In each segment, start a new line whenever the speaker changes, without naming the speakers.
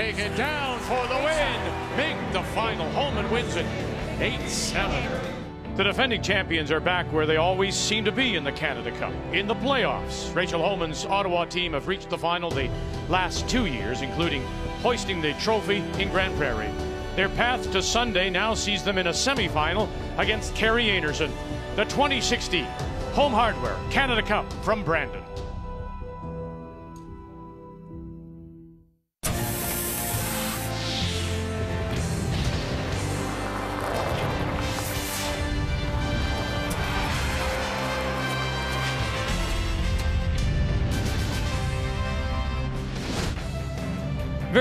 take it down for the win. Make the final. Homan wins it 8 7. The defending champions are back where they always seem to be in the Canada Cup, in the playoffs. Rachel Homan's Ottawa team have reached the final the last two years, including hoisting the trophy in Grande Prairie. Their path to Sunday now sees them in a semifinal against Kerri Einarson, the 2016 Home Hardware Canada Cup from Brandon.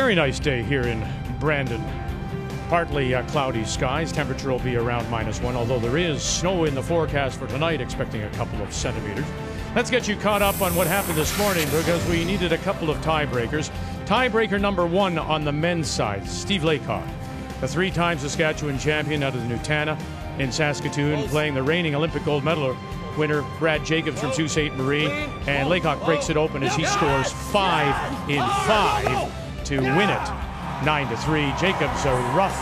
Very nice day here in Brandon. Partly uh, cloudy skies. Temperature will be around minus one, although there is snow in the forecast for tonight, expecting a couple of centimeters. Let's get you caught up on what happened this morning because we needed a couple of tiebreakers. Tiebreaker number one on the men's side, Steve Laycock, the three time Saskatchewan champion out of the Nutana in Saskatoon, playing the reigning Olympic gold medal winner Brad Jacobs from Sault Ste. Marie. And Laycock breaks it open as he scores five in five to win it 9 to 3. Jacobs a rough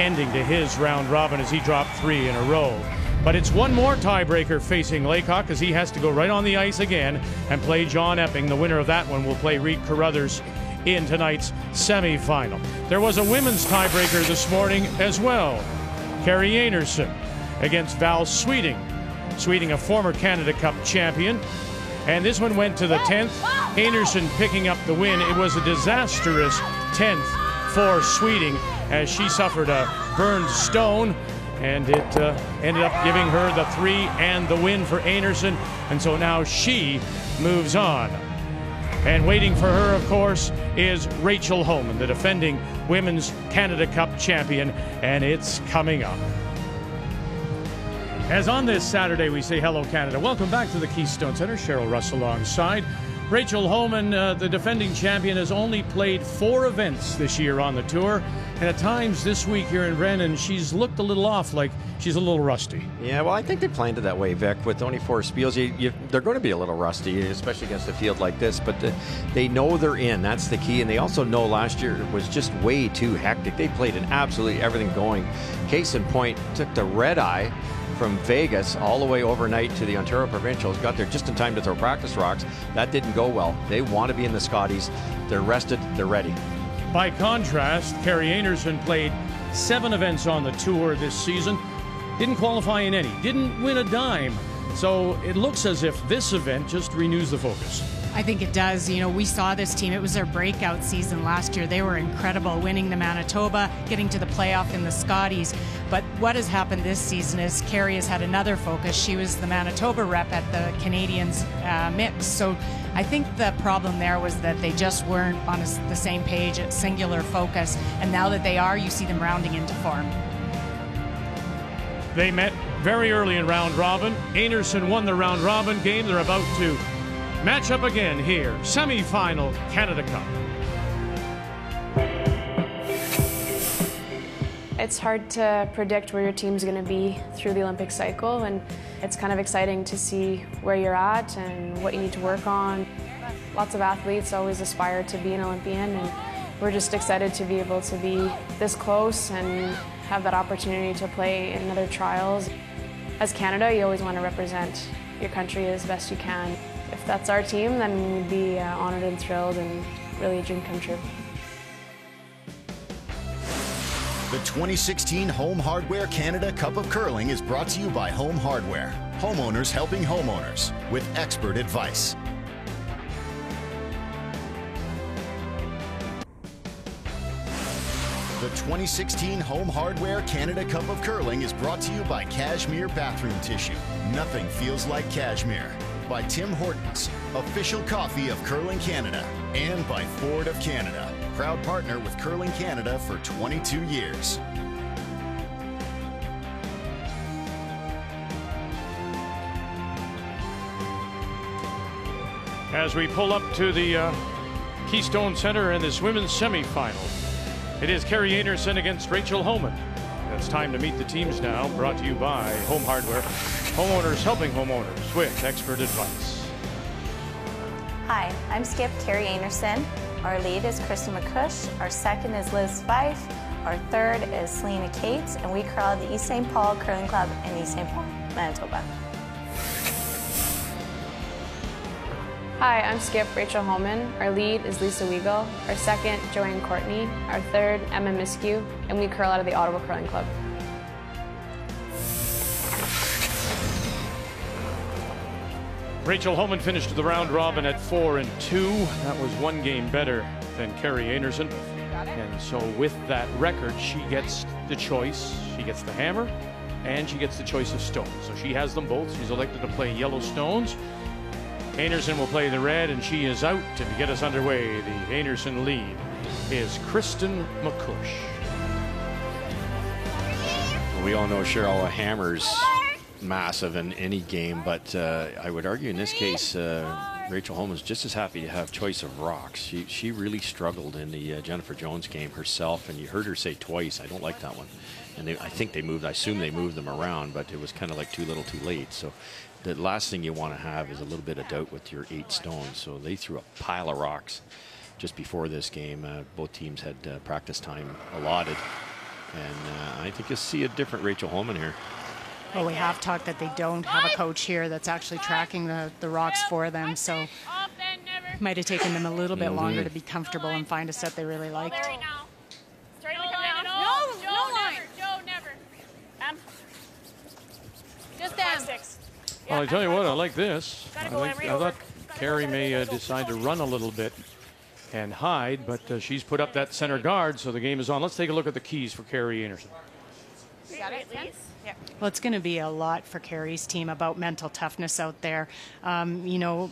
ending to his round robin as he dropped three in a row. But it's one more tiebreaker facing Laycock as he has to go right on the ice again and play John Epping. The winner of that one will play Reid Carruthers in tonight's semifinal. There was a women's tiebreaker this morning as well. Kerri Einarson against Val Sweeting. Sweeting, a former Canada Cup champion, and this one went to the 10th. Einarson picking up the win. It was a disastrous 10th for Sweeting as she suffered a burned stone. And it uh, ended up giving her the three and the win for Einarson. And so now she moves on. And waiting for her, of course, is Rachel Homan, the defending Women's Canada Cup champion. And it's coming up. As on this Saturday, we say hello, Canada. Welcome back to the Keystone Center. Cheryl Russ alongside. Rachel Homan, uh, the defending champion, has only played four events this year on the tour. And at times this week here in Brandon, she's looked a little off, like she's a little rusty.
Yeah, well, I think they planned it that way, Vic. With only four spiels, you, you, they're going to be a little rusty, especially against a field like this. But the, they know they're in. That's the key. And they also know last year was just way too hectic. They played in absolutely everything going. Case in point, took the red eye from Vegas all the way overnight to the Ontario Provincials. Got there just in time to throw practice rocks. That didn't go well. They want to be in the Scotties. They're rested. They're ready.
By contrast, Kerri Einarson played seven events on the tour this season. Didn't qualify in any. Didn't win a dime. So it looks as if this event just renews the focus.
I think it does. You know, we saw this team. It was their breakout season last year. They were incredible, winning the Manitoba, getting to the playoff in the Scotties. But what has happened this season is Kerri has had another focus. She was the Manitoba rep at the Canadians uh, mix. So I think the problem there was that they just weren't on a, the same page, at singular focus. And now that they are, you see them rounding into form.
They met very early in round robin. Einarson won the round robin game. They're about to match up again here. Semi-final Canada Cup.
It's hard to predict where your team's going to be through the Olympic cycle, and it's kind of exciting to see where you're at and what you need to work on. Lots of athletes always aspire to be an Olympian, and we're just excited to be able to be this close and have that opportunity to play in other trials. As Canada, you always want to represent your country as best you can. If that's our team, then we'd be uh, honored and thrilled and really a dream come true.
The 2016 Home Hardware Canada Cup of Curling is brought to you by Home Hardware, homeowners helping homeowners with expert advice. The 2016 Home Hardware Canada Cup of Curling is brought to you by Cashmere Bathroom Tissue. Nothing feels like cashmere. By Tim Hortons, official coffee of Curling Canada. And by Ford of Canada, proud partner with Curling Canada for 22 years.
As we pull up to the uh, Keystone Center in this women's semifinal, it is Kerri Einarson against Rachel Homan. It's time to meet the teams now, brought to you by Home Hardware. Homeowners helping homeowners with expert advice.
Hi, I'm Skip Kerri Einarson. Our lead is Kristen MacCuish. Our second is Liz Fyfe. Our third is Selena Kaatz, and we curl at the East St. Paul Curling Club in East St. Paul, Manitoba.
Hi, I'm Skip Rachel Homan. Our lead is Lisa Weagle. Our second, Joanne Courtney. Our third, Emma Miskew, and we curl out of the Ottawa Curling Club.
Rachel Homan finished the round robin at four and two. That was one game better than Kerri Einarson. And so with that record, she gets the choice. She gets the hammer and she gets the choice of stones. So she has them both. She's elected to play yellow stones. Einarson will play the red and she is out. And to get us underway, the Einarson lead is Kristen MacCuish.
We all know Cheryl Hammer's massive in any game, but uh, I would argue in this case, uh, Rachel Homan is just as happy to have choice of rocks. She, she really struggled in the uh, Jennifer Jones game herself, and you heard her say twice, I don't like that one. And they, I think they moved, I assume they moved them around, but it was kind of like too little too late. So the last thing you want to have is a little bit of doubt with your eight stones. So they threw a pile of rocks just before this game. Uh, both teams had uh, practice time allotted. And uh, I think you'll see a different Rachel Homan here.
Well, we have talked that they don't have a coach here that's actually tracking the, the rocks for them, so it might have taken them a little bit longer to be comfortable and find a set they really liked.
Well, I tell you what, I like this. I, think, I thought Kerri may uh, decide to run a little bit and hide, but uh, she's put up that center guard, so the game is on. Let's take a look at the keys for Kerri Einarson.
Got it, Well, it's going to be a lot for Kerri's team about mental toughness out there. Um, you know,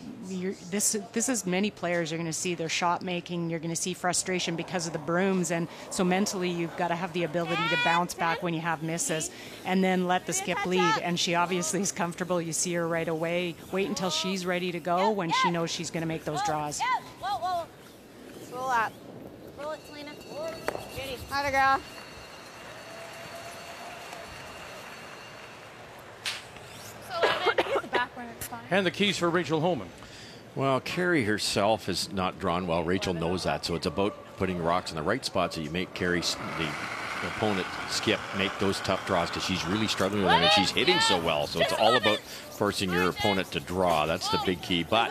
this this is many players. You're going to see their shot making. You're going to see frustration because of the brooms, and so mentally you've got to have the ability to bounce back when you have misses, and then let the skip lead. And she obviously is comfortable. You see her right away. Wait until she's ready to go when she knows she's going to make those draws.
Whoa, whoa. Roll up. Roll it, Selena. How'd it
And the keys for Rachel Homan.
Well, Kerri herself is not drawn well. Rachel knows that, so it's about putting rocks in the right spots so you make Kerri, the opponent, skip, make those tough draws because she's really struggling with them and she's hitting so well. So it's all about forcing your opponent to draw. That's the big key. But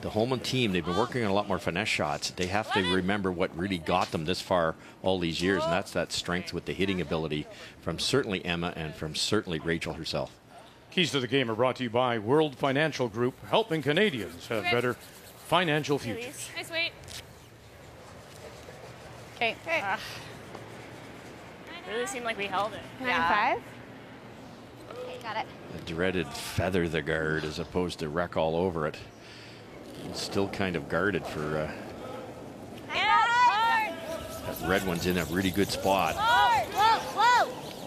the Homan team, they've been working on a lot more finesse shots. They have to remember what really got them this far all these years, and that's that strength with the hitting ability from certainly Emma and from certainly Rachel herself.
Keys to the Game are brought to you by World Financial Group, helping Canadians have better financial futures.
Nice wait.
Okay.
Uh, really seemed like we held it.
Nine yeah. five.
Okay, got it.
The dreaded feather the guard as opposed to wreck all over it. It's still kind of guarded for. Uh, that red one's in a really good spot.
Whoa, whoa.
It's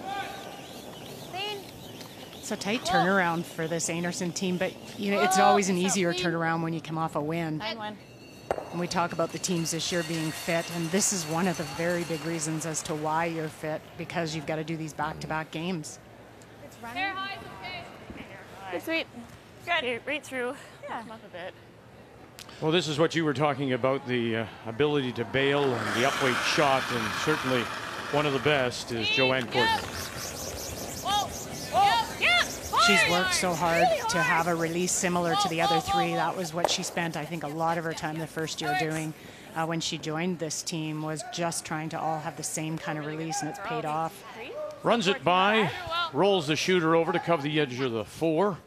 a tight turnaround for this Einarson team, but you know it's always an easier turnaround when you come off a win. And we talk about the teams this year being fit, and this is one of the very big reasons as to why you're fit because you've got to do these back-to-back games.
It's running. Hair high, okay. Good, sweet. Good. Okay, right through. Yeah. Come up a bit.
Well, this is what you were talking about the uh, ability to bail and the upweight shot, and certainly one of the best is Joanne Courtney.
She's worked so hard to have a release similar to the other three. That was what she spent, I think, a lot of her time the first year doing uh, when she joined this team was just trying to all have the same kind of release, and it's paid off.
Runs it by, rolls the shooter over to cover the edge of the four.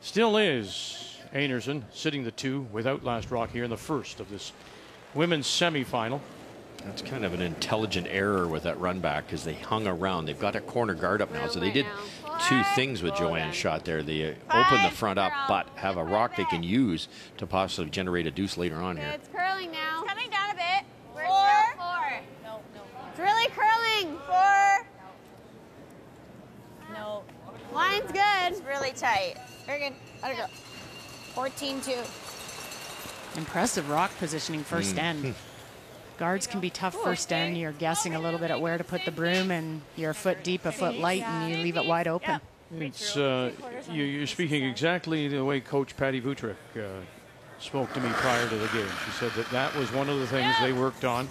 Still is Einarson sitting the two without last rock here in the first of this women's semifinal.
That's kind of an intelligent error with that run back because they hung around. They've got a corner guard up now, so they did two things with Joanne's shot there. They uh, open the front up, but have a rock they can use to possibly generate a deuce later on here.
It's curling now. It's coming down a bit. Four. Four. No, no. It's really curling. Four. No. Line's good.
It's really tight. Very good. Let it go. 14-2.
Impressive rock positioning first mm. end. Guards can be tough first end. You're guessing a little bit at where to put the broom, and you're a foot deep, a foot light, and you leave it wide open.
It's uh, you, are speaking exactly the way Coach Patty Wuthrich uh, spoke to me prior to the game. She said that that was one of the things they worked on,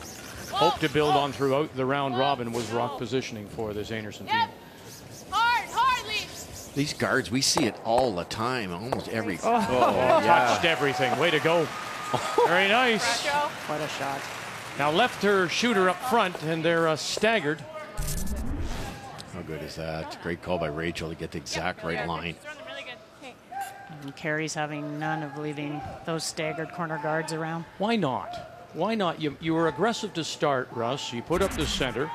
hope to build on throughout the round robin was rock positioning for this Einarson team.
Hard, hard,
These guards, we see it all the time, almost every.
Oh, touched everything. Way to go. Very nice.
What a shot.
Now left her shooter up front, and they're uh, staggered.
How good is that? Great call by Rachel to get the exact right line.
Really
And Kerri's having none of leaving those staggered corner guards around.
Why not? Why not? You, you were aggressive to start, Russ. You put up the center.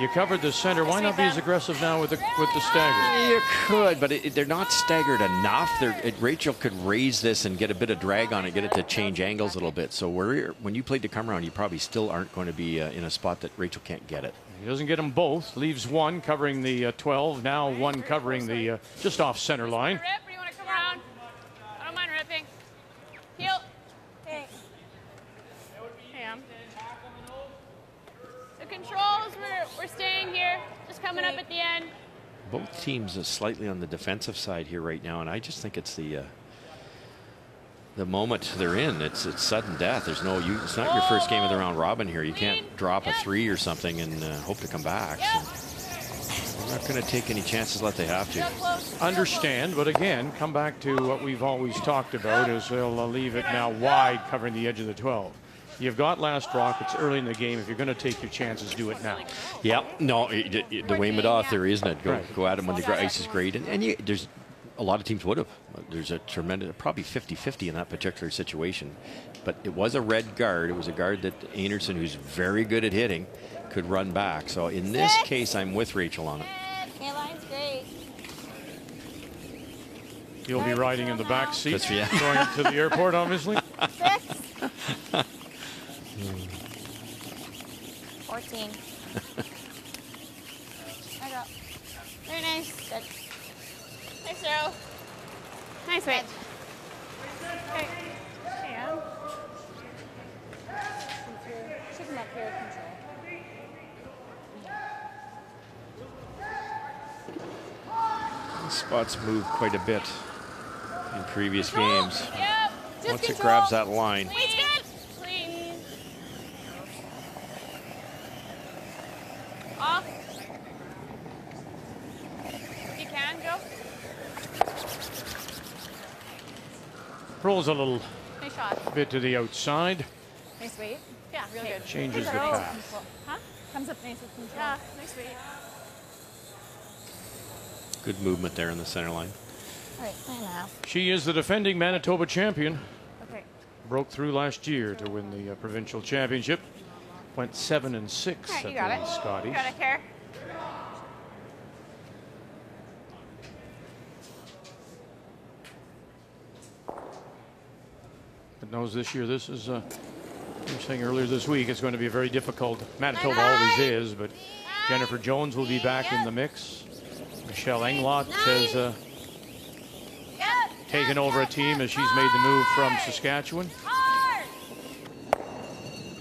You covered the center. Why not be as aggressive now with the with the stagger?
You could, but it, they're not staggered enough. They're, it, Rachel could raise this and get a bit of drag on it, get it to change angles a little bit. So when you played to come around, you probably still aren't going to be uh, in a spot that Rachel can't get it.
He doesn't get them both. Leaves one covering the uh, 12. Now one covering the uh, just off center line.
Rip, or you want to come around? I don't mind ripping. Heel. Hey. Hey, um. The controls, we're, we're staying here. Just coming up at the end.
Both teams are slightly on the defensive side here right now, and I just think it's the uh, the moment they're in. It's it's sudden death. There's no you. It's not your first game of the round robin here. You can't drop a three or something and uh, hope to come back. So they're not going to take any chances. Let they have to.
Understand, but again, come back to what we've always talked about is they'll uh, leave it now wide covering the edge of the 12. You've got last rock. It's early in the game. If you're going to take your chances, do it now.
Yep. No, it, it, the way Madoff there, isn't it? Go
Right.
go at him when the ice is great, and, and you, there's a lot of teams would have. There's a tremendous, probably 50-50 in that particular situation. But it was a red guard. It was a guard that Einarson, who's very good at hitting, could run back. So in this case, I'm with Rachel on it.
Caroline's great.
You'll be riding in the back seat
That's- yeah.
going to the airport, obviously.
Six. 14. I go. Very nice. Good. Nice throw. Nice wait. Okay. Hey, Em. Should come up here with control.
Spots move quite a bit in previous games.
Yep. Just
Once it grabs that line,
Clean. good. Clean. Off. If you can, go.
Rolls a little
Nice
bit to the outside.
Nice weight. Yeah, real good.
Changes the
Control.
path.
Huh? Comes up nice with control. Yeah, nice weight.
good movement there in the center line.
All right, nine and a half.
She is the defending Manitoba champion.
Okay.
Broke through last year to win the uh, provincial championship. Went seven and six
right,
at
you got
the
it.
Scotties.
You got it, Care.
But knows this year this is. Uh, you were saying earlier this week it's going to be a very difficult. Manitoba always is, but Jennifer Jones will be back in the mix. Michelle Englot has uh, taken over a team as she's made the move from Saskatchewan.
Hard.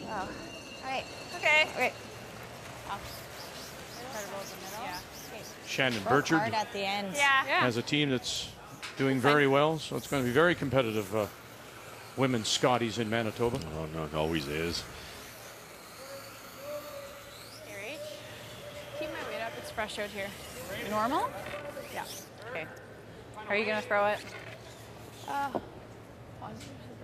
Oh. All right. Okay. Okay. Yeah.
Shannon
Work
Birchard
hard at the end.
Yeah. Yeah.
has a team that's doing very well, so it's going to be very competitive. Uh, women's Scotties in Manitoba.
Oh no, it always is.
Here, H. Keep my weight up. It's fresh out here. Normal? Yeah. Okay. How are you gonna throw it? Uh,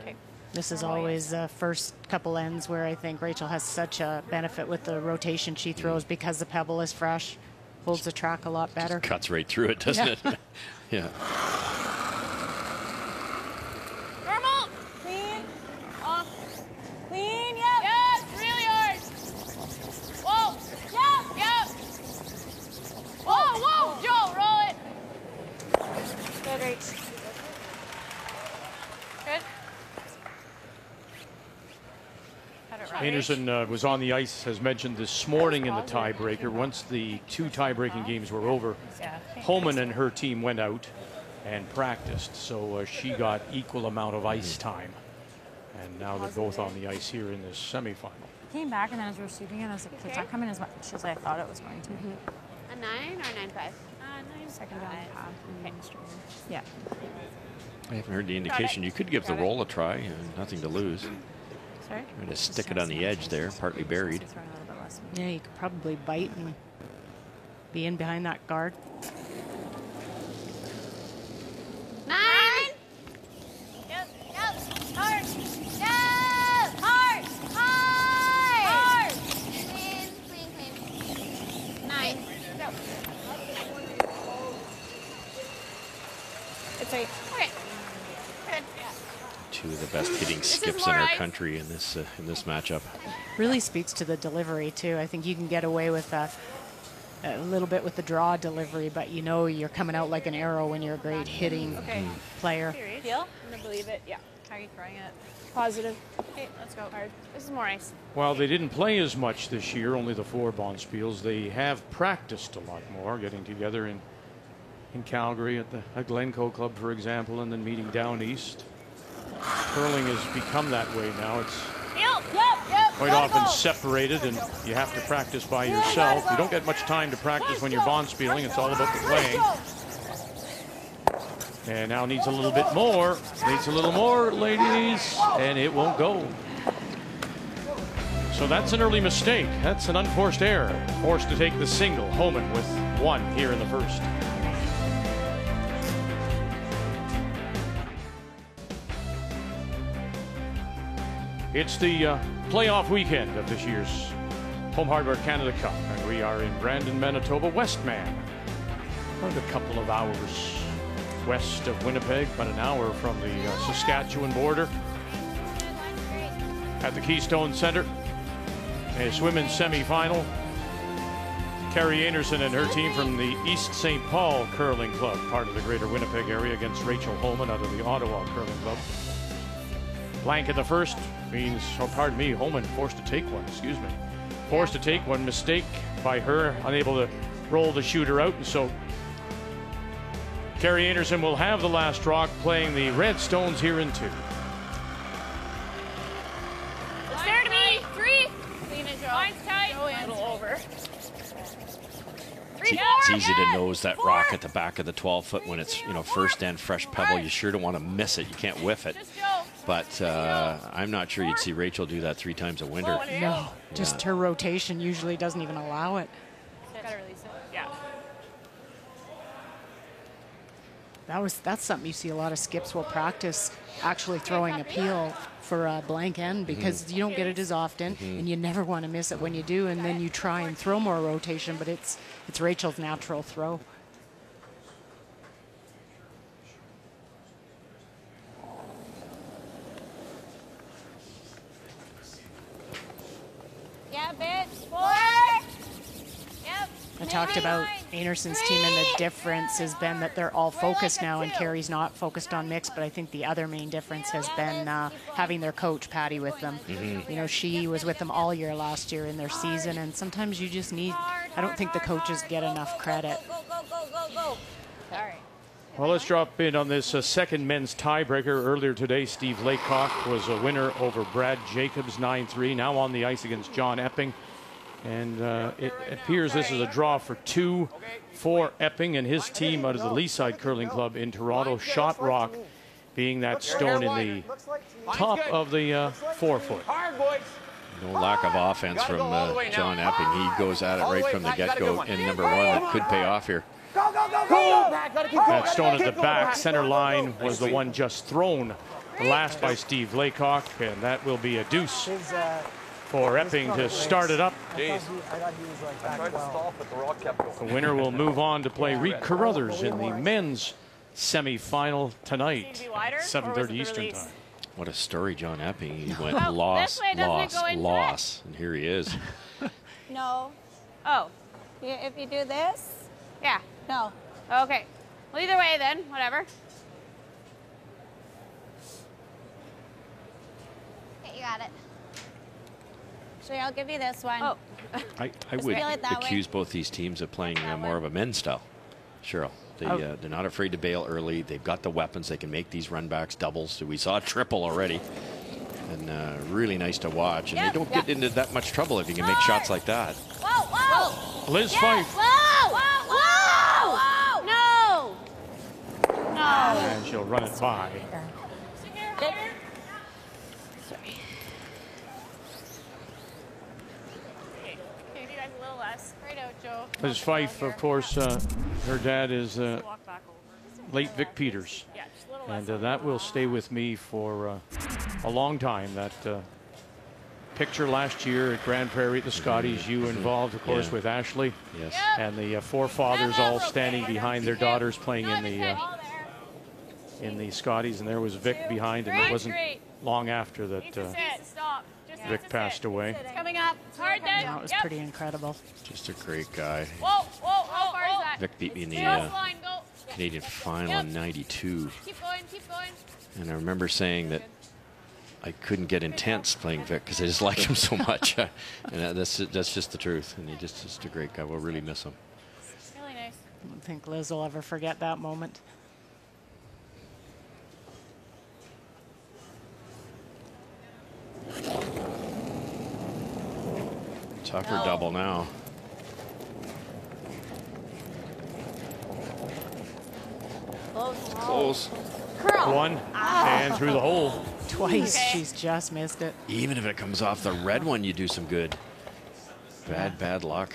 okay.
This is always the first couple ends where I think Rachel has such a benefit with the rotation she throws because the pebble is fresh, holds the track a lot better.
Cuts right through it, doesn't
Yeah.
it? yeah.
Normal. Clean. Off. Clean. Yep. Yep. Really hard. Whoa. Yep. Yep. Whoa. Whoa. Joe, roll it. Good reach. Good. Had it right.
Einarson uh, was on the ice, as mentioned this morning in the tiebreaker. Once the two tie-breaking games were over, Homan and her team went out and practiced, so uh, she got equal amount of ice time. And now they're both on the ice here in this semifinal.
came back and then as we were shooting it, I was like, okay, it's not coming as much as I thought it was going to.
A nine or nine five? Uh, nine
Second down the path. and then straight in. Yeah.
I haven't heard the indication. You could give the roll a try. Nothing to lose.
Sorry?
Trying to stick it on the edge there, partly buried.
Yeah, you could probably bite and be in behind that guard.
Nine. Yep, yep. Hard. Yep. Hard. Hard. Hard. Clean, clean, clean. Nine. Go. It's right. Okay. Good.
Two of the best hitting skips in our
ice.
country in this uh, in this matchup.
Really speaks to the delivery too. I think you can get away with a, a little bit with the draw delivery, but you know you're coming out like an arrow when you're a great hitting
Okay.
player.
Feel? I'm gonna believe it. Yeah. How are you throwing it?
Positive.
Okay, let's go.
Hard.
This is more ice.
While they didn't play as much this year, only the four Bonspiels, they have practiced a lot more, getting together in in Calgary at the at Glencoe Club, for example, and then meeting down east. Curling has become that way now. It's quite often separated, and you have to practice by yourself. You don't get much time to practice when you're Bonspieling. It's all about the playing. And now needs a little bit more. Needs a little more, ladies, and it won't go. So that's an early mistake. That's an unforced error. Forced to take the single. Homan with one here in the first. It's the uh, playoff weekend of this year's Home Hardware Canada Cup, and we are in Brandon, Manitoba, Westman. About a couple of hours west of Winnipeg, about an hour from the uh, Saskatchewan border. At the Keystone Center, a women's semifinal. Kerri Einarson and her team from the East St. Paul Curling Club, part of the greater Winnipeg area, against Rachel Homan out of the Ottawa Curling Club. Blank in the first means, oh, pardon me, Homan forced to take one, excuse me. Forced to take one mistake by her, unable to roll the shooter out. And so Kerri Einarson will have the last rock playing the Red Stones here in two.
It's four.
easy to nose that
Four.
rock at the back of the 12 foot when it's you know first and fresh pebble. You sure don't want to miss it. You can't whiff it. But uh, I'm not sure you'd see Rachel do that three times a winter.
No, just her rotation usually doesn't even allow it.
It. Yeah.
That was that's something you see a lot of skips will practice actually throwing a peel for a blank end mm-hmm. because you don't get it as often mm-hmm. and you never want to miss it when you do and then you try and throw more rotation but it's it's Rachel's natural throw.
Yeah, bitch. Four. Yep.
I talked about Einarson's team and the difference has been that they're all focused now and Kerri's not focused on mix but I think the other main difference has been uh, having their coach Patty with them. You know she was with them all year last year in their season and sometimes you just need I don't think the coaches get enough credit.
Go, go, go, go, go.
Well, let's drop in on this uh, second men's tiebreaker. Earlier today, Steve Laycock was a winner over Brad Jacobs 9 3. Now on the ice against John Epping. And uh, it appears this is a draw for two for Epping and his team out of the Leaside Curling Club in Toronto. Shot Rock being that stone in the top of the uh, four foot.
No lack of offense from uh, John Epping. He goes at it right from the get go. And number one, that could pay off here.
That stone at the back center line. Was the one just thrown last by Steve Laycock, and that will be a deuce for Epping to start it up. The winner will move on to play Reid Carruthers in the men's semifinal tonight,
Be wider, or was it
7:30 Eastern time.
What a story, John Epping. He went
Oh,
loss,
this way, doesn't it
loss, loss. And here he is.
No.
Oh.
If you do this,
Yeah.
no.
Okay. Well, either way then, whatever.
Okay, you got it. So I'll give you this one.
Oh.
I, I would
feel it that way.
accuse both these teams of playing uh, more of a men's style. Cheryl. They,
Oh.
uh, they're not afraid to bail early. They've got the weapons. They can make these runbacks doubles. So we saw a triple already. And uh, really nice to watch. And
Yep,
they don't
yep.
get into that much trouble if you can make shots like that.
Whoa, whoa.
Liz
Yes.
Fyfe.
Whoa, whoa, whoa. No. No.
And she'll run it by.
Sorry. Okay, okay, you guys a little less. Right out, Joe.
Liz Fyfe, of course, uh, her dad is uh,
Walk back over.
late Vic Peters.
Yeah, just a little less.
And uh, that will stay with me for uh, a long time. That uh, picture last year at Grand Prairie at the Scotties, you involved, of course,
Yeah.
with Ashley,
Yes.
and the uh, four fathers all standing behind their daughters playing in the uh, in the Scotties, and there was Vic behind, and it wasn't long after
Need
that
to sit. Stop. Just
Vic
need
passed away.
It's coming up. It's hard then.
That was
Yep.
pretty incredible.
Just a great guy.
Whoa, whoa, how far is that?
Vic beat me in the uh,
line, go.
Canadian final in 92.
Keep going, keep going.
And I remember saying that I couldn't get intense playing Vic because I just liked him so much. and uh, that's, that's just the truth. And he just just a great guy. We'll really miss him.
Really nice.
I don't think Liz will ever forget that moment.
Tougher double now. Close.
one ah. and through the hole.
Twice
Okay.
she's just missed it.
Even if it comes off the red one, you do some good. Bad, bad luck.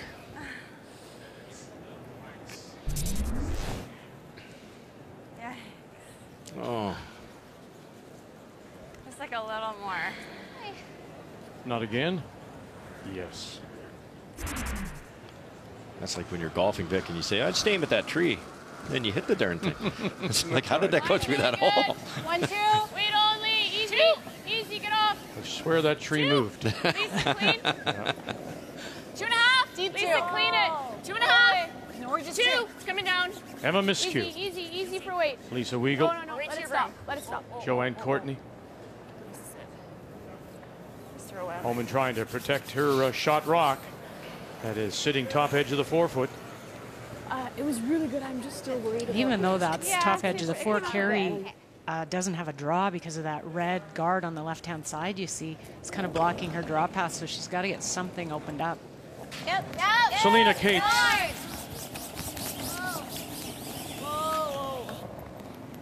Yeah,
Oh,
just like a little more.
Not again. Yes.
that's like when you're golfing, Vic, and you say, "I'd stay aim at that tree." Then you hit the darn thing. it's like, how did that go through that hole?
One, two. Wait only. Easy. Easy, get off.
I swear that tree moved.
Lisa, clean. Two and a half. Deep Lisa,
two.
clean it. Two and a half.
No, we're just
Two. It's coming down.
Emma
Easy,
Miskew,
easy, easy easy for weight.
Lisa
No,
Weagle,
no, no. Let it stop. Let it stop.
Joanne Courtney.
Throw.
Homan trying to protect her uh, shot rock. That is sitting top edge of the forefoot.
Uh, it was really good. I'm just still worried about
Even though
this.
that's
Yeah,
top edge of the
it's
four,
not
uh, doesn't have a draw because of that red guard on the left-hand side. You see, it's kind of blocking her draw pass, so she's got to get something opened up.
Yep, yep.
Selena Kaatz.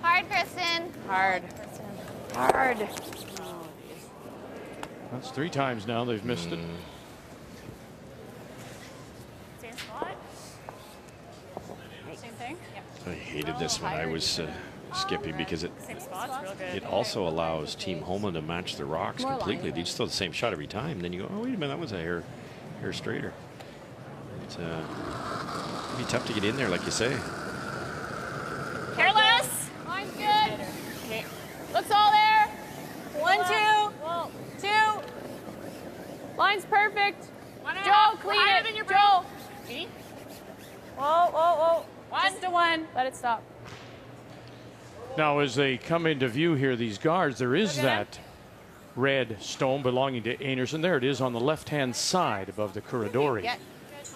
Hard, Kristen.
hard. Hard.
That's three times now they've missed it.
Same spot. Same thing.
I hated this when I was uh, skipping because it
Same spots. Real good.
it also allows Team Homan to match the rocks
More
completely. They just throw the same shot every time. Then you go, oh wait a minute, that was a hair hair straighter. It's uh, it'd be tough to get in there, like you say.
Careless. Line's good. Okay. Looks all there. One, two. Two. Line's perfect. Joe, clean it. Joe.
Whoa, whoa, whoa.
One. Just a one. Let it stop.
Now, as they come into view here, these guards, there is
Okay.
that red stone belonging to Einarson. There it is on the left-hand side above the corridori.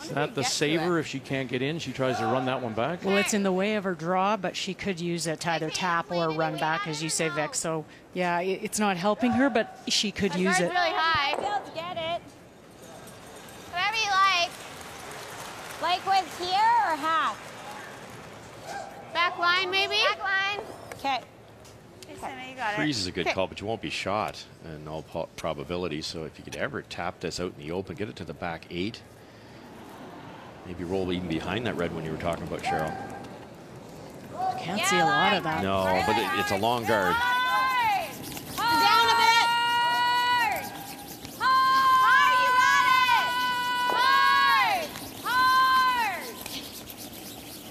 Is that the saver? If she can't get in, she tries to run that one back.
Well, it's in the way of her draw, but she could use it to either tap or run back, as you say, Vic. So, yeah, it's not helping her, but she could use it.
really high.
Get it.
Whatever you like.
Like with here or half?
Back line, maybe? Back line.
Okay.
Freeze is a good call, but you won't be shot in all probability. So if you could ever tap this out in the open, get it to the back eight, maybe roll even behind that red one you were talking about, Cheryl.
Can't see a lot of that.
No, but it, it's a long guard.
Hard. Down a bit. Hard. Hard. You got it. Hard. Hard.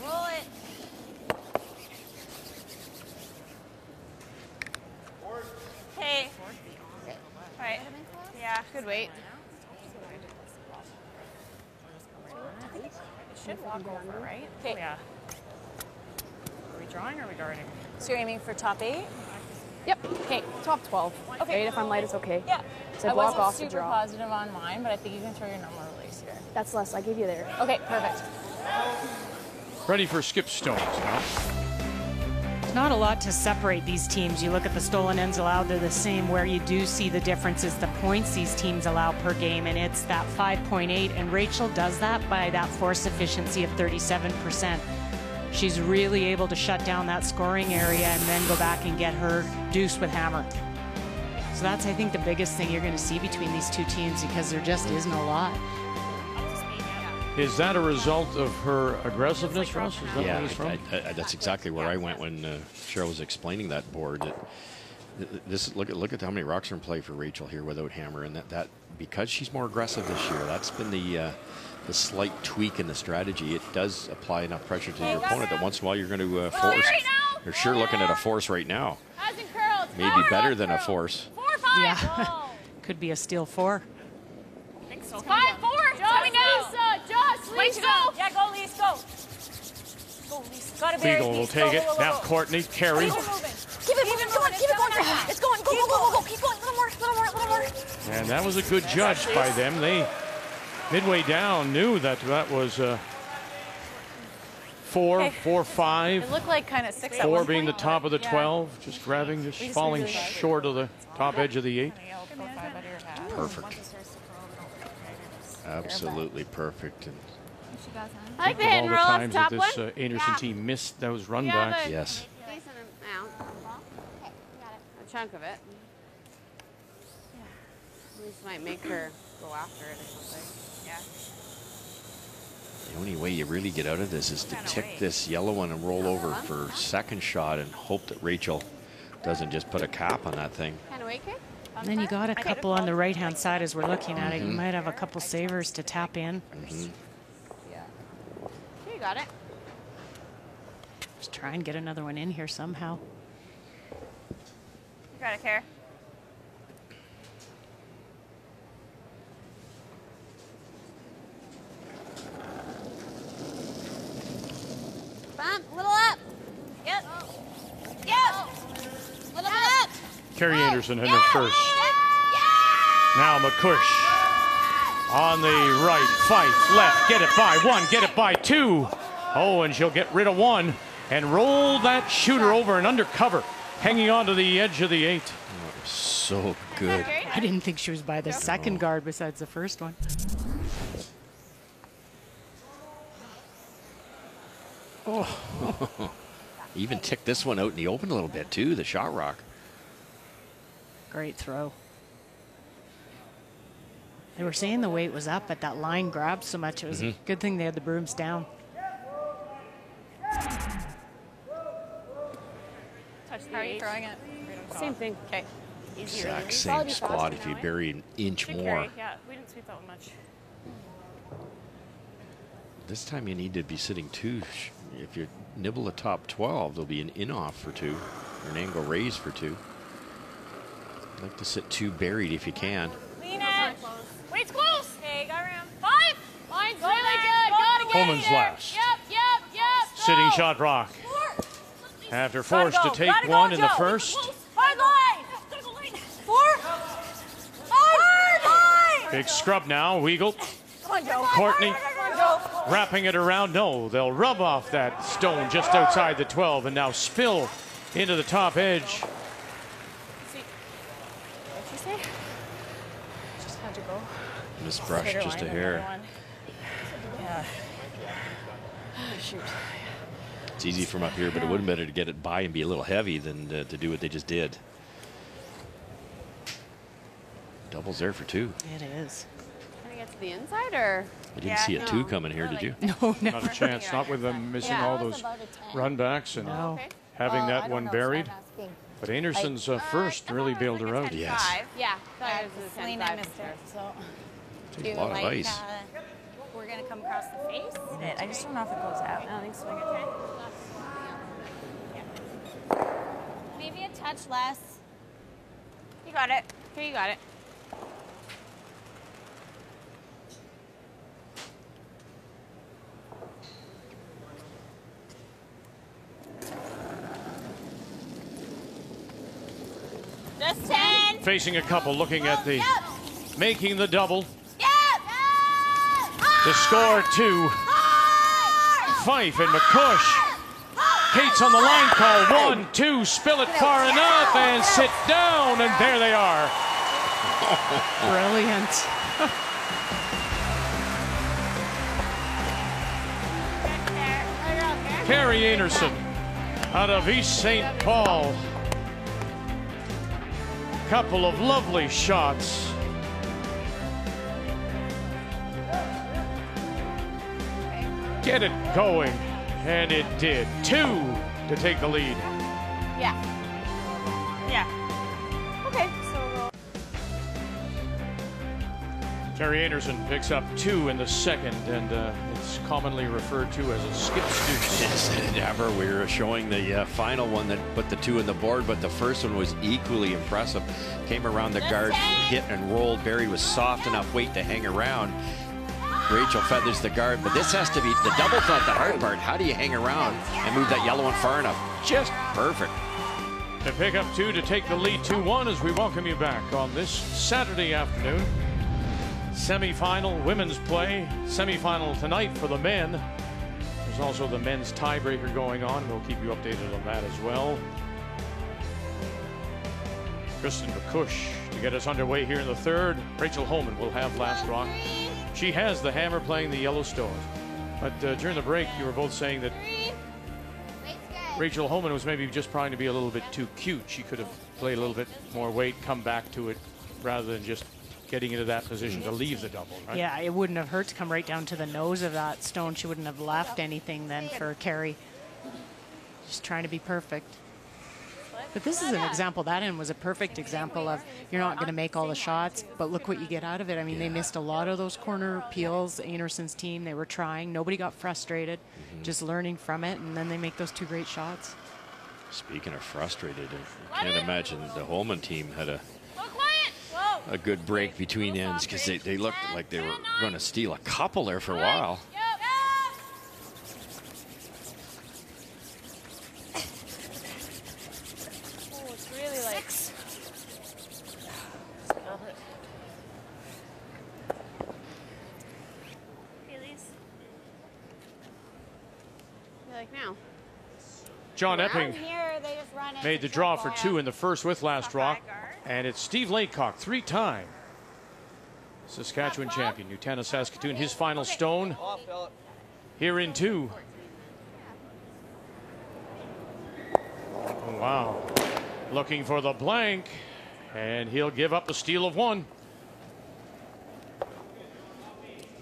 Roll it.
Hey. Right. Yeah.
Good weight.
Should walk over, right?
Okay.
Yeah. Are we drawing or are we guarding?
So you're aiming for top eight?
Yep. Okay. Top 12.
Okay.
Eight if I'm light, it's okay.
Yeah.
So
I
block
wasn't
off the
super
draw.
positive on mine, but I think you can throw your normal release here.
That's less. I give you there.
Okay, perfect.
Ready for skip stones now.
There's not a lot to separate these teams. You look at the stolen ends allowed, they're the same. Where you do see the difference is the points these teams allow per game, and it's that 5.8. And Rachel does that by that force efficiency of 37%. she's really able to shut down that scoring area and then go back and get her deuce with hammer. So that's, I think, the biggest thing you're going to see between these two teams because there just isn't a lot.
Is that a result of her aggressiveness, Russ? Is that
yeah,
where it's from?
I, I, that's exactly where I went when uh, Cheryl was explaining that board. That th- this look at look at how many rocks are in play for Rachel here without hammer, and that that because she's more aggressive this year, that's been the uh, the slight tweak in the strategy. It does apply enough pressure to your opponent that once in a while you're going to uh, force. You're sure looking at a force right now. Maybe better than a force.
Yeah. Could be a steal four. I think so.
Five, four, coming out. Josh, Lisa, go.
Yeah, go, Lise, go. Go, Lise. Gotta be
Beagle will take it. Now Courtney, Carey.
Keep it moving. Keep it going. Keep it going. It's going. Go, go, go, go, go. Keep going. A little more. A little more. A little more.
And that was a good judge by them. They, midway down, knew that that was uh, four, four, five.
It looked like kind of six
Four being the top of the
yeah.
12, just grabbing, just falling short of the top edge of the eight.
Perfect. Absolutely perfect. And
I like the
Of
hit
all
and
the
roll off the
times that
top
this
one.
uh, Einarson team missed those run
Yeah,
backs.
yes,
Decent amount. A chunk of it. At least might make her go after it or something. Yeah.
the only way you really get out of this is to tick this yellow one and roll over for second shot and hope that Rachel doesn't just put a cap on that thing.
Kind of wake her.
And then you got a couple on the right hand side as we're looking at it. You
Mhm.
might have a couple savers to tap in.
Mhm.
You got it.
Just try and get another one in here somehow.
You got it, Care. Bump, little up. Yep. Yep. Little bit up.
Kerri Einarson in her first. Now MacCuish on the right. Fyfe left. Get it by one. Get it by two. Oh, and she'll get rid of one and roll that shooter over and undercover, hanging onto the edge of the eight.
So good.
I didn't think she was by the second guard besides the first one.
Oh. Even ticked this one out in the open a little bit too, the shot rock.
Great throw. They were saying the weight was up, but that line grabbed so much. It was
Mhm.
a good thing they had the brooms down.
Touch How are you throwing it? Same thing. Okay. Easier.
Exact same squad if you bury an inch
Good
more.
carry. Yeah, we didn't sweep that one much.
This time you need to be sitting two. If you nibble the top 12, there'll be an in off for two, or an angle raise for two. I'd like to sit two buried if you can.
Lean edge. Wait, it's close. Okay, got room. Five. Line's really good. Gotta get
Homan's
there.
last.
Yep, yep, yep.
Sitting shot rock. After forced to take
Gotta go,
one in the first.
Hard line. Four. Hard line.
Big scrub now. Weagle
Come on, Joe.
Courtney.
Come
wrapping it around. No, they'll rub off that stone just outside the 12 and now spill into the top edge.
What'd you say? Just had to go.
Miss Brush just a hair.
Yeah. Shoot.
It's easy from up here, but it would have been better to get it by and be a little heavy than uh, to do what they just did. Doubles there for two.
It is.
Can I get to the inside or?
You didn't see a two coming here, did you?
No, never.
Not a chance. Not with them missing
Yeah.
all those run backs and
No.
having that one buried. But Einarson's uh, first really bailed her out.
Yes.
Yeah. Thought it was a 10
Selena
five
missed
for
it, so.
Takes a lot of ice.
uh, we're gonna come across the face.
I just don't know if it goes out.
I don't think so.
Maybe a touch less.
You got it. Here, you got it.
Just ten.
Facing a couple looking at the making the double To score two. Fyfe and MacCuish. Kaatz on the line call. One, two, spill it far enough and sit down, and there they are.
Brilliant.
Kerri Einarson out of East St. Paul. Couple of lovely shots. Get it going. And it did. Two to take the lead.
Yeah. Yeah. Okay, so
Kerri Einarson picks up two in the second, and uh, it's commonly referred to as a skip deuce.
Yes, never. We were showing the uh, final one that put the two in the board, but the first one was equally impressive. Came around the guard, hit and rolled. Barry was soft enough weight to hang around. Rachel feathers the guard, but this has to be the double's not the hard part. How do you hang around and move that yellow one far enough? Just perfect.
To pick up two to take the lead 2 1 as we welcome you back on this Saturday afternoon. Semi-final women's play. Semi-final tonight for the men. There's also the men's tiebreaker going on. We'll keep you updated on that as well. Kristen MacCuish to get us underway here in the third. Rachel Homan will have last rock. She has the hammer playing the yellow Yellowstone. But uh, during the break, you were both saying that Rachel Homan was maybe just trying to be a little bit too cute. She could have played a little bit more weight, come back to it, rather than just getting into that position to leave the double, right?
Yeah, it wouldn't have hurt to come right down to the nose of that stone. She wouldn't have left anything then for Kerri. Just trying to be perfect. But this is an example. That end was a perfect example of you're not going to make all the shots, but look what you get out of it. I mean, they missed a lot of those corner peels. Einarson's team, they were trying. Nobody got frustrated, mm-hmm. just learning from it, and then they make those two great shots.
Speaking of frustrated, I can't imagine the Homan team had a
Go quiet. Whoa.
a good break between ends because they, they looked like they were going to steal a couple there for a while.
Yep. Oh, it's really like. You like now?
John Epping
Here, they just run it.
made the draw for two in the first with last rock. And it's Steve Laycock, three time Saskatchewan champion. Nutana Saskatoon, his final stone here in two. Oh, Wow. Looking for the blank. And he'll give up the steal of one.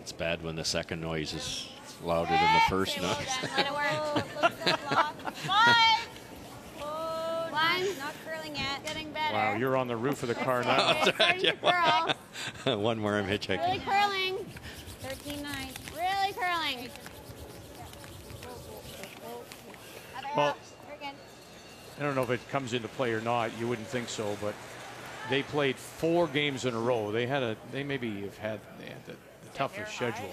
It's bad when the second noise is louder than the first noise.
Five. One. Not curling yet. Getting better.
Wow, you're on the roof of the car now.
Okay, starting to curl.
One more I'm hitchhiking.
Really curling. 13 9. Really curling.
Well,
up. Very good.
I don't know if it comes into play or not. You wouldn't think so, but they played four games in a row. They had a. They maybe have had, they had the, the toughest schedule.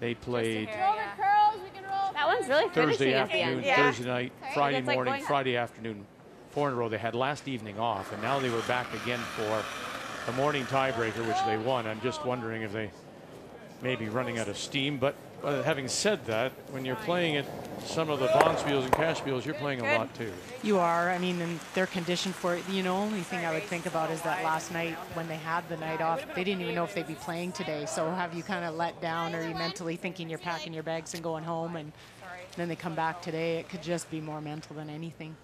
They played
Roll the curls. We can roll.
That one's really
Thursday
finishing at the
afternoon.
Yeah.
Thursday night, Friday
like
morning, Friday afternoon, four in a row. They had last evening off, and now they were back again for the morning tiebreaker, which they won. I'm just wondering if they may be running out of steam. But uh, having said that, when you're playing at some of the Bonspiels and Cashspiels, you're playing a lot too.
You are. I mean, and they're conditioned for it. You know, only thing I would think about is that last night when they had the night off, they didn't even know if they'd be playing today. So have you kind of let down? Or are you mentally thinking you're packing your bags and going home, and then they come back today? It could just be more mental than anything.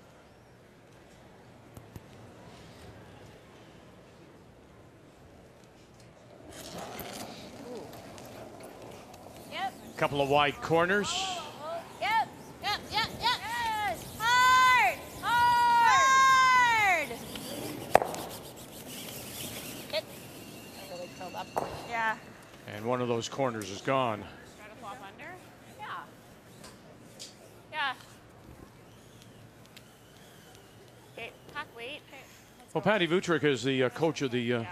Couple of wide corners.
Yep. Yep. Yep. Yep. Hard. Hard. Hit. Really curled up. Yeah.
And one of those corners is gone.
Try to flop under. Yeah. Yeah. Okay. Tuck weight.
Well, Patty Wuthrich is the uh, coach of the uh,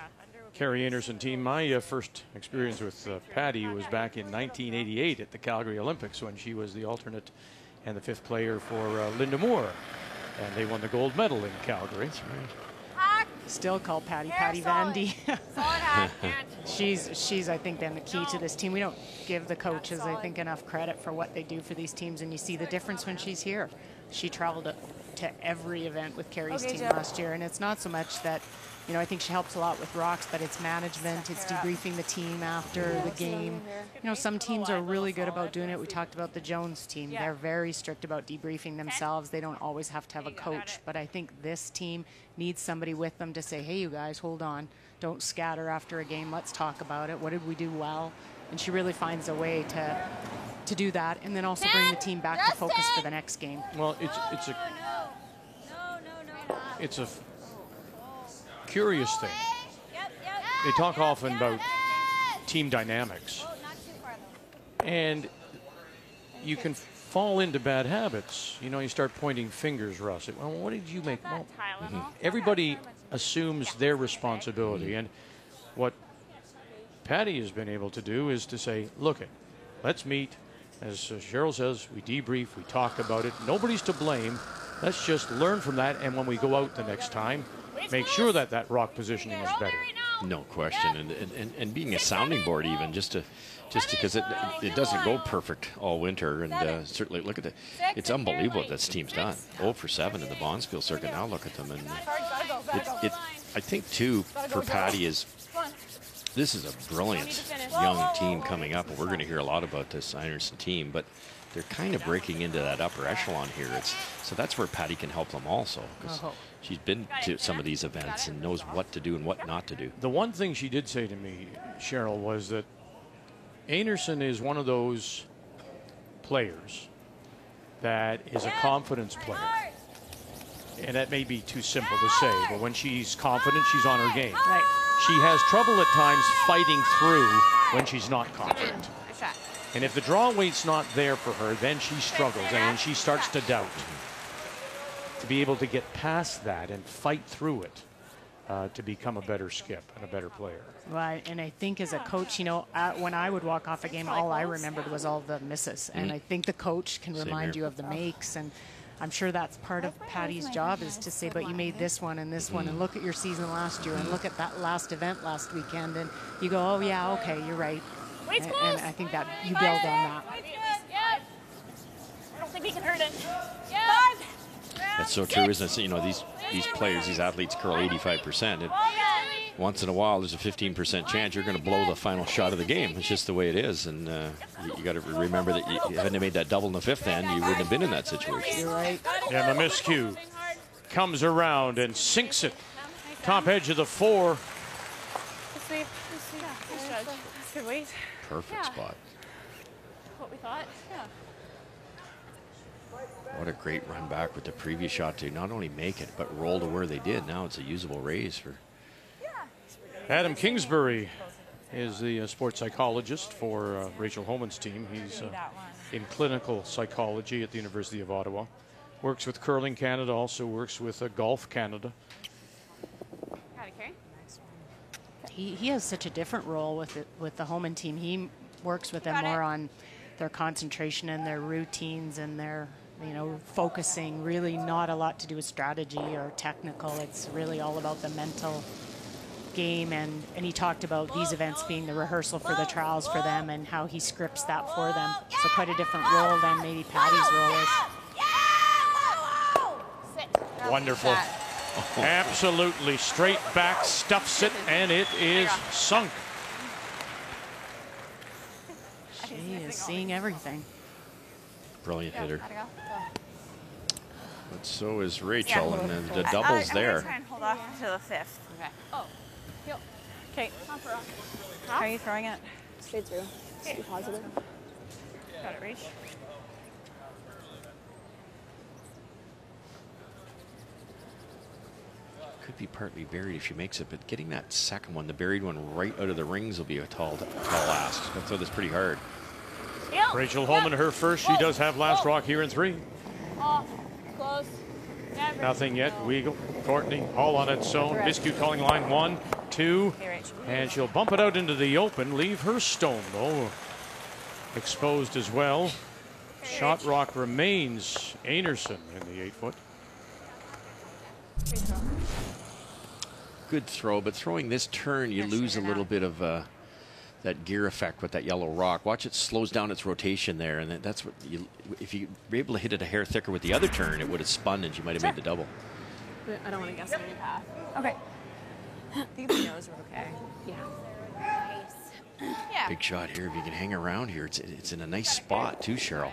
Kerri Einarson team. My uh, first experience with uh, Patty was back in 1988 at the Calgary Olympics when she was the alternate and the fifth player for uh, Linda Moore. And they won the gold medal in Calgary.
Hack.
Still call Patty
Hair
Patty
solid.
Vandy.
Solid hack. And
she's she's I think been the key to this team. We don't give the coaches I think enough credit for what they do for these teams, and you see the difference when she's here. She traveled to, to every event with Kerri's
Okay,
team
Joe.
last year, and it's not so much that you know, I think she helps a lot with rocks, but it's management, it's debriefing the team after the game. You know, some teams are really good about doing it. We talked about the Jones team. They're very strict about debriefing themselves. They don't always have to have a coach, but I think this team needs somebody with them to say, hey, you guys, hold on. Don't scatter after a game. Let's talk about it. What did we do well? And she really finds a way to to do that and then also bring the team back to focus for the next game.
Well, it's it's a it's a curious thing. They talk often about team dynamics, and you can fall into bad habits. You know, you start pointing fingers, Russ. Well, what did you make? Well, mm-hmm. everybody assumes their responsibility, and what Patty has been able to do is to say, look, it, let's meet. As Cheryl says, we debrief, we talk about it. Nobody's to blame. Let's just learn from that, and when we go out the next time, make sure that that rock positioning is better.
No question, and and, and being a sounding board even just to just because it it doesn't go perfect all winter, and uh, certainly look at it. It's unbelievable what this team's done. 0 for 7 in the Bonspiel circuit. Now look at them, and it, it I think too for Patty is this is a brilliant young team coming up, and we're going to hear a lot about this Einarson team, but they're kind of breaking into that upper echelon here. It's, so that's where Patty can help them also, because uh-huh. she's been to some of these events and knows what to do and what not to do.
The one thing she did say to me, Cheryl, was that Einarson is one of those players that is a confidence player. And that may be too simple to say, but when she's confident, she's on her game.
Right
she has trouble at times fighting through when she's not confident. And if the draw weight's not there for her, then she struggles and then she starts to doubt. To be able to get past that and fight through it uh, to become a better skip and a better player.
Right, and I think as a coach, you know, uh, when I would walk off a game, all I remembered was all the misses, and mm-hmm. I think the coach can remind you of the makes and I'm sure that's part of Patty's job is to say, but you made this one and this one, and look at your season last year, and look at that last event last weekend, and you go, oh yeah, okay, you're right. And, and I think that you build on that.
I don't think we can hurt it.
That's so true, isn't it? You know, these these players, these athletes curl 85%. It, once in a while, there's a 15% chance you're going to blow the final shot of the game. It's just the way it is, and uh, you, you got to remember that you, you hadn't made that double in the fifth end, you wouldn't have been in that situation.
You're right.
Yeah, Miskew comes around and sinks it. Top edge of the four.
Good weight.
Perfect yeah. spot.
What we thought. Yeah.
What a great run back with the previous shot to not only make it, but roll to where they did. Now it's a usable raise for
Adam Kingsbury is the uh, sports psychologist for uh, Rachel Homan's team. He's uh, in clinical psychology at the University of Ottawa. Works with Curling Canada, also works with uh, Golf Canada.
He, he has such a different role with it, with the Homan team. He works with them more on their concentration and their routines and their you know focusing. Really, not a lot to do with strategy or technical. It's really all about the mental game and, and he talked about these events being the rehearsal for the trials for them and how he scripts that for them. So quite a different role than maybe Patty's role is.
Wonderful. Absolutely straight back, stuffs it, and it is sunk.
She is seeing everything.
Brilliant hitter. But so is Rachel, and the, the doubles there.
Try hold off until the fifth. Okay. Oh. Okay. How are you throwing it?
Straight through. Just be positive.
Got it, reach.
Could be partly buried if she makes it, but getting that second one, the buried one, right out of the rings will be a tall, tall ask. I'll throw this pretty hard.
Yep. Rachel Homan, her first. She does have last rock here in three.
Off. Close.
Never. Nothing yet. Weagle, Courtney, all on its own. Miskew calling line one two. And she'll bump it out into the open, leave her stone, though, exposed as well. Shot rock remains Einarson in the eight foot.
Good throw, but throwing this turn, you lose a little bit of uh, that gear effect with that yellow rock. Watch it slows down its rotation there, and that's what you. If you were able to hit it a hair thicker with the other turn, it would have spun, and you might have made the double.
I don't want to guess on your path. Okay.
I think the nose are okay.
Yeah.
Yeah.
Big shot here. If you can hang around here, it's it's in a nice spot too, Cheryl.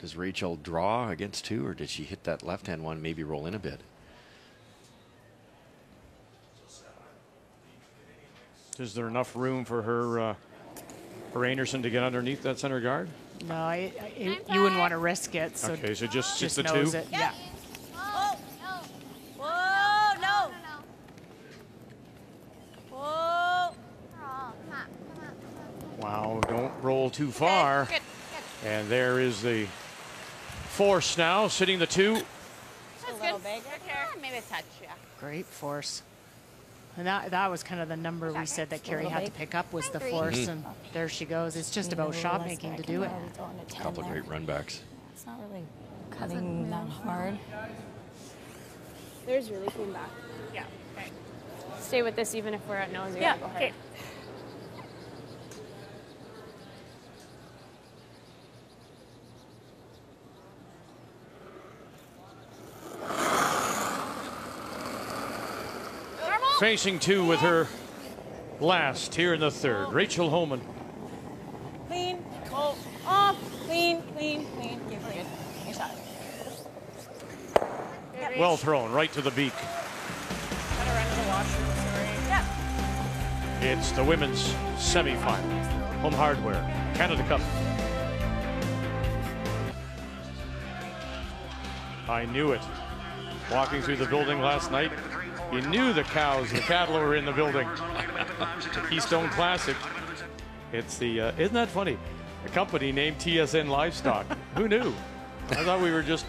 Does Rachel draw against two, or did she hit that left-hand one? Maybe roll in a bit.
Is there enough room for her, uh, for Einarson to get underneath that center guard?
No, I, I, you wouldn't want to risk it. So
okay, so just
just
just the two.
it. Yeah.
Oh, no.
Whoa, no. Whoa.
Oh, come on, come on.
Wow, don't roll too far.
Good, good.
And there is the force now, sitting the two.
That's a little big. Maybe a touch, yeah.
Great force. And that, that was kind of the number we said that Kerri had to pick up was the force, mm-hmm. and there she goes. It's just about shot making to do it.
A couple of great runbacks.
It's not really cutting that hard.
There's really clean back.
Yeah. Okay.
Stay with this even if we're at nose. You
Yeah.
gotta go
Okay.
Facing two with her last here in the third. Rachel Homan.
Clean. Oh, off. Clean, clean, clean. Okay, we're good. Good shot.
Well thrown, right to the beak.
Gotta run to the washroom, sorry. Yeah.
It's the women's semifinal. Home Hardware, Canada Cup. I knew it. Walking through the building last night, you knew the cows, the cattle were in the building. Keystone Classic. It's the, uh, isn't that funny? A company named TSN Livestock. Who knew? I thought we were just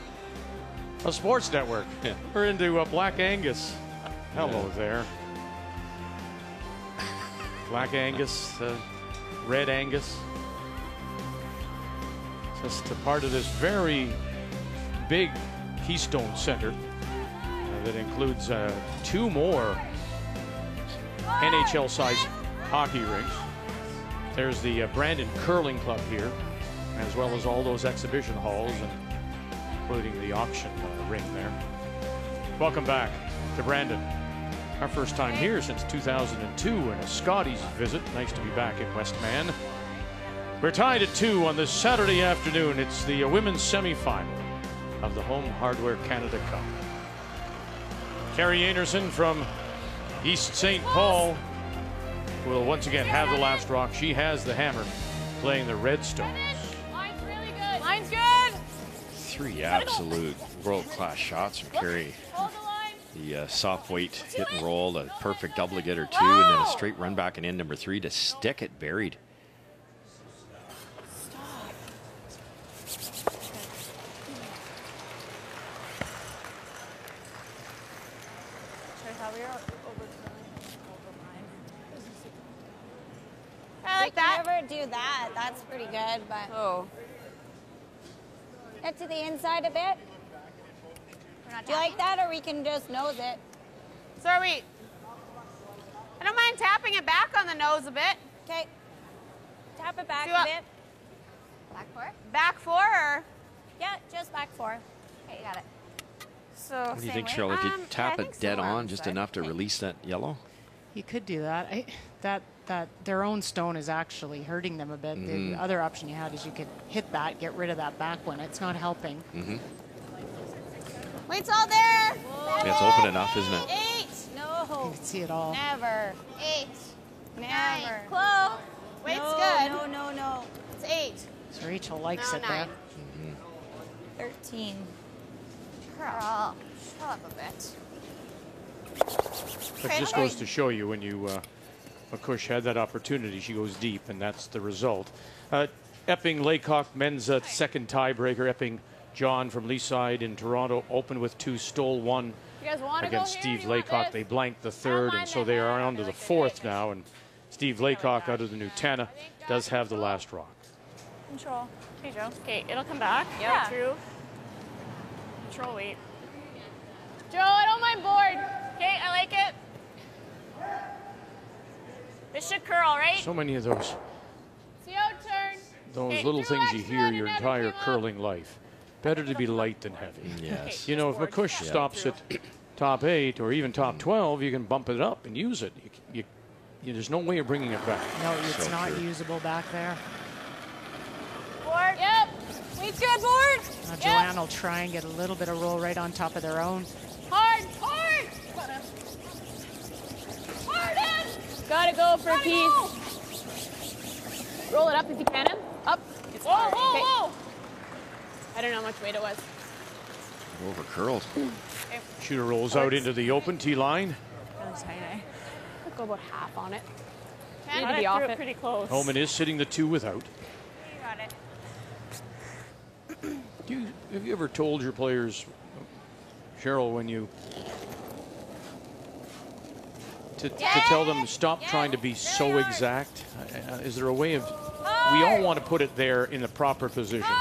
a sports network. We're into uh, Black Angus. Hello there. Black Angus, uh, Red Angus. Just a part of this very big Keystone Center that includes uh, two more NHL sized hockey rinks. There's the uh, Brandon Curling Club here, as well as all those exhibition halls, and including the auction uh, ring there. Welcome back to Brandon. Our first time here since 2002 and a Scotties visit. Nice to be back in Westman. We're tied at two on this Saturday afternoon. It's the uh, women's semifinal of the Home Hardware Canada Cup. Kerri Einarson from East St. Paul will once again have the last rock. She has the hammer playing the Redstones.
Line's really good.
Line's good.
Three absolute world-class shots from
the.
The uh, soft weight hit and roll, the perfect double to get her two, and then a straight run back and in number three to stick it buried.
I thought we were over I like that.
Never do that. That's pretty good, but
Oh.
get to the inside a bit. Do you like that, or we can just nose it?
So are we? I don't mind tapping it back on the nose a bit.
Okay. Tap it back
Do
a
I-
bit.
Back four.
Back four or?
Yeah, just back four.
Okay, you got it.
So
What do you think,
way.
Cheryl? If you
Um, yeah,
tap
I
it dead
so,
on, just enough to release that yellow?
You could do that. I, that that their own stone is actually hurting them a bit.
Mm-hmm.
The other option you had is you could hit that, get rid of that back one. It's not helping.
Wait, it's all there.
Yeah, it's open enough, isn't it?
Eight. No.
You can see it all.
Never.
Eight.
Never.
Close. Weight's
no,
good.
No, no, no.
It's eight.
So Rachel likes
No,
it
nine.
there.
Thirteen.
Girl, shut up a bit.
That just goes to show you when you, uh, MacCuish had that opportunity, she goes deep, and that's the result. Uh, Epping Laycock men's uh, second tiebreaker. Epping John from Leaside in Toronto opened with two, stole one
You guys want to go
against? Steve
You
Laycock. They blanked the third, and so they are on to the fourth now. And Steve Laycock out of the Nutana does have the last rock.
Control. Okay, Joe. Okay, it'll come back. Yeah. True. Control weight. Joe, I don't mind board. Okay, I like it. This should curl, right?
So many of those
See how
those
Okay,
little things you hear your entire
came up.
curling life. Better to be light than heavy.
Yes.
You know, if MacCuish
Yeah.
stops at top eight or even top mm. 12, you can bump it up and use it. You, you, you, there's no way of bringing it back.
No, it's
So
not
true.
usable back there.
Board. Yep. Weight's good, board.
Now,
Yep.
Joanne will try and get a little bit of roll right on top of their own.
Hard. Hard. Hard in. Gotta go for Keith. Roll it up if you can. Up. It's whoa, hard. Whoa,
Okay.
whoa.
I don't know how much weight it was.
Over curled.
Shooter rolls out into the open tee line.
I'd go about half on it.
Ken,
Need to be off it.
pretty close.
Homan is sitting the two without.
You got it.
Do you, have you ever told your players, Cheryl, when you to, to tell them stop trying to be so exact? Uh, is there a way of? We all want to put it there in the proper position,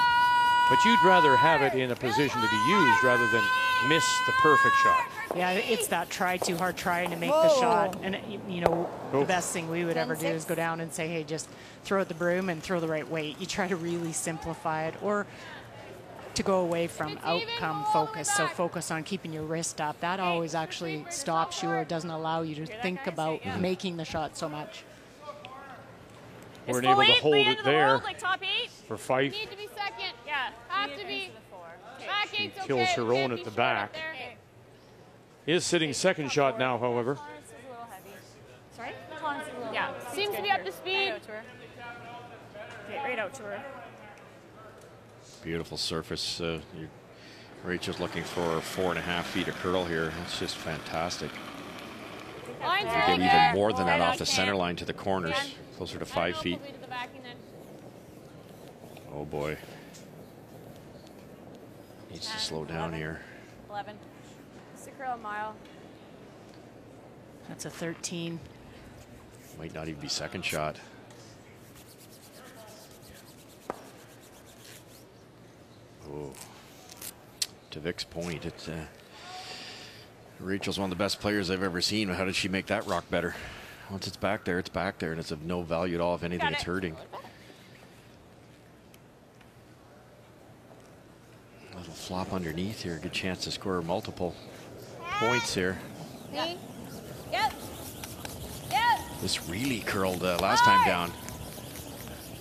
but you'd rather have it in a position to be used rather than miss the perfect shot.
Yeah, it's that try too hard trying to make the shot. And, you know,
Oh.
the best thing we would ever do is go down and say, hey, just throw at the broom and throw the right weight. You try to really simplify it or to go away from outcome focus. So focus on keeping your wrist up. That always actually stops you or doesn't allow you to think about making the shot so much.
Weren't able to hold it there
like top eight.
for Fyfe.
Need to be second. Yeah. Have to be. Back
She
eight's
kills
okay.
her own
can't
at the back.
up there.
Is sitting second shot now, however.
Sorry? Yeah. Seems to be up to speed. Okay, right out to her.
Beautiful surface. Uh, you, Rachel's looking for four and a half feet of curl here. It's just fantastic.
Line's
You get
good.
even more than that off the center line to the corners, closer to five feet.
probably to the backing then.
Oh boy. Needs to slow down here.
11.
Stick her a mile.
That's a 13.
Might not even be second shot. Oh. To Vic's point, it's uh, Rachel's one of the best players I've ever seen. How did she make that rock better? Once it's back there, it's back there, and it's of no value at all. If anything,
Got
it's
it.
hurting. Little flop underneath here. Good chance to score multiple points here.
Yep. Yep.
This really curled uh, last time down.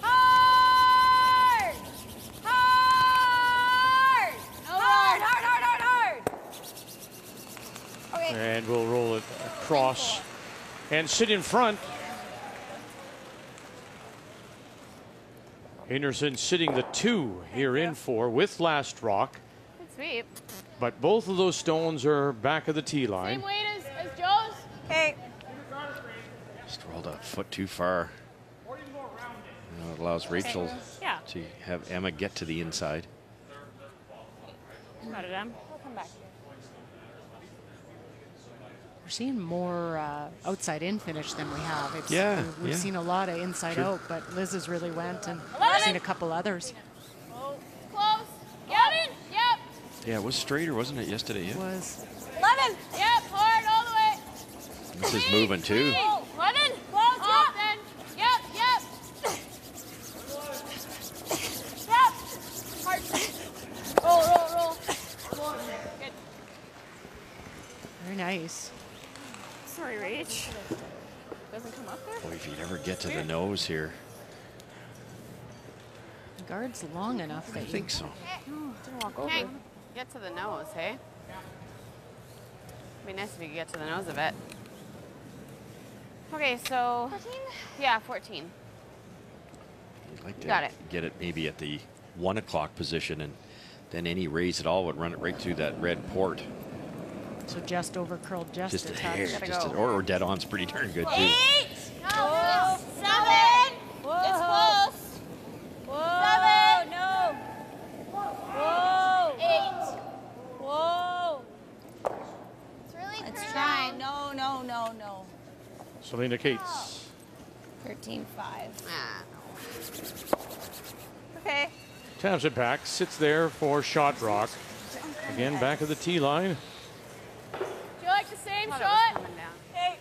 Hard! Hard! Hard, hard, hard, hard, hard! Okay.
And we'll roll it across and sit in front. Einarson sitting the two here in four with last rock,
Good sweep.
but both of those stones are back of the tee line.
Same weight as, as Joe's? Okay.
Just rolled a foot too far. You know, it allows Rachel
Yeah.
to have Emma get to the inside.
Got it, Em. We'll come back.
We're seeing more uh, outside in finish than we have. It's,
Yeah,
We've, we've
yeah.
seen a lot of inside
Sure.
out, but Liz has really went, and
Eleven.
I've seen a couple others.
Oh, close. Got? Yep.
Yeah, it was straighter, wasn't it, yesterday? Yeah.
Was
11. Yep, hard all the way.
This is moving too.
Oh, 11. Close, Off then. Yep, yep. Yep. Hard. Roll, roll, roll. Good.
very nice.
Sorry, Rach. Doesn't come up there?
Boy, if you'd ever get to the nose here.
The guard's long enough
I
that you
think so.
Didn't walk over. Get to the nose, hey? Be nice if you could get to the nose of it. Okay, so
14?
yeah, 14.
You'd like to
Got it.
get it maybe at the one o'clock position, and then any raise at all would run it right through that red port.
So just over curled just,
Just
a
a
touch.
hair, just
go.
a, or, or dead on's pretty darn good too.
Eight. No. Seven. It's close. Whoa. Seven. No. Whoa. Eight. Whoa. It's really It's trying. No, no, no, no.
Selena Kaatz.
13 5.
Ah,
Okay.
Taps it back, sits there for shot rock. Again, back of the tee line.
Do you like the same
thought it was
shot?
coming down.
Hey.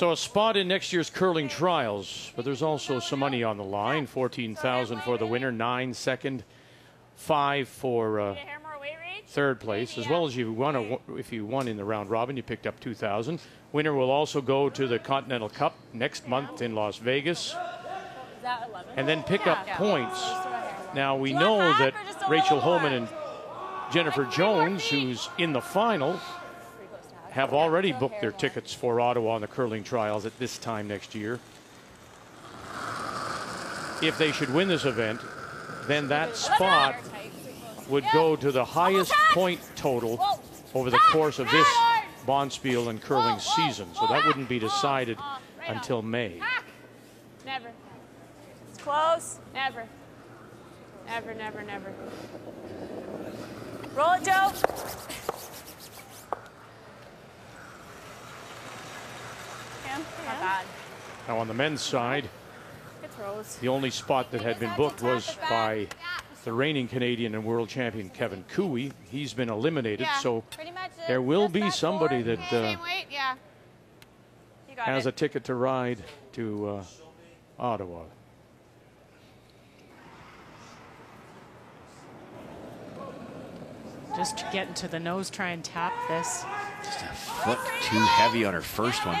So a spot in next year's curling trials, but there's also some money on the line. 14,000 for the winner, nine second, five for uh,
Need a hair more weight, Rach?
third place, as well as you won a, if you won in the round robin, you picked up 2,000. Winner will also go to the Continental Cup next month in Las Vegas, and then pick up points. Now we know that Rachel Homan and Jennifer Jones, who's in the final, have already booked their tickets for Ottawa on the curling trials at this time next year. If they should win this event, then that spot would go to the oh highest point total over the course of this Bonspiel and curling season. So that wouldn't be decided until May.
Never.
It's close.
Never. Never, never, never.
Roll it, Joe.
Cam,
Not bad.
Now on the men's side,
It throws.
the only spot that had been booked was by the reigning Canadian and world champion Kevin Koe. He's been eliminated,
Yeah,
so
much
there will be somebody
forward.
that uh,
yeah.
You got
has
it.
a ticket to ride to uh, Ottawa.
Just getting to the nose, try and tap this.
Just a foot too heavy on her first one.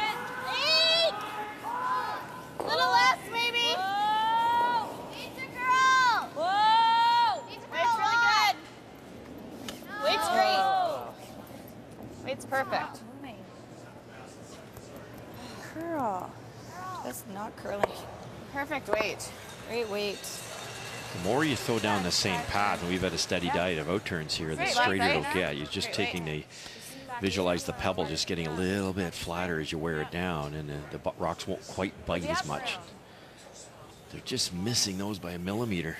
Eight. Little less, maybe.
Whoa!
Eat the girl.
Whoa!
Eat the
Weight's really
a lot.
good.
Weight's great. Weight's perfect.
Curl. That's not curling.
Perfect weight.
Great weight.
The more you throw down the same path, and we've had a steady diet of out turns here, the straighter it'll get. You're just
Great
taking the, visualize the pebble just getting a little bit flatter as you wear it down, and the, the rocks won't quite bite as much. They're just missing those by a millimeter.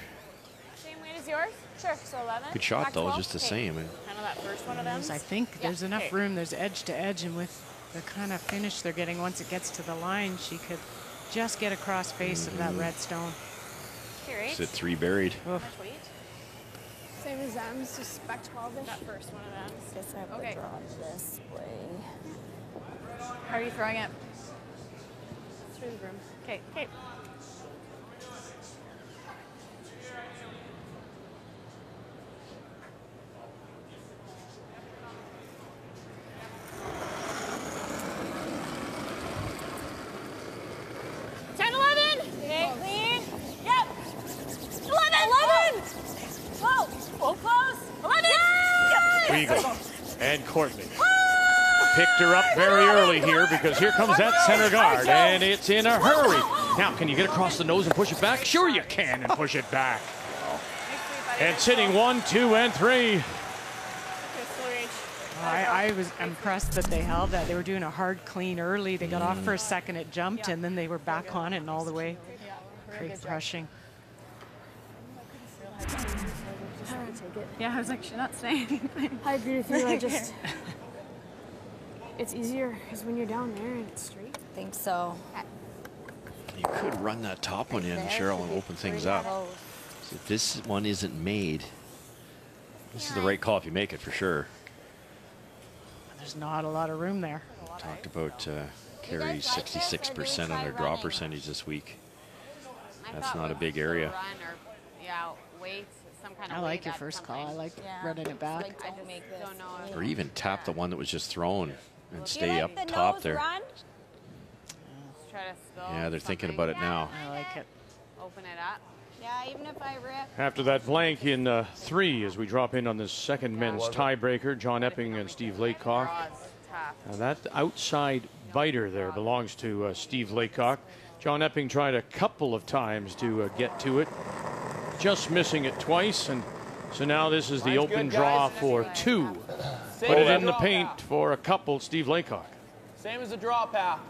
Same weight as yours? Sure. So 11.
Good shot
Back
though,
12?
just the
Okay.
same. And
Kind of that first one of them.
I think
Yeah,
there's enough
okay.
room. There's edge to edge, and with the kind of finish they're getting once it gets to the line, she could just get across face of that mm-hmm. red stone.
Here, eight.
Is it three buried?
How much weight?
Same as them, it's just back 12 -ish.
That first one of them.
Guess I have
Okay.
to draw this way.
How are you throwing it? Through the room. Okay. Okay. Ten, eleven.
Okay, clean. Yep. 11. 11. Whoa. Whoa, close. 11.
Weagle and Courtney picked her up very early here because here comes that center guard and it's in a hurry. Now, can you get across the nose and push it back? Sure you can and push it back. And sitting one, two, and three.
I, I was impressed that they held that. They were doing a hard clean early. They got off for a second, it jumped, and then they were back on it and all the way. Great crushing.
Yeah, I was like, she's not saying anything.
I agree with you. I just. It's easier because when you're down there and it's straight.
I think so.
You could run that top one in,
There
Cheryl, and open things up. So if this one isn't made, this is the right call if you make it for sure.
There's not a lot of room there.
Talked about uh, Kerri's 66% on their draw percentage this week. That's not a big area.
Or, yeah, weight, some kind of
I like your first
some
call. I like
Yeah.
running it back.
Like,
I
don't make
don't know.
Or even tap the one that was just thrown and
Do
stay
you
up
the
top
nose
there.
Run?
Try to
Yeah, they're thinking
something.
about it now.
I like it.
Open it up.
Yeah, even if I rip.
After that blank in uh, three, as we drop in on this second men's tiebreaker, John Epping and Steve Laycock.
Draws.
Now that outside biter there belongs to uh, Steve Laycock. John Epping tried a couple of times to uh, get to it, just missing it twice, and so now this is the open draw for two. Put it in the paint for a couple, Steve Laycock.
Same as the draw path.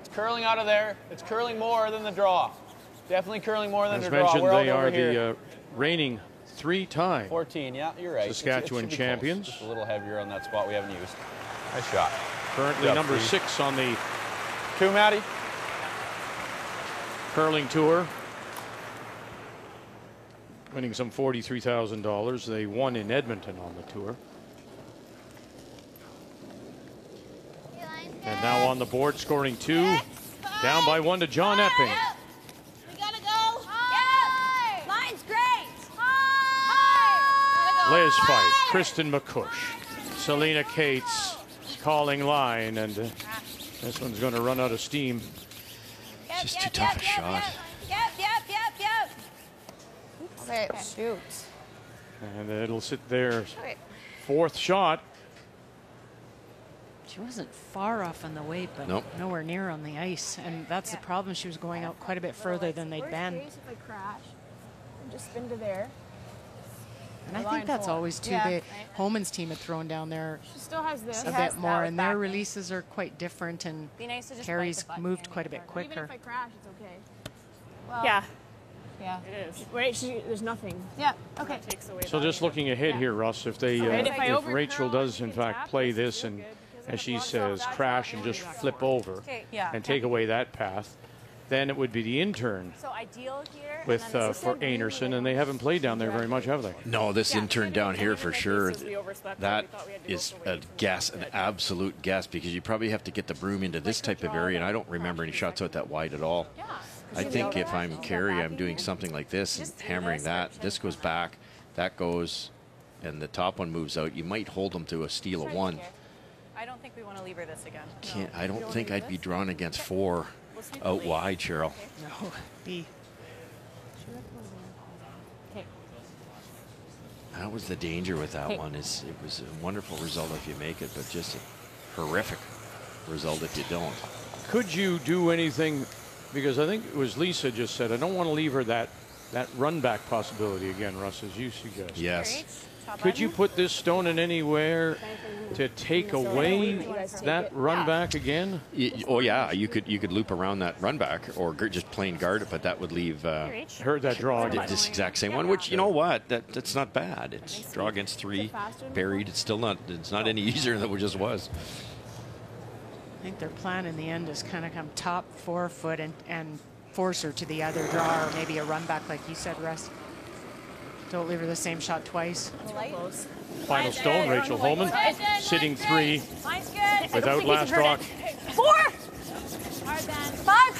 It's curling out of there. It's curling more than the draw. Definitely curling more than
As
the draw. As mentioned,
they are the uh, reigning three-time
14. Yeah, you're right. It's- it
Saskatchewan
should be close.
champions.
Just a little heavier on that spot we haven't used. Nice shot.
currently
Yeah,
number
three.
six on the
Two, Maddie.
curling tour. Winning some $43,000. They won in Edmonton on the tour. And now on the board, scoring two. Down by one to John Epping.
We gotta go.
Yeah. Line's great. High.
Liz Fyfe, Kristen MacCuish, Selena Kaatz calling line, and uh, this one's going to run out of steam.
It's just too tough a shot.
Yep, yep, yep, yep. Okay, shoot.
And it'll sit there. Fourth shot.
She wasn't far off on the weight, but
Nope.
nowhere near on the ice. And that's the problem. She was going out quite a bit further than they'd been.
if I crash and just spin to there.
And I think that's
four.
always too.
Yeah.
The Homan's team had thrown down there
She still has this.
a
has
bit more, and their releases are quite different. And
Be nice to just
Kerri's
bite the button
moved quite a bit
it work.
Even
quicker.
if I crash, it's okay.
Well,
yeah,
Yeah.
it is. Wait, she, there's nothing.
Yeah. Okay.
Takes away
So just looking ahead here, Russ, if they, uh,
if
if Rachel does in fact
tap
play
this,
this and,
good, because
as
if
she says, crash and just flip over and take away that path, then it would be the intern
So ideal here. and
with uh, for Einarson, and they haven't played down there very much, have they?
No, this intern down here for sure.
we overslept,
That
we thought we had to go
is
for
a guess, an absolute guess, because you probably have to get the broom into this type of area, and I don't remember any shots out that wide at all. I think if I'm Kerri, I'm doing something like this and hammering that. This goes back, that goes, and the top one moves out. You might hold them to a steal of
Right
one.
here. I don't think we want to leave her this again.
Can't, I don't think I'd be drawn against four out wide, Cheryl.
No, be
That was the danger with that one. Is it was a wonderful result if you make it, but just a horrific result if you don't.
Could you do anything? Because I think it was Lisa just said, I don't want to leave her that that run back possibility again, Russ, as you suggest.
Yes.
Could you put this stone in anywhere to take away that run back again?
Y- y- oh yeah, you could you could loop around that run back or just plain guard it, but that would leave uh,
Heard that draw
th-
again.
this exact same one. Which you know what, that that's not bad. It's draw against three, buried. It's still not. It's not any easier than it just was.
I think their plan in the end is kind of come top four foot and, and force her to the other draw, or maybe a run back, like you said, Russ. Don't leave her the same shot twice.
Final stone, Rachel Homan, sitting three without last rock.
Four. Hard then. Five.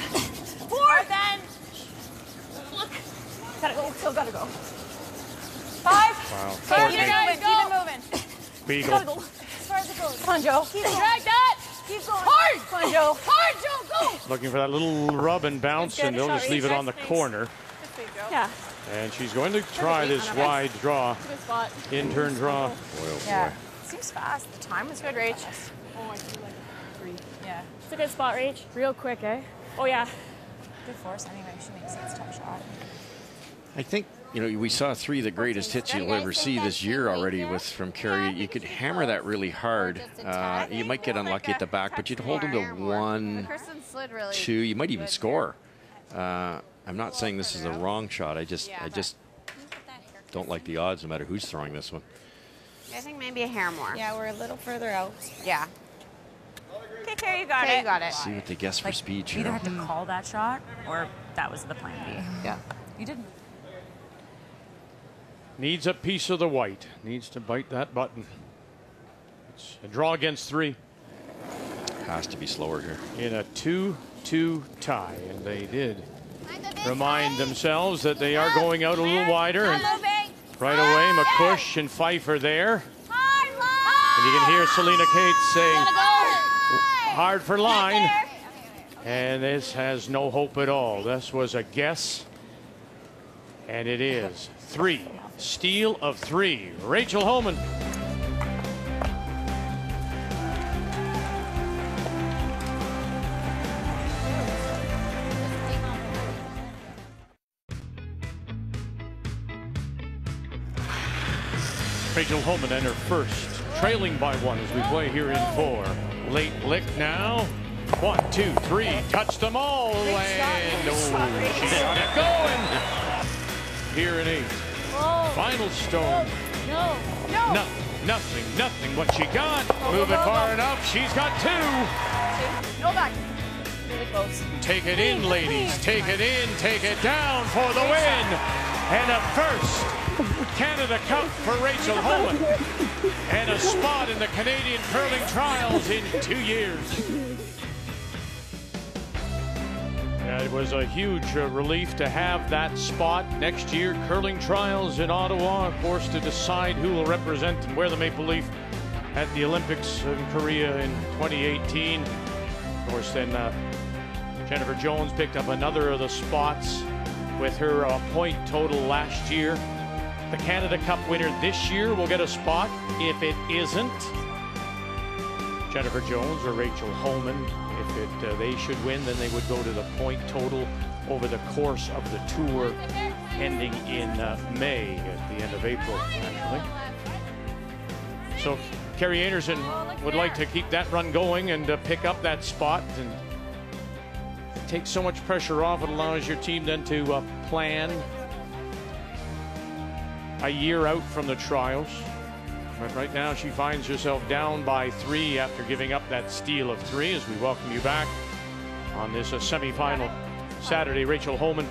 Four. Hard then. Look. Gotta go. Still gotta go. Five.
Wow.
Keep
Courtney,
it moving. Keep it moving. Gotta go.
Weagle,
As far as it goes. Come on, Joe. Keep drag that. Keep going. Hard. Come on, Joe. Hard, Joe. Go.
looking for that little rub and bounce, and they'll just leave it on the corner.
Yeah,
And she's going to try this wide draw,
good spot.
intern draw.
Yeah. Seems fast. The time was good, Rach.
Oh, I see like three.
Yeah.
It's a good spot, Rach. Real quick, eh? Oh yeah.
Good force anyway. She makes it tough shot.
I think you know we saw three of the greatest hits you'll ever see this year already with from Kerri. You could hammer that really hard. Uh, you might get unlucky at the back, but you'd hold them to one,
Kirsten slid really.
two. You might even score. Uh, I'm not saying this is a wrong shot. I just I just don't like the odds, no matter who's throwing this one.
I think maybe a hair more.
Yeah, we're a little further out.
Yeah.
Okay, Kerri, you got
Okay,
it.
you got it.
See what they guess for speed,
either
Cheryl.
had to hmm. call that shot or that was the plan B.
Yeah.
You didn't.
Needs a piece of the white. Needs to bite that button. It's a draw against three
Has to be slower here.
in a 2 2 tie. And they did remind themselves that they are going out a little wider. And right away, MacCuish and Pfeiffer there. And you can hear Selena Kaatz saying, hard for line. And this has no hope at all. This was a guess. And it is three. Steal of three. Rachel Homan. Homan and her first, trailing by one as we play here in four. Late lick now. One, two, three, touch them all, and oh, she got it going. Here in eight. Final stone.
No.
No, nothing, nothing. What she got? Move it far enough. She's got two.
No back. Really close.
Take it in, ladies. Take it in. Take it down for the win. And a first Canada Cup for Rachel Homan. And a spot in the Canadian curling trials in two years. it was a huge uh, relief to have that spot next year. Curling trials in Ottawa, of course, to decide who will represent and wear the Maple Leaf at the Olympics in Korea in 2018. Of course, then uh, Jennifer Jones picked up another of the spots with her uh, point total last year. The Canada Cup winner this year will get a spot. If it isn't, Jennifer Jones or Rachel Homan, if it uh, they should win, then they would go to the point total over the course of the tour ending in uh, May at the end of April, actually. So Kerri Einarson would like to keep that run going and uh, pick up that spot and take so much pressure off. It allows your team then to uh, plan a year out from the trials. But right now she finds herself down by three after giving up that steal of three as we welcome you back on this uh, semifinal Saturday. Rachel Homan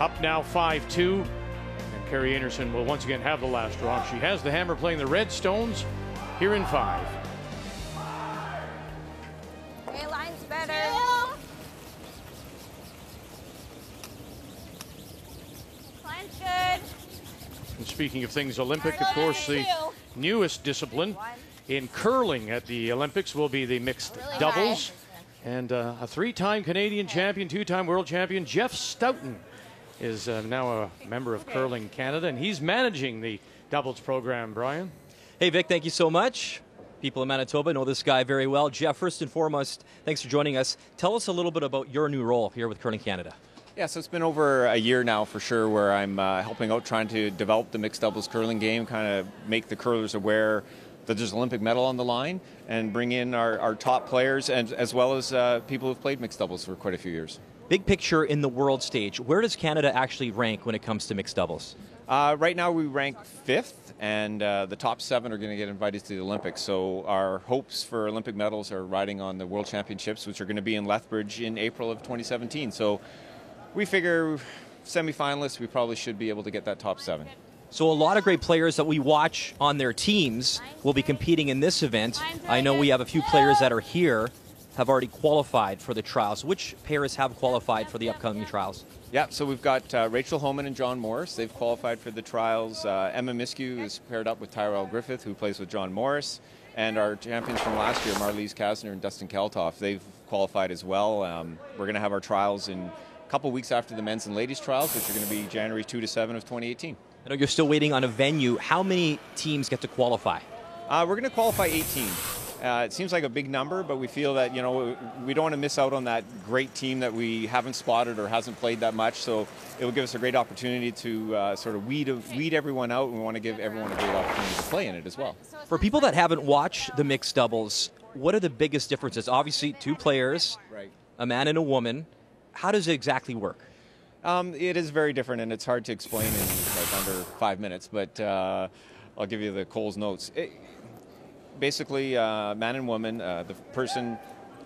up now 5-2. And Kerri Einarson will once again have the last draw. She has the hammer playing the Redstones here in five.
Line's better. Line's good.
And speaking of things Olympic, of course, the newest discipline in curling at the Olympics will be the mixed doubles. And uh, a three time Canadian champion, two time world champion, Jeff Stoughton, is uh, now a member of Curling Canada, and he's managing the doubles program, Brian.
Hey, Vic, thank you so much. People in Manitoba know this guy very well. Jeff, first and foremost, thanks for joining us. Tell us a little bit about your new role here with Curling Canada.
Yeah, so it's been over a year now for sure where I'm uh, helping out trying to develop the mixed doubles curling game, kind of make the curlers aware that there's Olympic medal on the line and bring in our, our top players and as well as uh, people who've played mixed doubles for quite a few years.
Big picture in the world stage, where does Canada actually rank when it comes to mixed doubles?
Uh, right now we rank fifth, and uh, the top seven are going to get invited to the Olympics. So our hopes for Olympic medals are riding on the World Championships, which are going to be in Lethbridge in April of 2017. So we figure semifinalists, we probably should be able to get that top seven.
So a lot of great players that we watch on their teams will be competing in this event. I know we have a few players that are here have already qualified for the trials. Which pairs have qualified for the upcoming trials?
Yeah, so we've got uh, Rachel Homan and John Morris. They've qualified for the trials. Uh, Emma Miskew is paired up with Tyrell Griffith, who plays with John Morris. And our champions from last year, Marliese Kasner and Dustin Kalthoff, they've qualified as well. Um, we're going to have our trials in couple weeks after the men's and ladies trials, which are going to be January 2 to 7 of 2018.
I know you're still waiting on a venue. How many teams get to qualify?
Uh, we're going to qualify 18. Uh, it seems like a big number, but we feel that you know we don't want to miss out on that great team that we haven't spotted or hasn't played that much. So it will give us a great opportunity to uh, sort of weed weed everyone out, and we want to give everyone a great opportunity to play in it as well.
For people that haven't watched the mixed doubles, what are the biggest differences? Obviously, two players,
right.
a man and a woman. How does it exactly work?
Um, it is very different, and it's hard to explain in like under five minutes. But uh, I'll give you the Cole's notes. It, basically, uh, man and woman, uh, the person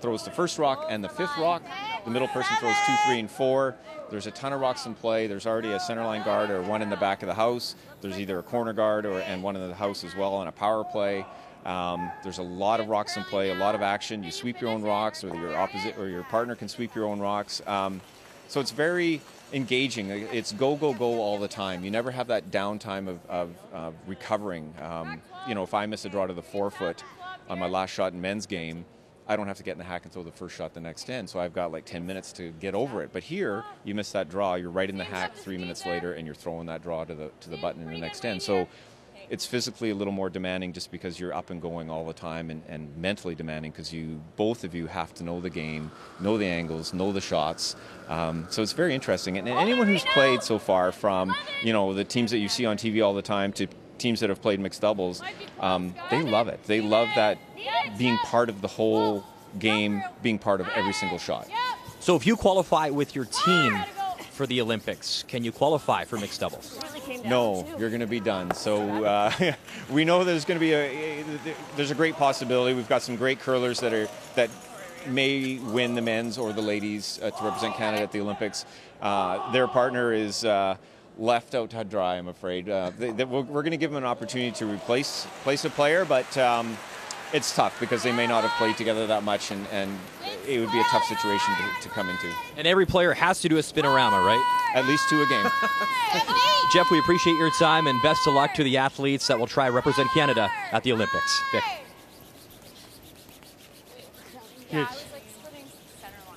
throws the first rock and the fifth rock. The middle person throws two, three, and four. There's a ton of rocks in play. There's already a centerline guard or one in the back of the house. There's either a corner guard or and one in the house as well on a power play. Um, there's a lot of rocks in play, a lot of action. You sweep your own rocks, or your opposite or your partner can sweep your own rocks. Um, so it's very engaging. It's go, go, go all the time. You never have that downtime of, of recovering. Um, you know, if I miss a draw to the forefoot on my last shot in men's game, I don't have to get in the hack and throw the first shot the next end. So I've got like 10 minutes to get over it. But here, you miss that draw, you're right in the hack three minutes later, and you're throwing that draw to the to the button in the next end. So it's physically a little more demanding just because you're up and going all the time and, and mentally demanding because you both of you have to know the game know the angles know the shots. Um, so it's very interesting. And, and anyone who's played so far from you know the teams that you see on tv all the time to teams that have played mixed doubles um, they love it. They love that being part of the whole game being part of every single shot.
So if you qualify with your team for the Olympics. Can you qualify for mixed doubles?
No, you're going to be done. So uh, we know there's going to be a there's a great possibility. We've got some great curlers that are that may win the men's or the ladies uh, to represent Canada at the Olympics. Uh, their partner is uh, left out to dry. I'm afraid. Uh, they, they, we're, we're going to give them an opportunity to replace replace a player, but. Um, it's tough because they may not have played together that much, and, and it would be a tough situation to, to come into.
And every player has to do a spinorama, right?
At least two a game.
Jeff, we appreciate your time and best of luck to the athletes that will try to represent Canada at the Olympics. Vic.
It,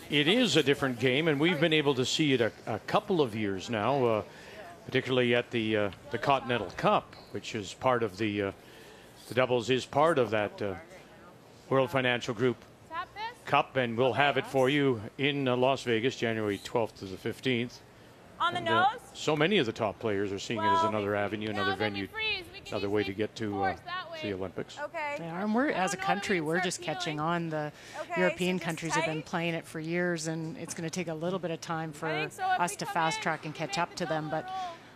it is a different game, and we've been able to see it a, a couple of years now, uh, particularly at the uh, the Continental Cup, which is part of the uh, the doubles is part of that uh, World Financial Group Cup, and we'll have it for you in uh, Las Vegas, January 12th to the 15th.
On the
And, uh,
nose?
so many of the top players are seeing it as another avenue, another venue, another way to get to uh, the Olympics.
Okay.
Yeah, and we're as a country, we're just catching on. The European countries have been playing it for years, and it's going to take a little bit of time for us to fast track and catch up to them. But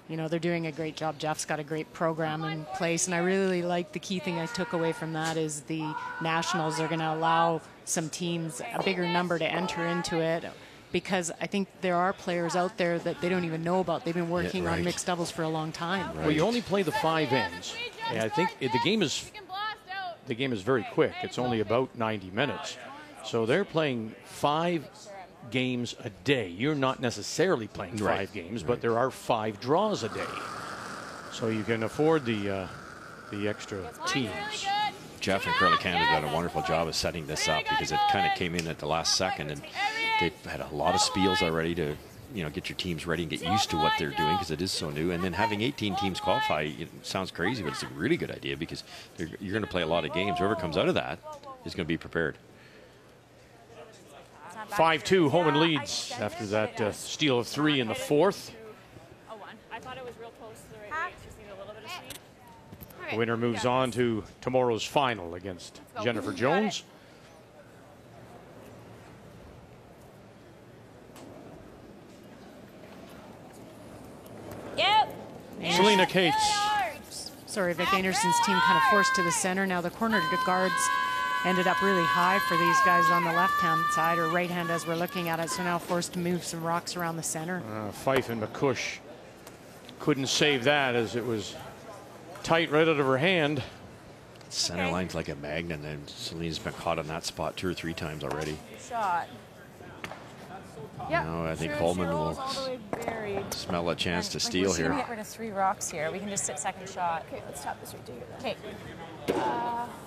you know, they're doing a great job. Jeff's got a great program in place, and I really like the key thing I took away from that is the nationals are going to allow some teams a bigger number to enter into it. Because I think there are players out there that they don't even know about. They've been working
right.
on mixed doubles for a long time.
Well, you only play the five ends. And I think it, the game is the game is very quick. It's only about 90 minutes. So they're playing five games a day. You're not necessarily playing five
Right.
games, but there are five draws a day. So you can afford the uh, the extra teams.
Jeff and Curling Canada done a wonderful job of setting this up because it kind of came in at the last second, and they've had a lot of spiels already to, you know, get your teams ready and get used to what they're doing because it is so new. And then having 18 teams qualify it sounds crazy, but it's a really good idea because you're going to play a lot of games. Whoever comes out of that is going to be prepared.
5-2, Homan leads after that uh, steal of three in the fourth. Winner moves on to tomorrow's final against. Jennifer Jones.
Yep.
Selena Kaatz.
Sorry, Vic Einarson's team kind of forced to the center. Now the corner guards ended up really high for these guys on the left-hand side or right hand as we're looking at it. So now forced to move some rocks around the center.
Uh, Fyfe and MacCuish couldn't save that as it was tight right out of her hand.
Center line's like a magnet, and Selena's been caught on that spot two or three times already.
Shot.
No, I think Homan will smell a chance to steal
We're gonna
here.
get rid of three rocks here. We can just sit second shot.
Okay, let's tap this right here.
Okay.
Uh, you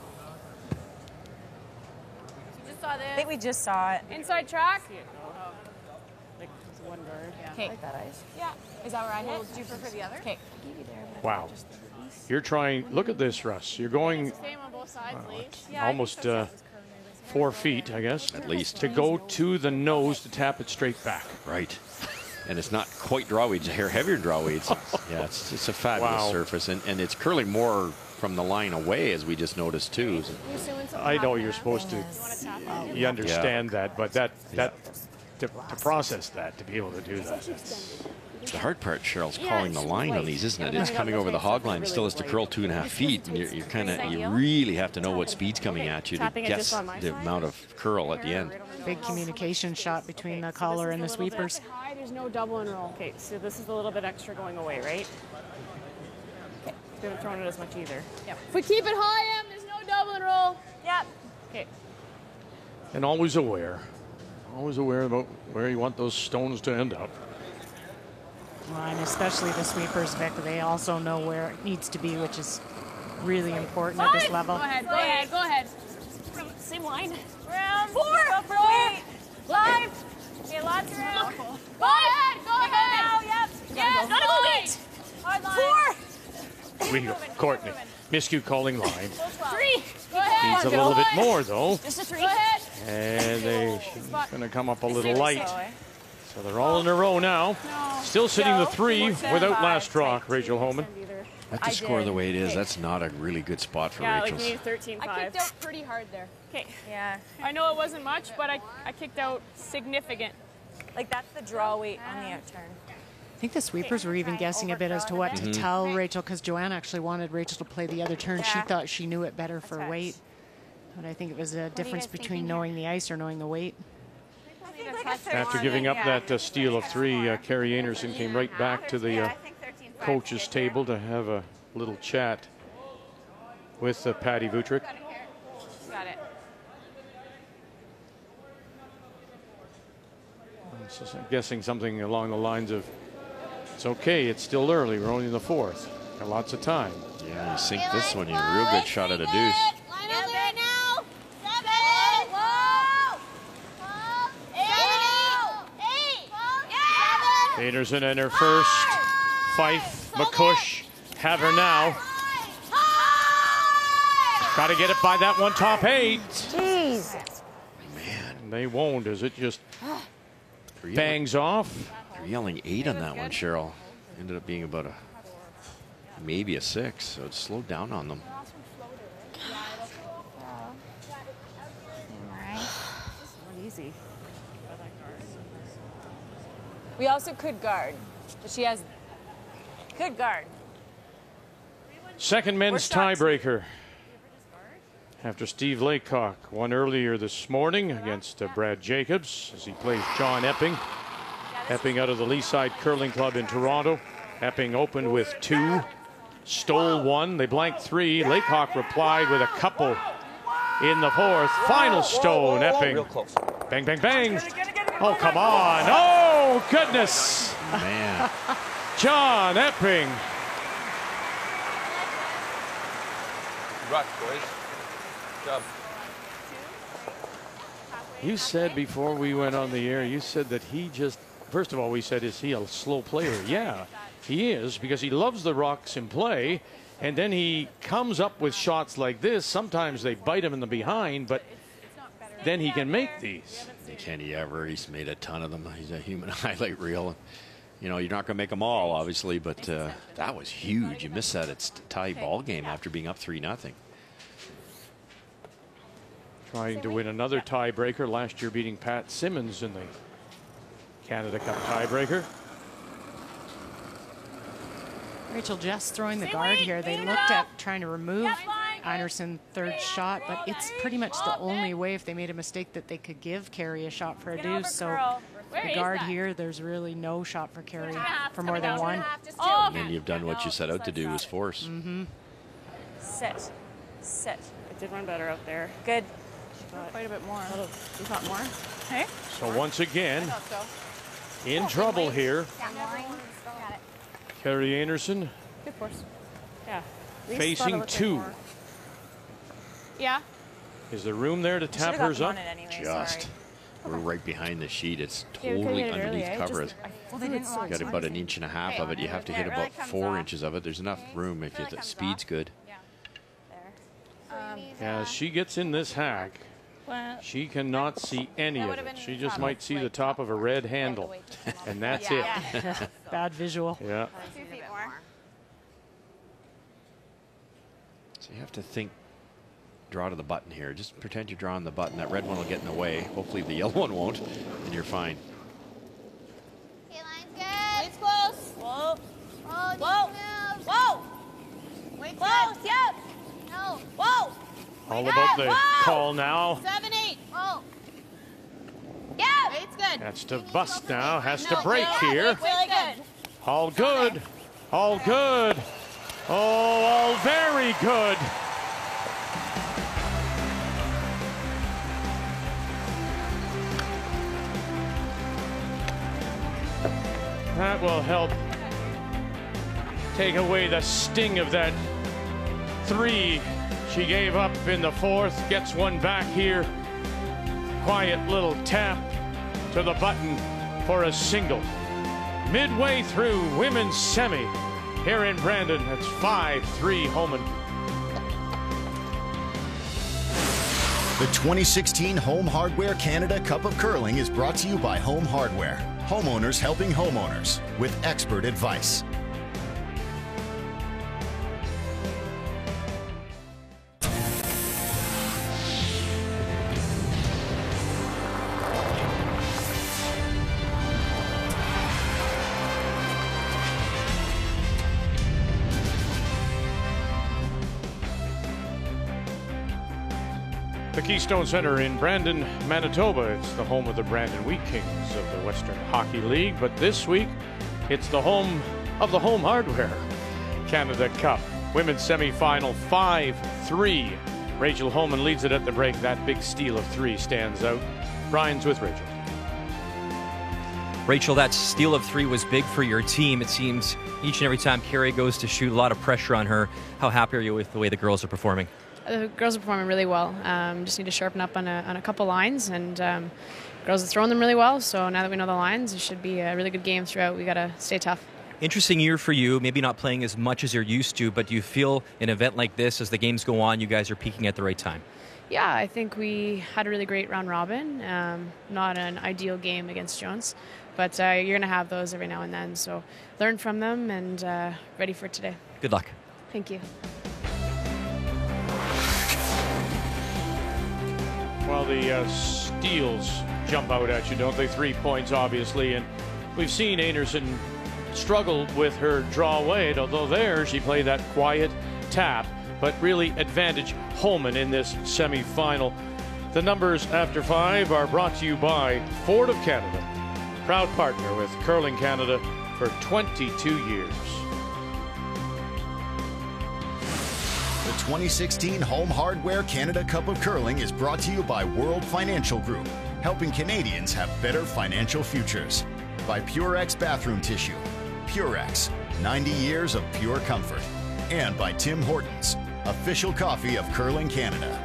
just saw
I think we just saw it.
Inside track.
One Okay.
Yeah. Is that where I hit? Do you prefer the other?
Okay.
Wow. You're trying, look at this, Russ. You're going
Same on both
almost uh, four feet, I guess.
At least.
To go to the nose to tap it straight back.
Right. And it's not quite draw weeds, hair heavier draw weeds. yeah, it's, it's a fabulous
Wow.
surface, and, and it's curling more from the line away, as we just noticed too.
I know you're supposed to, you understand that, but that, that, to, to process that, to be able to do that.
The hard part, Cheryl's calling the line on these, isn't it? It's coming over the hog line, still has to curl two and a half feet, and you're, you're kind of, you really have to know what speed's coming at you to guess
just on my
the amount of curl at the end.
Big communication shot between the caller and the sweepers.
There's no double and roll.
Okay, so this is a little bit extra going away, right? Okay, we haven't thrown it as much either.
Yep. If we keep it high, Em, there's no double and roll.
Yep.
Okay.
And always aware, always aware about where you want those stones to end up.
Well, and especially the sweepers, Vic, they also know where it needs to be, which is really important at this
Five.
level.
Go ahead, go ahead, go ahead.
Same line.
Round.
Four.
Go for
Four.
eight. Five. Okay, lots of round.
Go ahead, go ahead.
Yep.
Yeah,
Gotta go late.
Hard line.
Four.
We, go. Courtney, Miskew calling line.
Three. Go ahead.
Needs a little bit more though.
Just a three. Go ahead.
And they going to come up a little light. So they're all in a row now. Still sitting the three without last draw, Rachel Homan.
Let the score the way it is. That's not a really good spot for
Yeah, like
Rachel's.
we need 13
I kicked out pretty hard there.
Okay.
Yeah.
I know it wasn't much, but I, I kicked out significant.
Like that's the draw weight on the outturn.
I think the sweepers were even guessing a bit as to what to
mm-hmm.
tell Rachel because Joanne actually wanted Rachel to play the other turn. She thought she knew it better for weight. But I think it was a difference between knowing the ice or knowing the weight.
After giving up that uh, steal of three, uh, Kerri Einarson came right back to the uh, coach's table to have a little chat with uh, Patty Wuthrich. I'm guessing something along the lines of "It's okay. It's still early. We're only in the fourth. Got lots of time."
Yeah, you sink this one. You're a real good shot at a deuce.
Peterson in her first. Fyfe, MacCuish have her now. Got to get it by that one top eight.
Jeez.
And they won't as it just bangs off.
They're yelling eight on that one, Cheryl. Ended up being about a maybe a six, so it slowed down on them.
Easy.
We also could guard, but she has good guard.
Second men's tiebreaker. After Steve Laycock won earlier this morning against uh, Brad Jacobs as he plays John Epping. Epping out of the Leaside Curling Club in Toronto. Epping opened with two, stole one. They blanked three. Laycock replied with a couple in the fourth. Final stone, Epping. Bang, bang, bang. Oh, come on. Oh, goodness.
Man.
John Epping.
Rush, boys. Job.
You said before we went on the air, you said that he just, first of all, we said, is he a slow player? Yeah, he is because he loves the rocks in play. And then he comes up with shots like this. Sometimes they bite him in the behind, but then he can make these.
Can he ever? He's made a ton of them. He's a human highlight reel. You know, you're not going to make them all, obviously, but uh, that was huge. You missed that. It's a tie ball game after being up 3 nothing.
Trying to win another tiebreaker. Last year beating Pat Simmons in the Canada Cup tiebreaker.
Rachel Jess throwing the guard here. They looked at trying to remove Einarson third shot, but it's pretty much the only way if they made a mistake that they could give Kerri a shot for a deuce. So the guard here, there's really no shot for Kerri for more than one.
And then you've done what you set out to do is force.
Mm-hmm.
Sit. Sit.
It did run better out there.
Good.
Quite a bit more. You thought more?
Hey?
So once again, in trouble here. Kerri Einarson
Good force. Yeah. Reese thought it
facing two.
Yeah.
Is there room there to
should've
tap hers up?
anyway,
Just. We're right behind the sheet. It's
Yeah, we could've
totally
hit it early,
underneath
eh?
cover.
Just- well, they didn't
You got about an inch and a half of it. You have to hit
It
about
really
four
off.
inches of it. There's enough room if you, the speed's good.
Yeah, as she gets in this hack, she cannot see any of it. She just might see the top of a red handle, and that's it.
Bad visual.
Yeah.
Two feet more.
So you have to think, draw to the button here. Just pretend you're drawing the button. That red one will get in the way. Hopefully the yellow one won't, and you're fine. Okay, line's good.
It's close. Whoa. Oh,
Whoa.
Move.
Whoa!
Wait,
Close, yep!
No.
Whoa!
All about the
Whoa.
call now.
Seven, eight. Oh.
Yeah!
Eight's good.
Has to bust now. Has to break
no,
here.
eight's really good.
All good. All good. Oh, all very good. That will help take away the sting of that three she gave up in the fourth. Gets one back here. Quiet little tap to the button for a single. Midway through women's semi here in Brandon. It's 5 3 Homan.
The 2016 Home Hardware Canada Cup of Curling is brought to you by Home Hardware. Homeowners helping homeowners with expert advice.
Keystone Center in Brandon, Manitoba. It's the home of the Brandon Wheat Kings of the Western Hockey League. But this week, it's the home of the Home Hardware Canada Cup. Women's semifinal 5 3. Rachel Homan leads it at the break. That big steal of three stands out. Brian's with Rachel.
Rachel, that steal of three was big for your team. It seems each and every time Kerri goes to shoot, a lot of pressure on her. How happy are you with the way the girls are performing?
The girls are performing really well. Um, just need to sharpen up on a, on a couple lines, and um, girls are throwing them really well. So now that we know the lines, it should be a really good game throughout. We got to stay tough.
Interesting year for you, maybe not playing as much as you're used to, but do you feel an event like this, as the games go on, you guys are peaking at the right time?
Yeah, I think we had a really great round robin. Um, not an ideal game against Jones, but uh, you're going to have those every now and then. So learn from them and uh, ready for today.
Good luck.
Thank you.
Well, the uh, steals jump out at you, don't they? Three points, obviously. And we've seen Einarson struggle with her draw weight, although there she played that quiet tap, but really advantage Homan in this semifinal. The numbers after five are brought to you by Ford of Canada, proud partner with Curling Canada for 22 years.
2016 Home Hardware Canada Cup of Curling is brought to you by World Financial Group, helping Canadians have better financial futures. By Purex Bathroom Tissue, Purex, 90 years of pure comfort. And by Tim Hortons, official coffee of Curling Canada.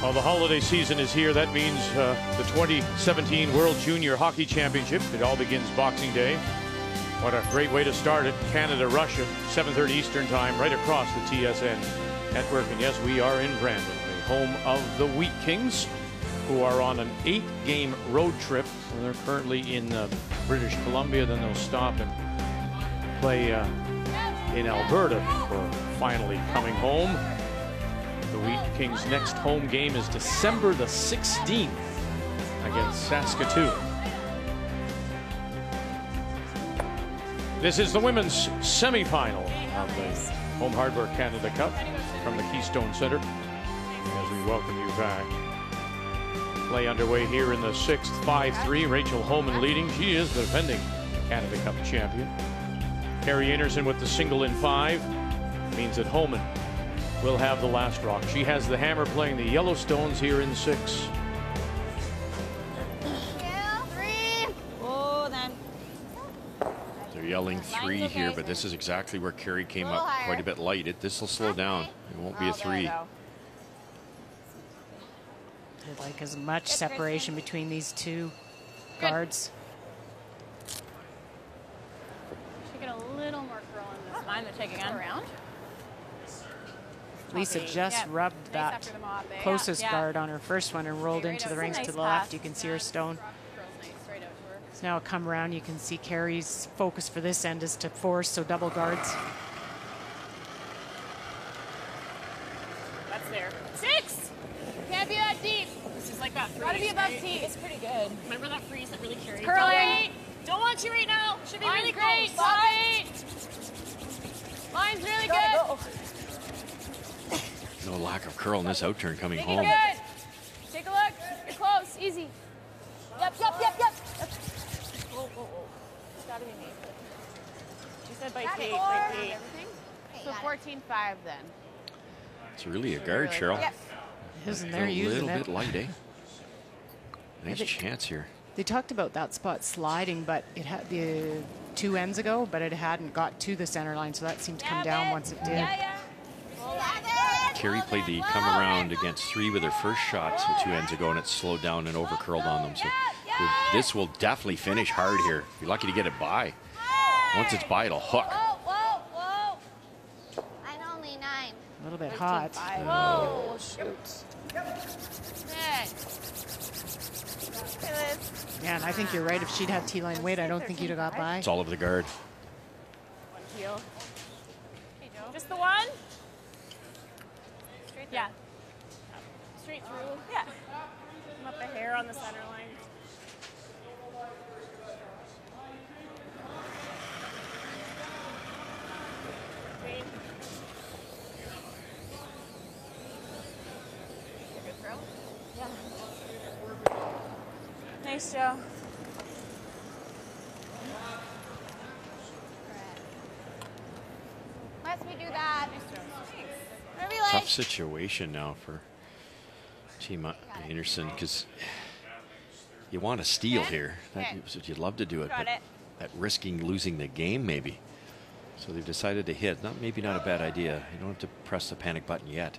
Well, the holiday season is here. That means uh, the 2017 World Junior Hockey Championship. It all begins Boxing Day. What a great way to start it. Canada, Russia, 7.30 Eastern Time, right across the TSN network. And yes, we are in Brandon, the home of the Wheat Kings, who are on an eight-game road trip. And They're currently in uh, British Columbia. Then they'll stop and play uh, in Alberta before finally coming home. The Wheat Kings' next home game is December the 16th against Saskatoon. This is the women's semifinal of the Home Hardware Canada Cup from the Keystone Center. As we welcome you back. Play underway here in the sixth, 5-3. Rachel Homan leading. She is the defending Canada Cup champion. Kerri Einarson with the single in five means that Homan will have the last rock. She has the hammer playing the Yellowstones here in six.
Yelling three here, but this is exactly where Kerri came up quite a bit light. It This will slow down. It won't be a three.
I'd like as much separation between these two guards.
Should get a little more curl in this. Mine, they're taking around.
Lisa just
yeah.
rubbed
Nice
that
mop, eh?
closest
Yeah.
guard on her first one and rolled into the
out.
rings
Nice
to the
pass.
left. You can see her stone. So now come around, you can see Kerri's focus for this end is to force, so double guards.
That's there. Six! Can't be that deep. This is like that freeze. Gotta be above
right?
T. It's pretty good. Remember that freeze that really carried?
Curling.
Don't want you right now. Should be
Line's
really
great.
close.
Stop
it. Line's really
Gotta
good.
No lack of curl in this outturn coming
Make it
home.
good. Take a look. You're close. Easy. Yep, yep, yep, yep. Whoa, whoa, whoa. It's gotta be me. She said by
Got
Kate,
four.
by Kate.
So 14-5 then.
It's really a guard, Cheryl.
Yep.
Isn't
Feel
there
a
using
little
it?
bit light, eh? Nice
think-
chance here.
They talked about that spot sliding, but it had the two ends ago, but it hadn't got to the center line, so that seemed to come down once it did.
Kerri played the come around against three with her first shot two ends ago, and it slowed down and overcurled on them. So this will definitely finish hard here. You're lucky to get it by. Once it's by, it'll hook.
Whoa, whoa, whoa. I'm only nine.
A little bit hot.
Whoa, shoot.
Yeah, and I think you're right. If she'd had T-line weight, I don't think you'd have got by.
It's all over the guard.
Heel. Just the one? Straight yeah. Straight through. Yeah. Come up a hair on the center line. Nice, Joe.
Let me do that. Whatever you like.
Tough situation now for Team Einarson, because you want to steal here. That, you'd love to do it, but at risking losing the game, maybe. So they've decided to hit. Not maybe not a bad idea. You don't have to press the panic button yet.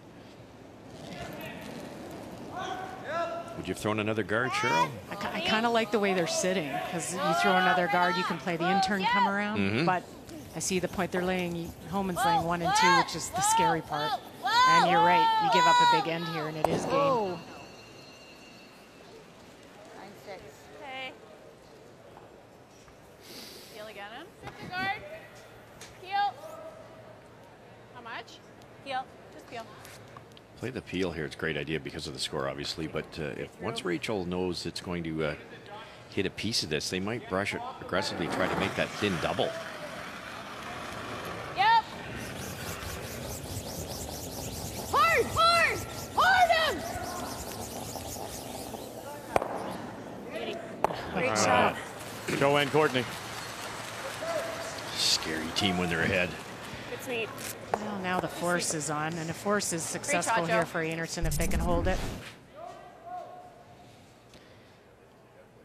Would you have thrown another guard, Cheryl?
I, I kind of like the way they're sitting because you throw another guard, you can play the intern come around.
Mhm.
But I see the point they're laying. Homan's laying one and two, which is the scary part. And you're right, you give up a big end here, and it is game.
Whoa. Okay. Heel again. Sit the guard. Heel. How much? Heel. Just peel.
Play the peel here. It's a great idea because of the score, obviously. But uh, if once Rachel knows it's going to uh, hit a piece of this, they might brush it aggressively, try to make that thin double.
Yep. Hard, hard, hard him.
Great shot. Joanne Courtney.
Scary team when they're ahead.
Good sweep.
Well, now the force is on, and the force is successful here for Einarson if they can hold it.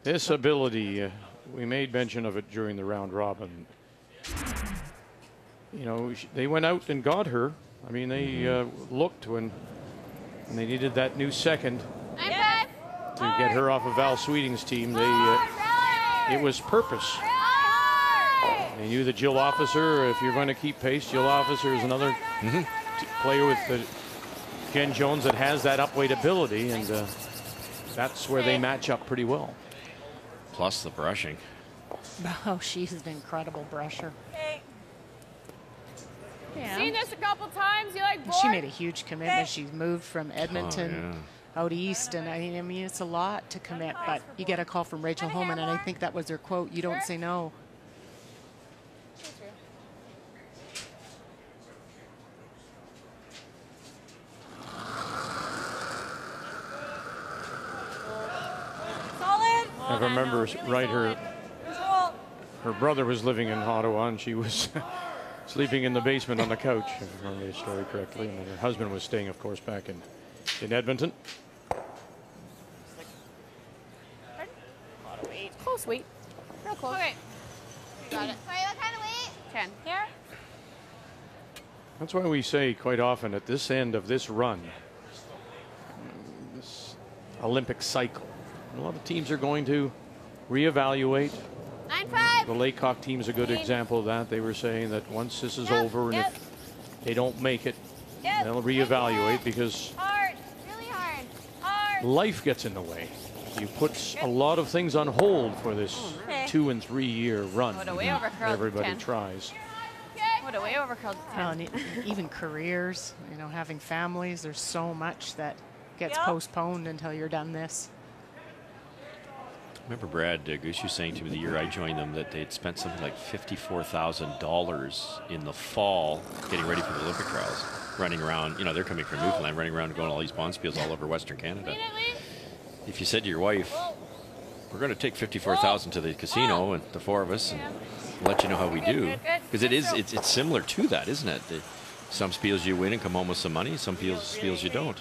This ability, uh, we made mention of it during the round robin. You know, they went out and got her. I mean, they uh, looked when, when they needed that new second to get her off of Val Sweeting's team. They, uh, it was purpose. They knew that Jill Officer, if you're going to keep pace, Jill Officer is another t- player with the Jen Jones that has that upweight ability, and uh, that's where they match up pretty well.
Plus the brushing.
Oh, she's an incredible brusher. Yeah.
Seen this a couple times. You like
And
bored?
She made a huge commitment. She's moved from Edmonton
Oh,
out east, and I I mean it's a lot to commit. But you get a call from Rachel Homan, and I think that was her quote: "You don't say no."
Remember right, her her brother was living in Ottawa, and she was sleeping in the basement on the couch, if I remember the story correctly. And her husband was staying, of course, back in in Edmonton.
Close weight.
Real close. Okay. Got it.
Wait, what kind of weight?
Ten.
Here.
That's why we say quite often at this end of this run, this Olympic cycle, a lot of teams are going to reevaluate.
Nine five.
The Laycock team is a good example of that. They were saying that once this is over and if they don't make it,
Yep.
they'll reevaluate because
Hard. Really hard. Hard.
life gets in the way. You put a lot of things on hold for this oh,
Okay.
two and three year run.
Would have way overcurled
Everybody
10.
tries.
Would have way overcurled
Well,
ten.
and even careers, you know, having families. There's so much that gets
Yep.
postponed until you're done this.
Remember Brad Gushue saying to me the year I joined them that they'd spent something like $54,000 in the fall getting ready for the Olympic trials, running around. You know, they're coming from Newfoundland, running around and going to all these bonspiels all over Western Canada. If you said to your wife, we're going to take 54,000 to the casino and the four of us and let you know how we do. Because it is, it's, it's similar to that, isn't it? The- Some spiels you win and come home with some money, some spiels, spiels you don't.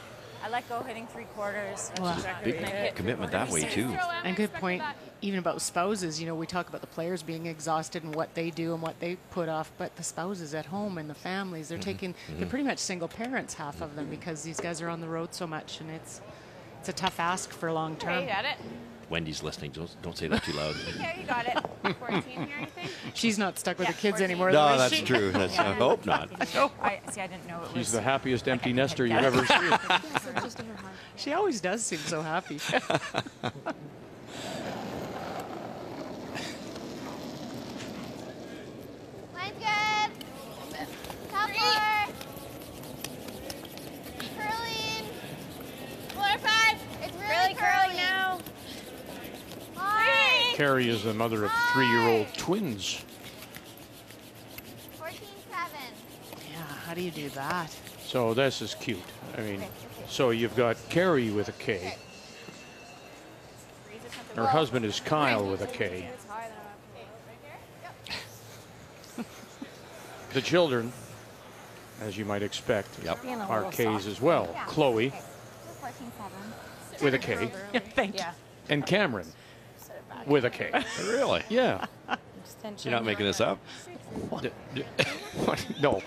I let go hitting three quarters.
Wow.
Big commitment that way, too.
And good point, even about spouses. You know, we talk about the players being exhausted and what they do and what they put off, but the spouses at home and the families, they're taking, they're
mhm.
pretty much single parents, half of them, because these guys are on the road so much, and it's it's a tough ask for long term.
Okay, you got it.
Wendy's listening. Don't, don't say that too loud.
Okay, you got it. 14 here, you think?
She's not stuck with
Yeah,
the kids
14.
anymore.
No,
though,
that's
she?
true. That's- I hope not.
I, see, I didn't know it was.
She's the happiest empty nester you've ever seen.
She always does seem so happy.
Line's good. Top four. Curling. Four five. It's really,
Really curling
curling
now.
Hard.
Kerri is the mother of three year old twins.
Fourteen seven.
yeah, how do you do that?
So this is cute. I mean, so you've got Kerri with a K. Her husband is Kyle with a K. The children, as you might expect,
Yep.
Are K's
soft.
as well.
Yeah.
Chloe,
Okay. So 14 7.
with a K,
Thank you.
and Cameron with a a K.
Really?
Yeah.
You're not making this up?
D- d- no,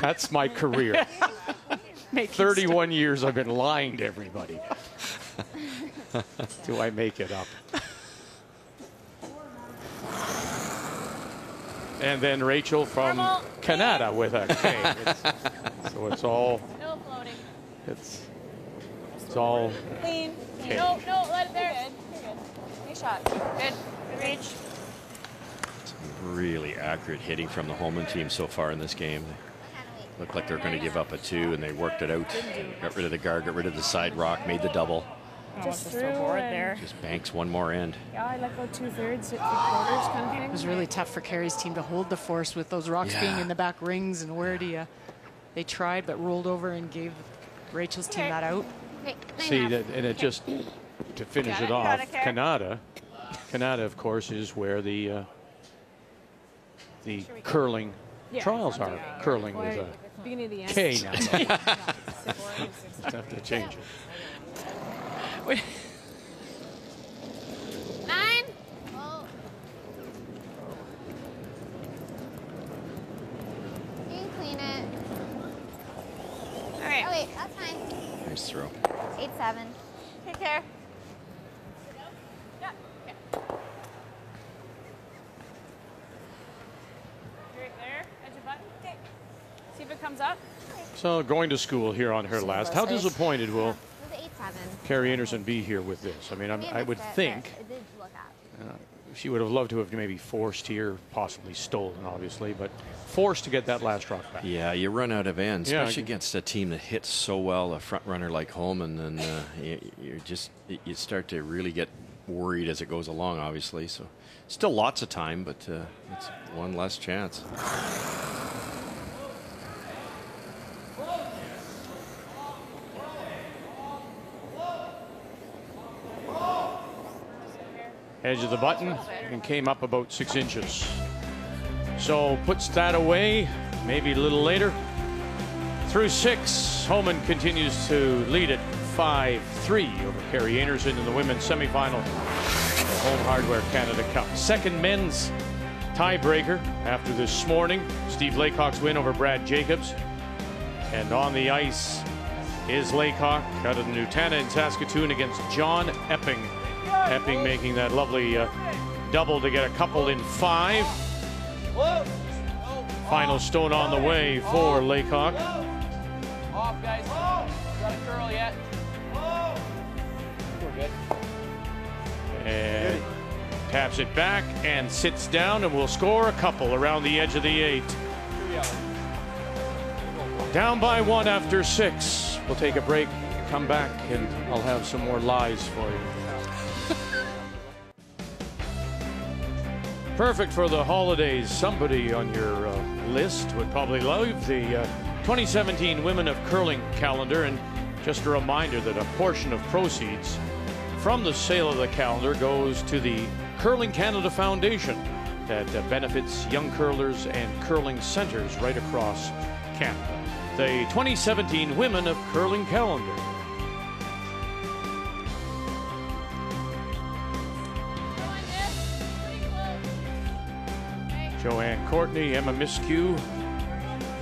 that's my career. 31 years I've been lying to everybody. Do I make it up? And then Rachel from
Normal.
Canada with a K. It's- so it's all
No floating.
it's it's all
Clean.
Okay.
No, no, let it there.
Good. You're good. Nice shot.
Good. Good reach.
Really accurate hitting from the Homan team so far in this game. They looked like they're going to give up a two, and they worked it out. Got rid of the guard, got rid of the side rock, made the double.
Oh, just through and
Just banks one more end.
Yeah, I like go two thirds, three quarters kind of thing.
It was really tough for Kerri's team to hold the force with those rocks being in the back rings. And where do you? They tried, but rolled over and gave Rachel's team that out.
see that, and it just to finish it
it,
off.
got it, Karen.
Canada, Canada, of course, is where the uh, the curling
Yeah.
trials are. Curling with a
Beginning of the end.
K now. have to change it.
Nine. Oh. You can clean it.
All right.
Oh wait, that's fine.
Nice throw.
Eight seven.
Take care. Right there. Edge of button. Okay. See if it comes up.
So going to school here on her last. How disappointed will
eight seven.
Kerri Einarson be here with this? I mean, I'm, I would think
but It did look at.
uh, she would have loved to have maybe forced here, possibly stolen, obviously, but forced to get that last rock back.
Yeah, you run out of ends,
Yeah,
especially against a team that hits so well, a front runner like Homan, and uh, you, you just you start to really get worried as it goes along. Obviously, so still lots of time, but uh, it's one less chance.
Edge of the button and came up about six inches. So puts that away, maybe a little later. Through six, Homan continues to lead it 5-3 over Kerri Einarson in the women's semifinal the Home Hardware Canada Cup. Second men's tiebreaker after this morning. Steve Laycock's win over Brad Jacobs. And on the ice is Laycock out of Nutana in Saskatoon against John Epping. Epping making that lovely uh, double to get a couple in five. Final stone on the way for Laycock.
Off, guys. Got a curl yet? We're good.
And taps it back and sits down and will score a couple around the edge of the eight. Down by one after six. We'll take a break, come back, and I'll have some more lies for you. Perfect for the holidays. Somebody on your uh, list would probably love the uh, 2017 Women of Curling calendar. And just a reminder that a portion of proceeds from the sale of the calendar goes to the Curling Canada Foundation that uh, benefits young curlers and curling centers right across Canada. The 2017 Women of Curling calendar. Joanne Courtney, Emma Miskew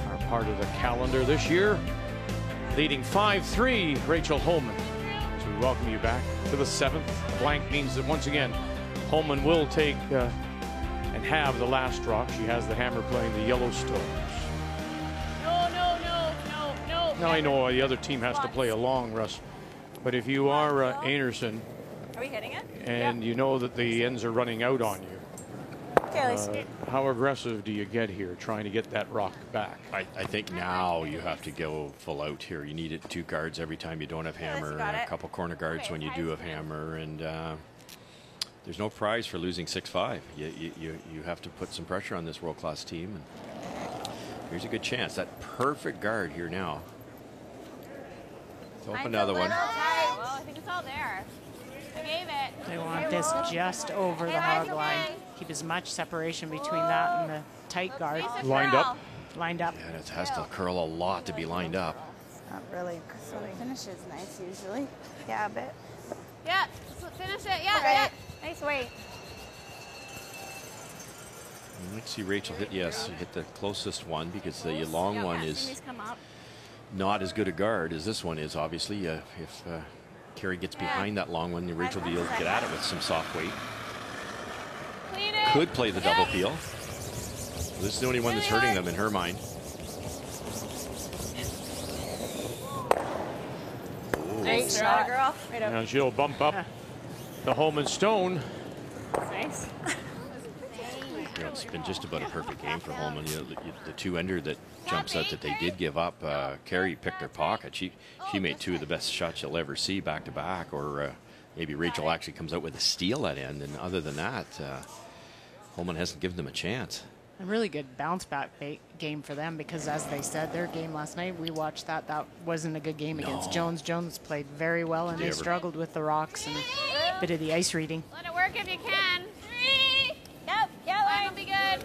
are part of the calendar this year. Leading 5-3, Rachel Homan. So we welcome you back to the seventh. Blank means that once again, Homan will take uh, and have the last rock. She has the hammer playing the Yellowstones.
No, no, no, no, no.
Now I know the other team has to play along, Russ. But if you are uh, Einarson
Are we hitting it?
and you know that the ends are running out on you,
Okay,
uh, how aggressive do you get here trying to get that rock back?
I, I think now you have to go full out here. You need it two guards every time you don't have hammer,
and
a couple corner guards when you do have hammer, and uh, there's no prize for losing six five. You, you, you, you have to put some pressure on this world class team. And here's a good chance. That perfect guard here now. Let's open another one.
Well, I think it's all there. I gave it.
They want this just over the hog line. Keep as much separation between that and the tight guard.
Lined up?
Lined up.
And it has to curl a lot to be lined up.
Not really. So the finish is nice usually. Yeah, a bit. Yeah, finish it. Yeah, right. Nice weight.
You might see Rachel hit, yes, hit the closest one because the long one is not as good a guard as this one is, obviously. Uh, if uh, Kerri gets behind that long one, Rachel will be able to get at it with some soft weight.
Clean it.
Could play the double peel. This is the only one that's hurting them in her mind.
Nice shot, girl. Right up.
Now she'll bump up the Homan Stone.
Nice.
Yeah, it's been just about a perfect game for Homan. You know, the, the two ender that jumps out that they did give up, uh, Kerri picked her pocket. She she made two of the best shots you'll ever see back to back, or uh, maybe Rachel actually comes out with a steal at end. And other than that, uh, Homan hasn't given them a chance.
A really good bounce back ba- game for them because, as they said, their game last night, we watched that. That wasn't a good game against Jones. Jones played very well, and
Did
they
they
struggled with the rocks and a bit of the ice reading.
Let it work if you can. Three. Yep. Yep. Line will be good.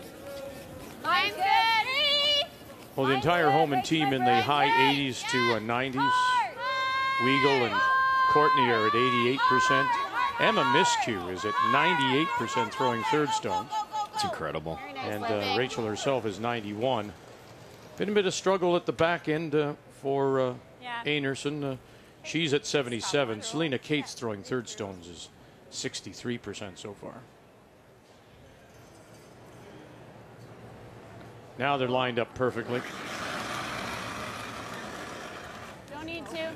Line's good. Three.
Well, the entire Homan team in the high 80s to uh, 90s. Weagle and Courtney are at 88%. Emma Miskew is at 98% throwing third stones.
It's incredible.
And uh, Rachel herself is 91. Been a bit of struggle at the back end uh, for uh,
Yeah.
Einarson. Uh, she's at 77. Selena Kaatz throwing third stones is 63% so far. Now they're lined up perfectly.
Don't need to.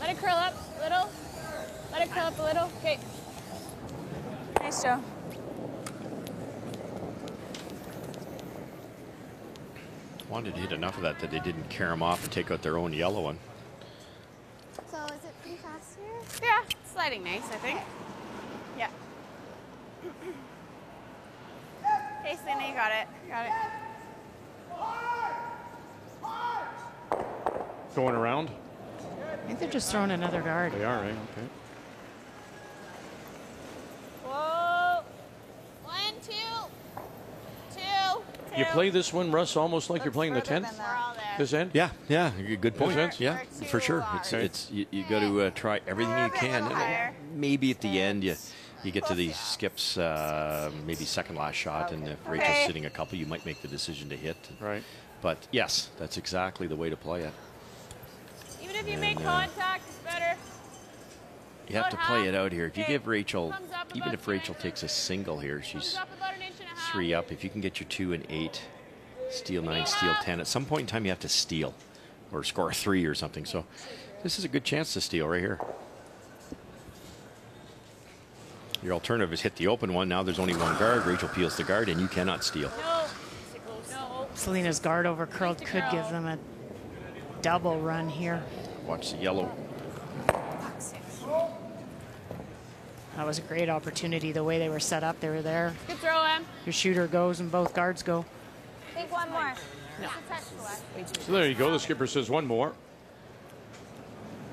Let it curl up a little. Let it curl up a little. Okay.
Nice, Joe.
Wanted to hit enough of that that they didn't carry them off and take out their own yellow one.
So is it pretty fast here?
Yeah, it's sliding nice, I think. Yeah. Hey, Selena, you got it. You got it.
Going around.
I think they're just throwing another guard.
They are, eh? Okay.
Whoa. One, two. Two.
You play this one, Russ, almost like you're playing the 10th? This end?
Yeah, yeah, good point.
sense?
Yeah, for sure. It's, it's you, you got to uh, try everything you can. Maybe at the end you you get to the skips, uh, maybe second last shot, and if Rachel's
Okay.
sitting a couple, you might make the decision to hit.
Right.
But yes, that's exactly the way to play it.
Even if you
And,
make
uh,
contact, it's better.
You have to play it out here. If you give Rachel, even if Rachel takes a single here, she's three up. If you can get your two and eight, steal nine, steal ten. At some point in time, you have to steal or score a three or something. So this is a good chance to steal right here. Your alternative is hit the open one. Now there's only one guard. Rachel peels the guard, and you cannot steal.
No. No.
Selena's guard over curled could give them a double run here.
Watch the yellow.
That was a great opportunity. The way they were set up, they were there.
Good throw, Em.
Your shooter goes and both guards go.
Think one more.
No.
So there you go. The skipper says one more.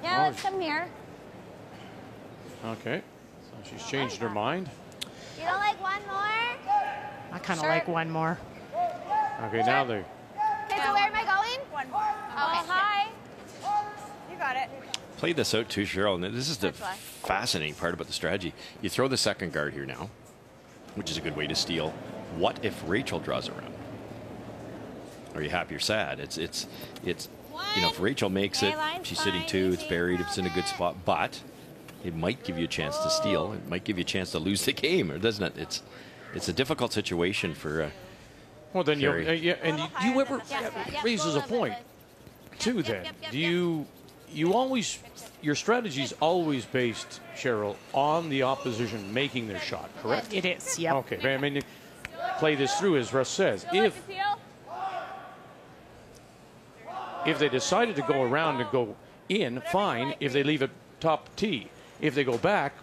Yeah,
Oh.
let's come here.
Okay. So she's changed her mind.
You don't like one more?
I kind of
Sure.
like one more.
Okay, now they
Okay, so where am I going?
One more.
Oh,
hi. You got it.
Play this out too, Cheryl. And this is the fascinating part about the strategy. You throw the second guard here now, which is a good way to steal. What if Rachel draws around? Are you happy or sad? It's it's it's you know if Rachel makes it, she's sitting two, it's buried, it's in a good spot, but it might give you a chance to steal. It might give you a chance to lose the game, or doesn't it? It's it's a difficult situation for. Uh,
Well, then you
Kerri.
uh, yeah, and you, you ever raises a point too. Then do you you always your strategy is always based, Cheryl, on the opposition making their shot, correct?
It is. Yep.
Okay. I mean, play this through as Russ says. If if they decided to go around and go in, fine. If they leave it top tee, if they go back,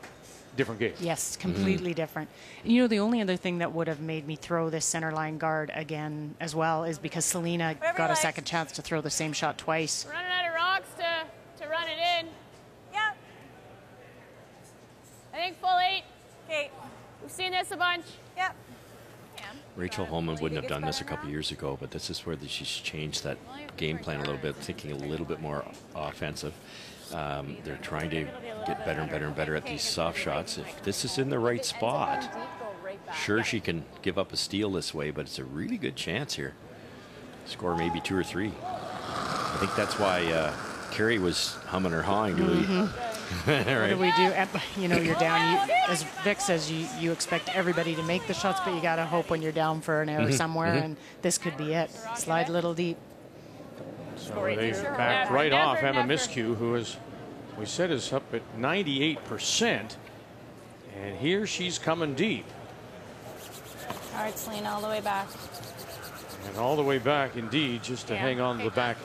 different game.
Yes, completely different. You know, the only other thing that would have made me throw this center line guard again as well is because Selena
Whatever
got a second chance to throw the same shot twice.
We're running out of rocks to, to run it in. Yep. I think full eight. Okay. We've seen this a bunch. Yep.
Rachel Homan wouldn't have done this a couple years ago, but this is where the, she's changed that game plan a little bit, thinking a little bit more offensive. Um, they're trying to get better and better and better at these soft shots. If this is in the right spot, sure she can give up a steal this way, but it's a really good chance here. Score maybe two or three. I think that's why uh, Kerri was humming or hawing. Do we?
Mhm. What do we do? And, You know, you're down. You, as Vic says, you, you expect everybody to make the shots, but you got to hope when you're down for an error
Mhm,
somewhere,
mhm.
and this could be it. Slide a little deep.
So they backed right off Emma Miskew, who is, we said, is up at 98%. And here she's coming deep.
All right, Selena, all the way back.
And all the way back, indeed, just to hang on to the back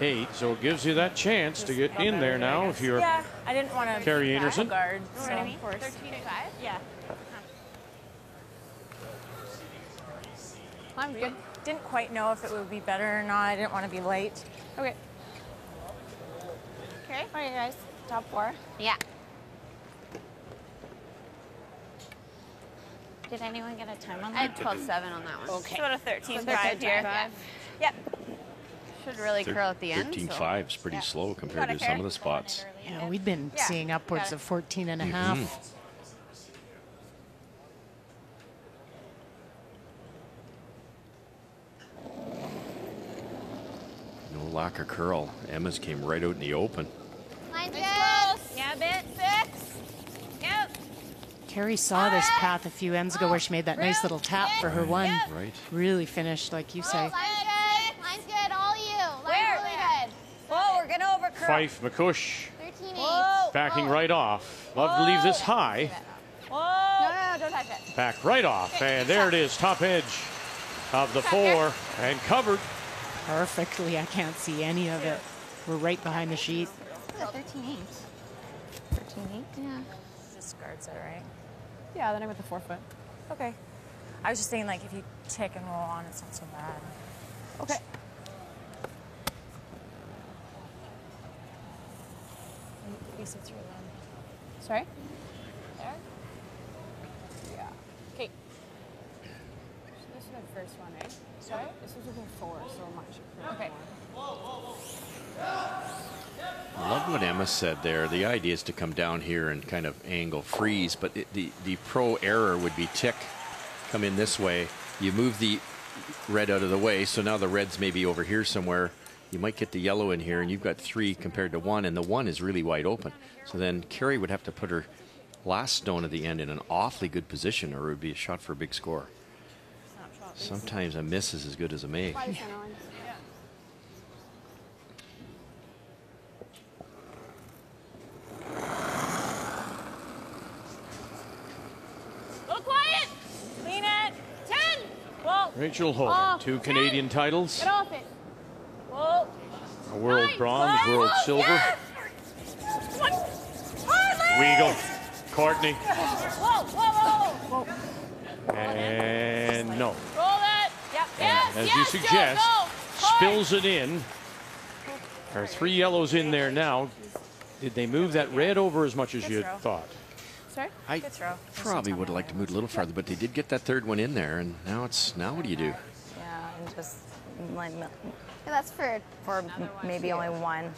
eight. So it gives you that chance to get in there now if you're
Yeah, I didn't want to
Kerri Einarson.
guard.
You know
So
what I mean? 13 and 5?
Yeah.
I'm good.
Didn't quite know if it would be better or not. I didn't want to be late.
Okay. Okay.
All right, guys. Top four.
Yeah. Did anyone get a time on that?
I had 12-7 on that one.
Okay.
So about a 13
So
5 here.
13.5.
Yep. Should really
Thir-
curl at the end.
13
so.
5 is pretty
Yeah.
slow compared
Got it,
to some of the spots.
Yeah, we've been
Yeah,
seeing upwards
got
of 14 and a half.
Mhm. No lack of curl. Emma's came right out in the open.
Mine's
It's
good.
Yeah, bit. Six. Yep.
Kerri saw this path a few ends ago where she made that nice little tap for her one.
Right.
Really finished, like you say.
Mine's good. Mine's good. All you. Mine's
Where?
really good.
Whoa, we're gonna.
Fyfe MacCuish
13
Whoa.
backing right off. Love to leave this high.
Whoa. No, no, no, don't touch it.
Back right off. And there it is, top edge of the four and covered.
Perfectly. I can't see any of it. We're right behind the sheet.
Yeah, 13 8.
13 8.
Yeah.
Just guards it, right?
Yeah, then I went the four foot.
Okay. I was just saying, like, if you tick and roll on, it's not so bad.
Okay.
Face it through then.
Sorry? There? Yeah. Okay. So this is the first one, right? Sorry? This was with a four, so much. Okay.
I love what Emma said there. The idea is to come down here and kind of angle freeze, but it, the, the pro error would be tick, come in this way. You move the red out of the way, so now the red's maybe over here somewhere. You might get the yellow in here, and you've got three compared to one, and the one is really wide open. So then Kerri would have to put her last stone at the end in an awfully good position, or it would be a shot for a big score. Sometimes a miss is as good as a make.
Little quiet. Lean it. Ten. Whoa.
Rachel Homan,
Oh,
two
ten.
Canadian titles,
Get off it. Whoa.
A world
Nine.
bronze, world
Whoa.
silver.
Yes. One.
Weagle, Courtney,
Whoa, whoa, whoa, whoa.
and no.
Roll that. Yep. Yes.
As
yes,
you suggest,
go.
spills it in. There are three yellows in there now. Did they move that red over as much as you thought?
Sorry?
I probably would have liked to move a little farther, but they did get that third one in there, and now it's now what do you do?
Yeah, and just like
Yeah, that's for
for maybe only one.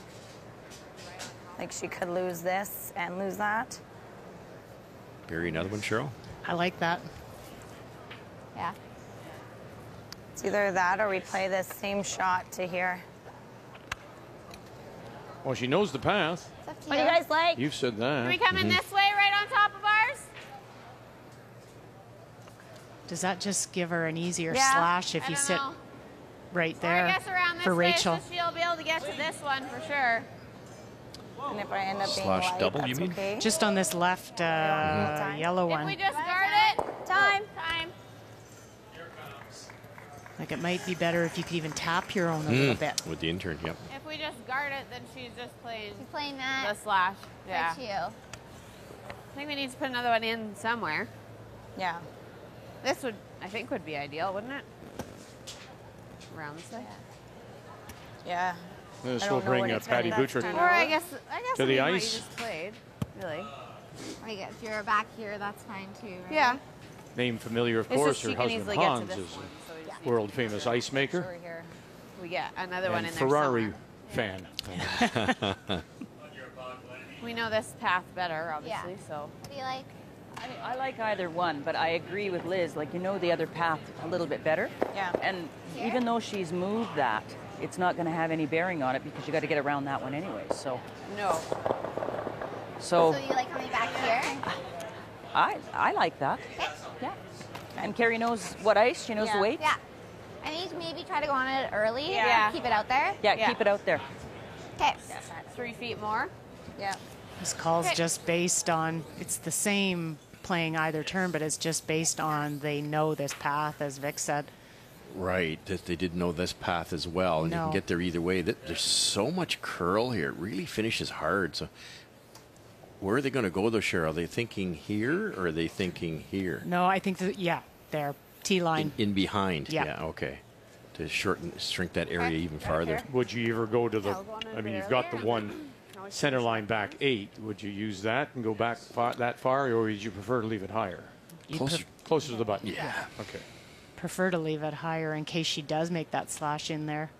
Like she could lose this and lose that.
Bury another one, Cheryl.
I like that.
Yeah. It's either that or we play this same shot to here.
Well, she knows the path.
What do you guys like?
You've said that.
Can we come in
Mhm.
this way, right on top of ours?
Does that just give her an easier
Yeah,
slash if
I
you
don't
sit
know.
Right
Or
there
I guess around this
for
way,
Rachel?
so she'll be able to get to this one for sure.
And if I end up being
Slash
light,
double, you mean?
okay.
Just on this left uh, yellow
If we
one.
just guard it, time, time.
Like it might be better if you could even tap your own a little
Mm,
bit.
With the intern, yep.
If we just guard it, then she's just playing
She's playing that.
the slash. Yeah.
For two.
I think we need to put another one in somewhere.
Yeah.
This would, I think, would be ideal, wouldn't it? Around this way.
Yeah.
This will bring
what
uh,
it's
Patty
been.
Butcher
Or I guess, I guess
To the
mean what
ice.
just played, really.
I guess if you're back here, that's fine too, right?
Yeah.
name familiar, of
It's
course.
just
Her husband
easily get to
Hans is
one, so we
world famous ice maker
Over here. We get another one
and
in there
Ferrari
somewhere.
fan.
We know this path better, obviously, so.
What do you like?
I, I like either one, but I agree with Liz. Like, you know the other path a little bit better.
Yeah.
And even though she's moved that, it's not going to have any bearing on it because you got to get around that one anyway. So.
No.
So.
So you like coming back here?
I I like that. Yeah. And Carrie knows what ice. She knows
yeah.
the weight.
Yeah. I need to maybe try to go on it early.
Yeah.
Keep it out there.
Yeah,
Yeah.
Keep it out there.
Okay.
Three feet more. Yeah.
This call's
Okay.
just based on, it's the same playing either turn, but it's just based on they know this path, as Vic said.
Right, that they didn't know this path as well, and you can get there either way. There's so much curl here; it really finishes hard. So, where are they going to go though, Cheryl? Are they thinking here, or are they thinking here?
No, I think that, yeah, there, T line.
In, in behind.
Yeah.
okay. To shorten, shrink that area even farther.
Would you ever go to the? I mean, you've got the one center line back eight. Would you use that and go back far, that far, or would you prefer to leave it higher?
You'd
Closer,
pref-
closer to the button.
Yeah.
Okay.
Prefer to leave it higher in case she does make that slash in there.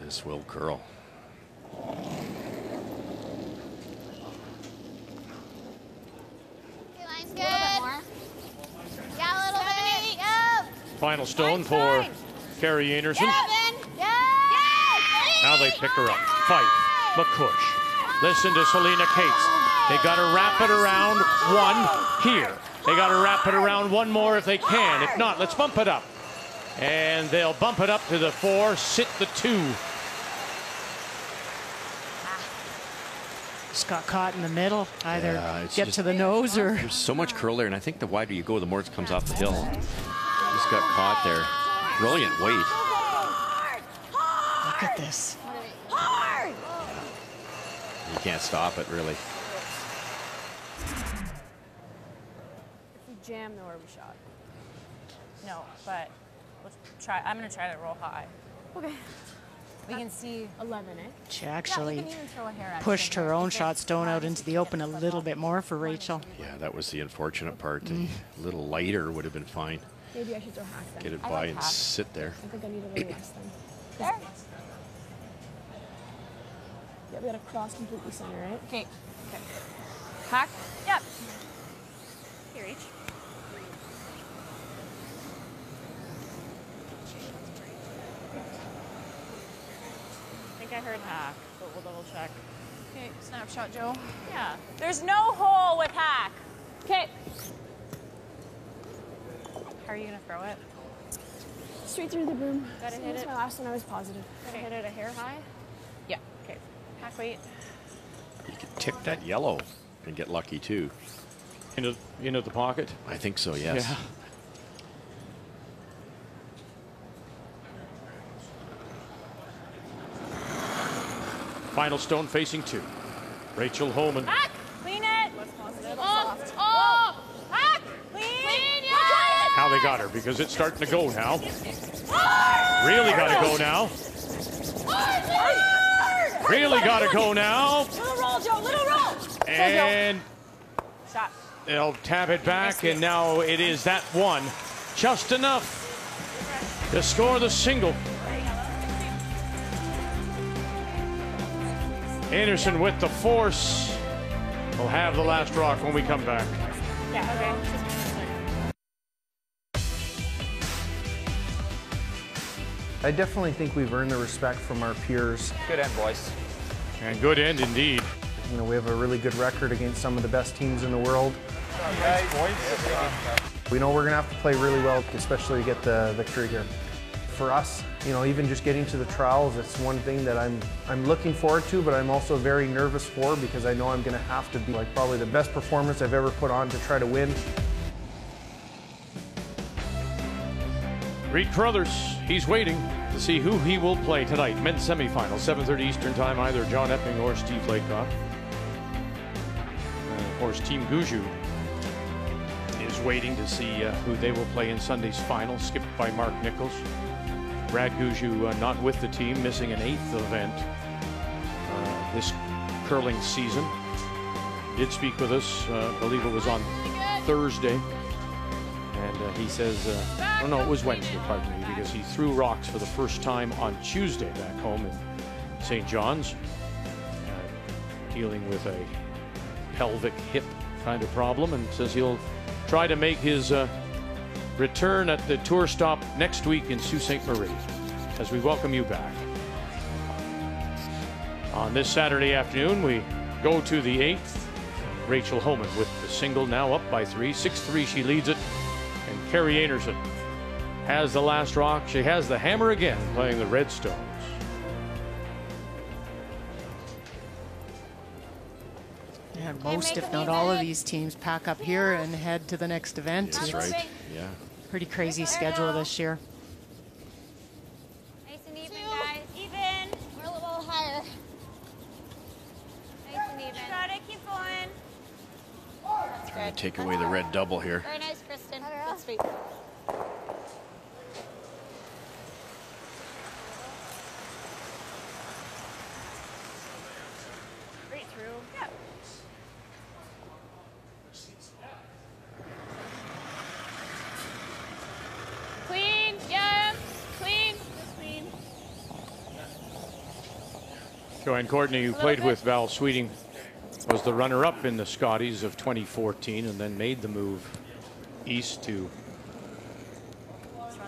This will curl.
Okay, line's good. Yeah, a little bit. Yep.
Final stone for Kerri Einarson.
Seven. Yeah.
Now they pick her up. Fyfe, MacCuish. Listen to Selena Kaatz. They got to wrap it around one here. They got to wrap it around one more if they can. If not, let's bump it up. And they'll bump it up to the four, sit the two.
Just got caught in the middle. Either
Yeah,
get
just-
to the nose or.
There's so much curl there, and I think the wider you go, the more it comes off the hill. Just got caught there. Brilliant weight.
Look at this.
Hard.
You can't stop it, really.
If we jam, though, are we shot? No, but let's try. I'm gonna try to roll high. Okay. We can see 11, eh?
She actually
even throw a hair at
pushed her own shot stone out into the open a little bit more for Rachel.
Yeah, that was the unfortunate part.
Mm.
A little lighter would have been fine.
Maybe I should throw hack then.
Get it
I
by
like
and
hack.
sit there.
I think I need a little less then. There. Yeah, we gotta cross completely center, right? Okay. Okay. Hack? Yep. Here, each. I think I heard hack, but we'll double check. Okay, snapshot, Joe. Yeah. There's no hole with hack. Okay. How are you gonna throw it?
Straight through the boom.
Gotta
Same
hit it.
My last one, I was positive.
Gotta hit it a hair high? Yeah. Okay. Hack weight.
You could tip that yellow and get lucky too.
Into into the pocket.
I think so. Yes.
Yeah. Final stone facing two. Rachel Homan.
Hack! Clean it! Less positive.
Oh,
soft.
oh.
Hack! Clean! Clean,
How they got her because it's starting to go now. Really got to go now. Really got to go now.
Little roll, Joe. Little roll.
And they'll tap it back, and now it is that one. Just enough to score the single. Einarson with the force. will have the last rock when we come back.
Yeah, okay.
I definitely think we've earned the respect from our peers.
Good end, boys.
And good end indeed.
You know, we have a really good record against some of the best teams in the world. We know we're going to have to play really well, especially to get the victory here. For us, you know, even just getting to the trials, it's one thing that I'm I'm looking forward to, but I'm also very nervous for because I know I'm going to have to be like probably the best performance I've ever put on to try to win.
Reid Carruthers, he's waiting to see who he will play tonight. Men's semifinal, 7.30 Eastern Time, either John Epping or Steve Laycock. And of course, Team Gushue is waiting to see uh, who they will play in Sunday's final, skipped by Mark Nichols. Brad Gushue uh, not with the team, missing an eighth event uh, this curling season. Did speak with us, uh, I believe it was on Thursday. And uh, he says, uh, oh no, it was Wednesday, pardon me, because he threw rocks for the first time on Tuesday back home in St. John's, uh, dealing with a pelvic hip kind of problem, and says he'll try to make his uh, return at the tour stop next week in Sault Ste. Marie as we welcome you back. On this Saturday afternoon, we go to the eighth. Rachel Homan with the single now up by three. 6 3, she leads it. And Einarson has the last rock. She has the hammer again playing the Redstones.
And most, if not all, of these teams pack up here and head to the next event.
That's
It's
right. Yeah.
Pretty crazy schedule this year.
Nice and even, guys. Even. We're a little higher. Nice and even. Got it. Keep going.
Trying to take away the red double here.
Very nice, Kristen. Good.
Right through. Yep. Clean. Yeah. Clean. Just clean.
Joanne Courtney, who played with Val Sweeting, was the runner-up in the Scotties of 2014 and then made the move east to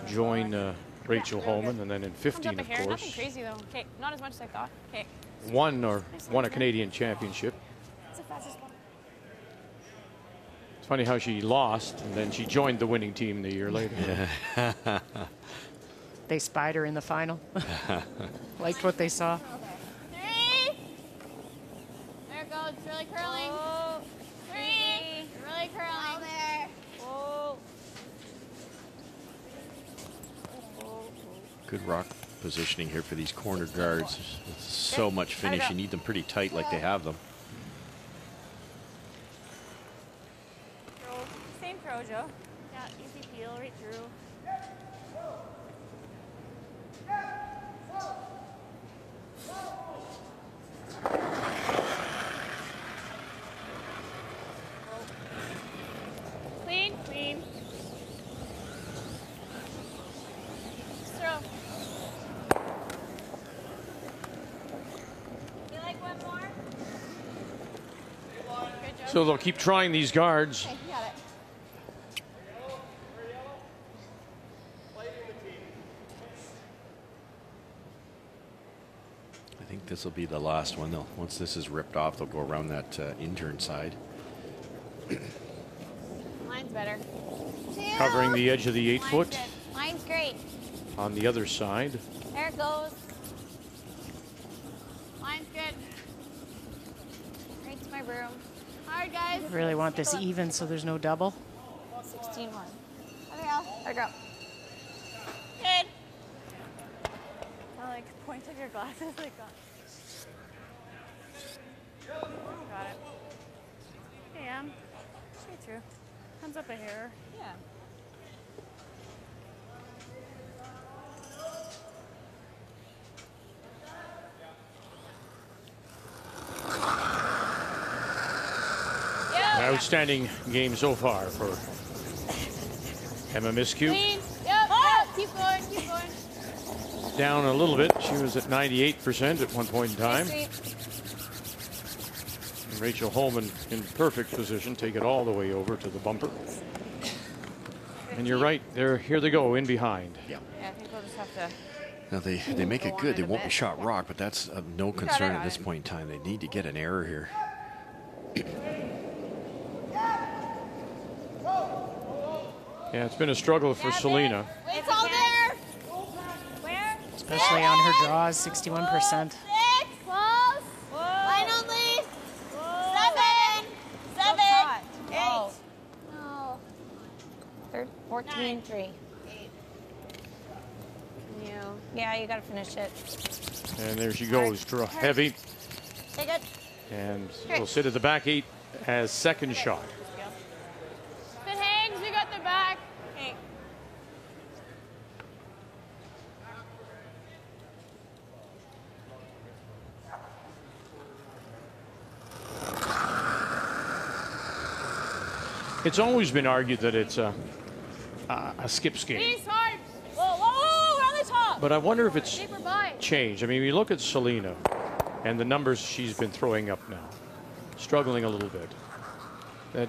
join uh, Rachel Homan and then in 15 of
hair. Nothing
course
crazy though. Okay. Not as much as I thought. Okay.
won or won a Canadian championship.
That's the fastest one.
It's funny how she lost and then she joined the winning team the year later.
They spied her in the final. Liked what they saw.
Three. There it goes. It's really curling. Three. Really curling. there.
Good rock positioning here for these corner guards. It's so much finish. You need them pretty tight like they have them.
Same throw, Joe. Yeah. Easy peel right through. Clean. Clean. Just throw.
You like one more?
Good job.
So they'll keep trying these guards.
Okay, you got it.
I think this will be the last one. They'll, once this is ripped off, they'll go around that uh, intern side.
Mine's better.
Covering the edge of the eight
Mine's
foot
good. Mine's great.
on the other side.
There it goes.
Mine's good.
Right to my broom.
Hard, guys.
Really want this even so there's no double.
16 1. There we go. There we go.
Good.
I like point of your glasses like that. Got it. Hey, Am. Straight through. Comes up a hair. Yeah.
An outstanding game so far for Emma Miskew.
Clean. Yep. Yep. Keep going. Keep going.
Down a little bit. She was at 98% at one point in time. And Rachel Homan in perfect position, take it all the way over to the bumper. And you're right, there here they go in behind.
Yeah.
Yeah, I think we'll just have to.
Now they they make it good. They won't be
bit.
shot rock, but that's of no concern at this point in time. They need to get an error here.
Yeah, it's been a struggle for Selena.
It's all there.
Where?
Especially on her draws, 61%.
Six. Close. Line only. Seven. Seven. Eight.
Oh. Third, 14 3. Yeah, you got to finish it.
And there she goes, draw heavy.
Take it.
And will sit at the back eight as second shot.
If it hangs, we got the back.
Okay.
It's always been argued that it's a uh, a skip skate.
He's. Whoa, whoa, around the top.
But I wonder if it's changed. I mean, you look at Selena and the numbers she's been throwing up now, struggling a little bit. That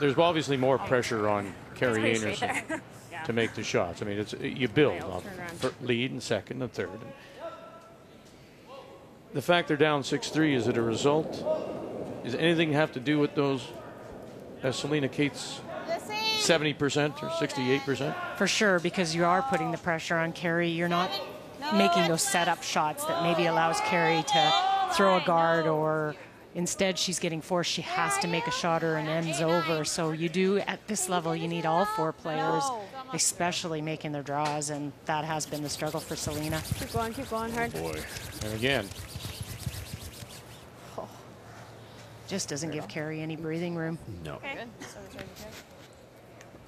there's obviously more pressure on Kerri
Einarson. Yeah.
to make the shots. I mean, it's you build up for lead and second and third. The fact they're down six three is it a result? Does anything have to do with those? Uh, Selena Kaatz, seventy percent or sixty-eight percent.
For sure, because you are putting the pressure on Kerri. You're not making those setup shots that maybe allows Kerri to throw a guard or instead she's getting forced. She has to make a shot or an ends over. So you do, at this level, you need all four players, especially making their draws. And that has been the struggle for Selena.
Keep going, keep going hard.
Oh Boy. And again,
Just doesn't give Kerri any breathing room.
No.
Okay. So it's ready to go.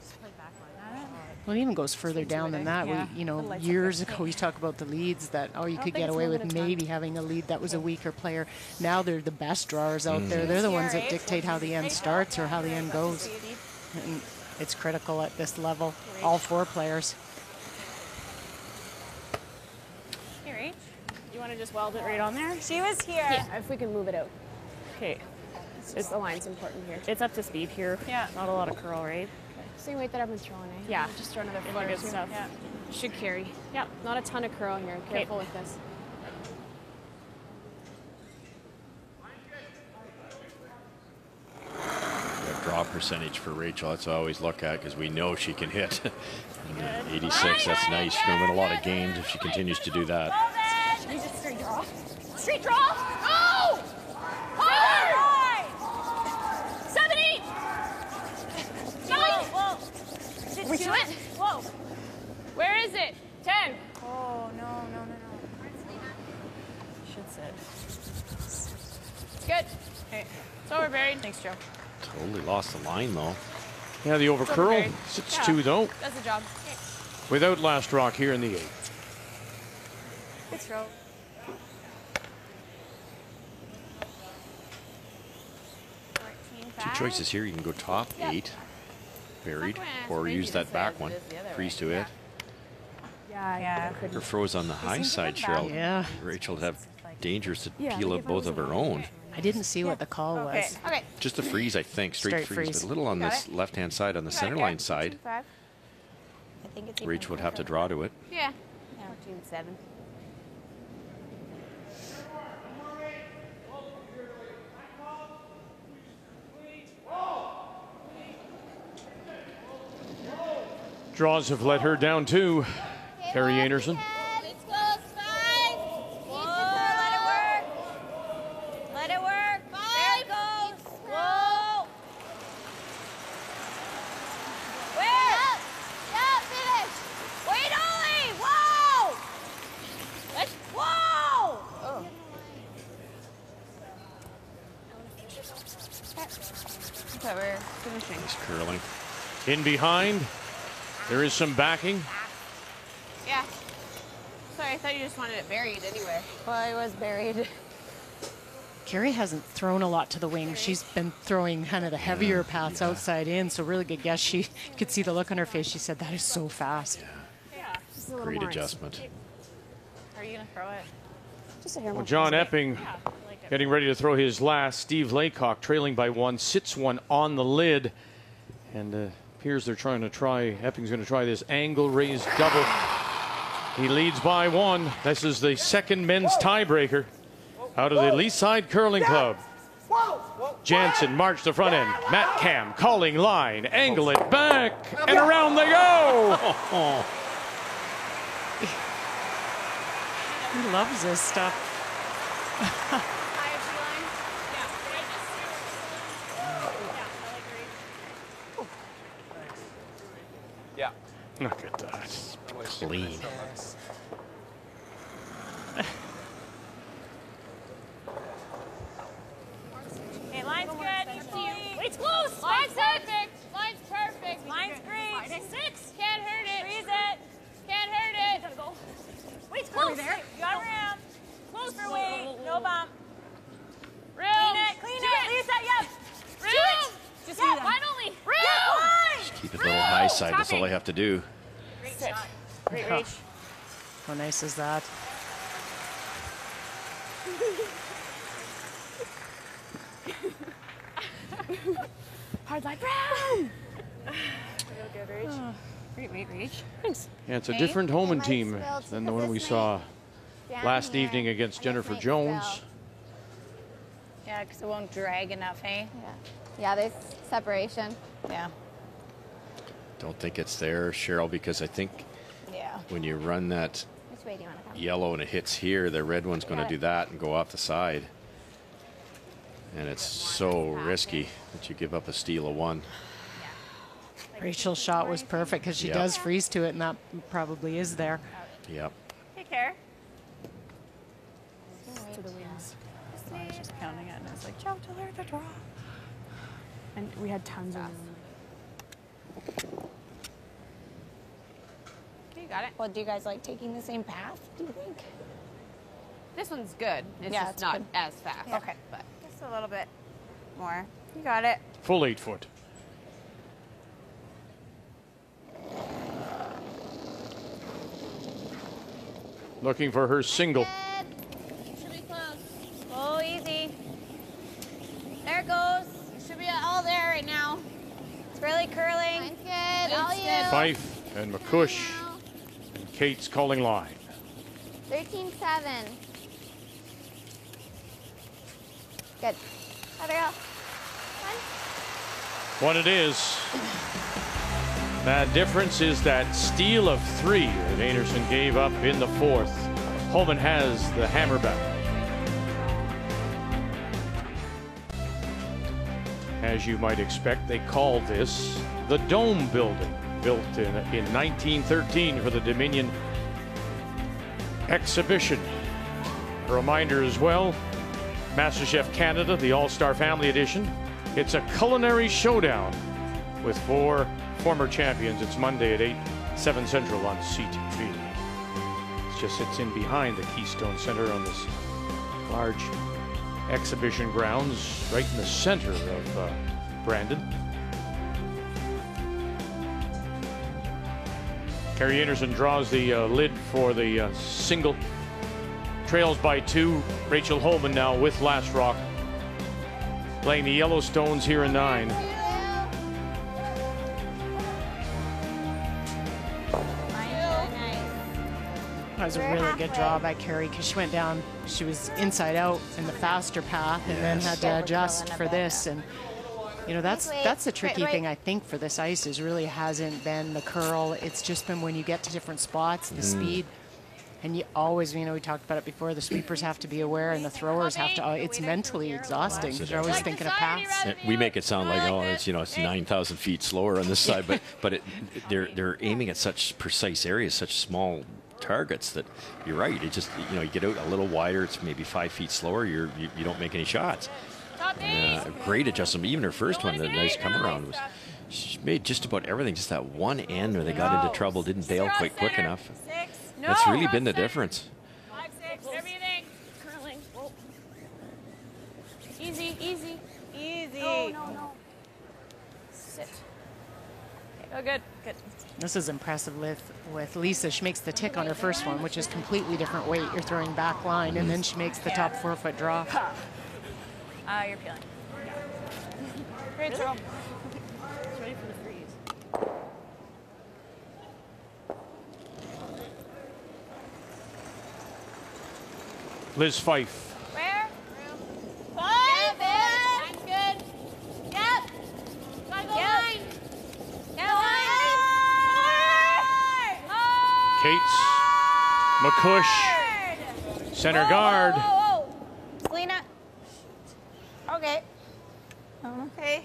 Just play back line.
Well, it even goes further down than that.
Yeah.
We, you know, years ago, we talked about the leads that oh, you could get away with
a ton.
maybe having a lead that was a weaker player. Now they're the best drawers out mm. there. They're the ones that dictate how the end starts or how the end goes. And it's critical at this level. All four players.
Here, H. You want to just weld it right on there?
She was here.
Yeah, if we can move it out.
Okay.
It's just the line's important here.
It's up to speed here.
Yeah.
Not a lot of curl, right?
Same weight that I've been throwing, eh?
Yeah.
Just throw another
In
foot
the
or
good
two.
stuff.
Yeah. Should carry.
Yeah.
Not a ton of curl here. Careful with this.
Draw percentage for Rachel, that's what I always look at because we know she can hit. 86, that's nice. She's going to win a lot of games if she continues to do that.
Use straight draw. Straight draw. Oh! Hard! Seven, eight. Nine.
Whoa, whoa. Did
Reach
you-
it.
Whoa.
Where is it? Ten.
Oh, no, no, no, no. Should sit.
Good. Okay. It's over, buried. Thanks, Joe.
Totally lost the line, though.
yeah, the over
It's
curl,
buried.
sits
Yeah.
two though,
That's the job. Okay.
without last rock here in the eighth.
Good throw.
Two choices here. You can go top eight, buried, or use that back one, freeze to it.
Yeah,
Yeah.
Or froze on the high side, Cheryl.
Yeah.
Rachel would have dangers to
Yeah,
peel
like
out
if I
both of her
in-
own.
I didn't see what the call
Okay.
was.
Okay.
Just a freeze, I think, straight,
Straight
freeze,
freeze.
but a little on
Got
this left-hand side, on the center
here.
line side.
Five. I think it's even
Rachel would have to draw to it.
Yeah.
Yeah. 14, seven.
Draws have let her down too. Kerri Einarson.
It's close. Five.
Whoa, let it work. Let it work. There it goes. Whoa. Where?
Yeah, finish.
Wait, Ollie. Whoa.
Let's
Whoa.
I thought we were finishing.
Nice curling.
In behind, there is some backing.
Yeah. Sorry, I thought you just wanted it buried anyway.
Well, it was buried.
Kerri hasn't thrown a lot to the wing. She's been throwing kind of the heavier paths outside in. So really good guess. She could see the look on her face. She said, "That is so fast."
Yeah.
Just a little
Great adjustment.
Are you gonna throw it?
Just a hair
Well,
more.
John Epping
Yeah. Like
getting ready to throw his last. Steve Laycock trailing by one, sits one on the lid, and uh, appears they're trying to try. Epping's going to try this angle raised double. He leads by one. This is the second men's tiebreaker out of the Lee Side Curling Club. Janssen march the front end. Mat Camm calling line, angle it back, and around they go.
He loves this stuff.
Look at that.
Clean.
hey, line's good.
It's close. Line's perfect. Line's perfect.
Line's great.
Six. Can't hurt it.
Freeze it.
Can't hurt it.
Wait's close. There. You got rim. Close for weight. No bump. Real. Clean it. Clean it.
Lisa, Do it side. That's all I have to do.
Great shot. Great
Huh.
reach.
How nice is that?
Hard line Brown. Real good reach. Great weight reach. Thanks.
Yeah, it's a
Hey.
different Homan
It
team than the one we saw
Down
last
here.
evening against
And
Jennifer Jones.
spill. Yeah, because it won't drag enough, hey?
Yeah. Yeah, there's separation.
Yeah.
Don't think it's there, Cheryl, because I think
Yeah.
when you run that
Which way do you come?
yellow and it hits here, the red one's going to do that and go off the side. And it's so risky that you give up a steal of one.
Rachel's shot was perfect because she
Yeah.
does freeze to it, and that probably is there.
Yep.
Take care.
To the wings.
I was just counting it, and I was like, Joe, tell her to draw.
And we had tons of them.
You got it. Well, do you guys like taking the same path? Do you think?
This one's good. It's
Yeah,
just
it's
not
good.
as fast.
Okay.
But
Just a little bit more. You got it.
Full eight foot. Looking for her single.
should be close.
Oh, easy.
There it goes. It should be all there right now.
It's really curling.
Mine's good. All you.
Fyfe and MacCuish. And Kaatz calling line.
13 7. Good. Let her go.
One it is. That difference is that steal of three that Einarson gave up in the fourth. Homan has the hammer back. As you might expect, they call this the Dome Building, built in, in 1913 for the Dominion exhibition. A reminder as well MasterChef Canada, the All Star Family Edition. It's a culinary showdown with four former champions. It's Monday at 8, 7 Central on CTV. It just sits in behind the Keystone Center on this large exhibition grounds, right in the center of uh, Brandon. Kerri Einarson draws the uh, lid for the uh, single. Trails by two. Rachel Homan now with Last Rock. Playing the Yellowstones here in nine.
Was a really good draw by Kerri because she went down, she was inside out in the faster path and then had to adjust for this. And, you know, that's that's the tricky thing I think for this ice is really hasn't been the curl. It's just been when you get to different spots, the
Mm.
speed. And you always, you know, we talked about it before. The sweepers have to be aware, and the throwers have to. Uh, it's mentally exhausting because you're always thinking of paths.
Yeah, We make it sound like oh, it's you know it's nine thousand feet slower on this side, but but it, they're they're aiming at such precise areas, such small targets that you're right. It just you know you get out a little wider, it's maybe five feet slower. You're you, you don't make any shots. And, uh, great adjustment. Even her first one, the nice come around was. She made just about everything. Just that one end where they got into trouble, didn't bail quite quick enough. That's really been the difference.
Five, six, whatever you think. Curling. Whoa. Easy, easy.
Easy.
No, no, no. Sit.
Oh, good. Good.
This is impressive with, with Lisa. She makes the tick on her first one, which is completely different weight. You're throwing back line, and then she makes the top four foot draw.
Uh, you're peeling. Great throw. It's ready for the freeze.
Liz Fyfe.
Where? Five. Mine's good. Yep.
Yep.
line.
Yeah, line.
Kaatz. MacCuish. Center guard.
Whoa, whoa, whoa. Selena. Okay. Okay.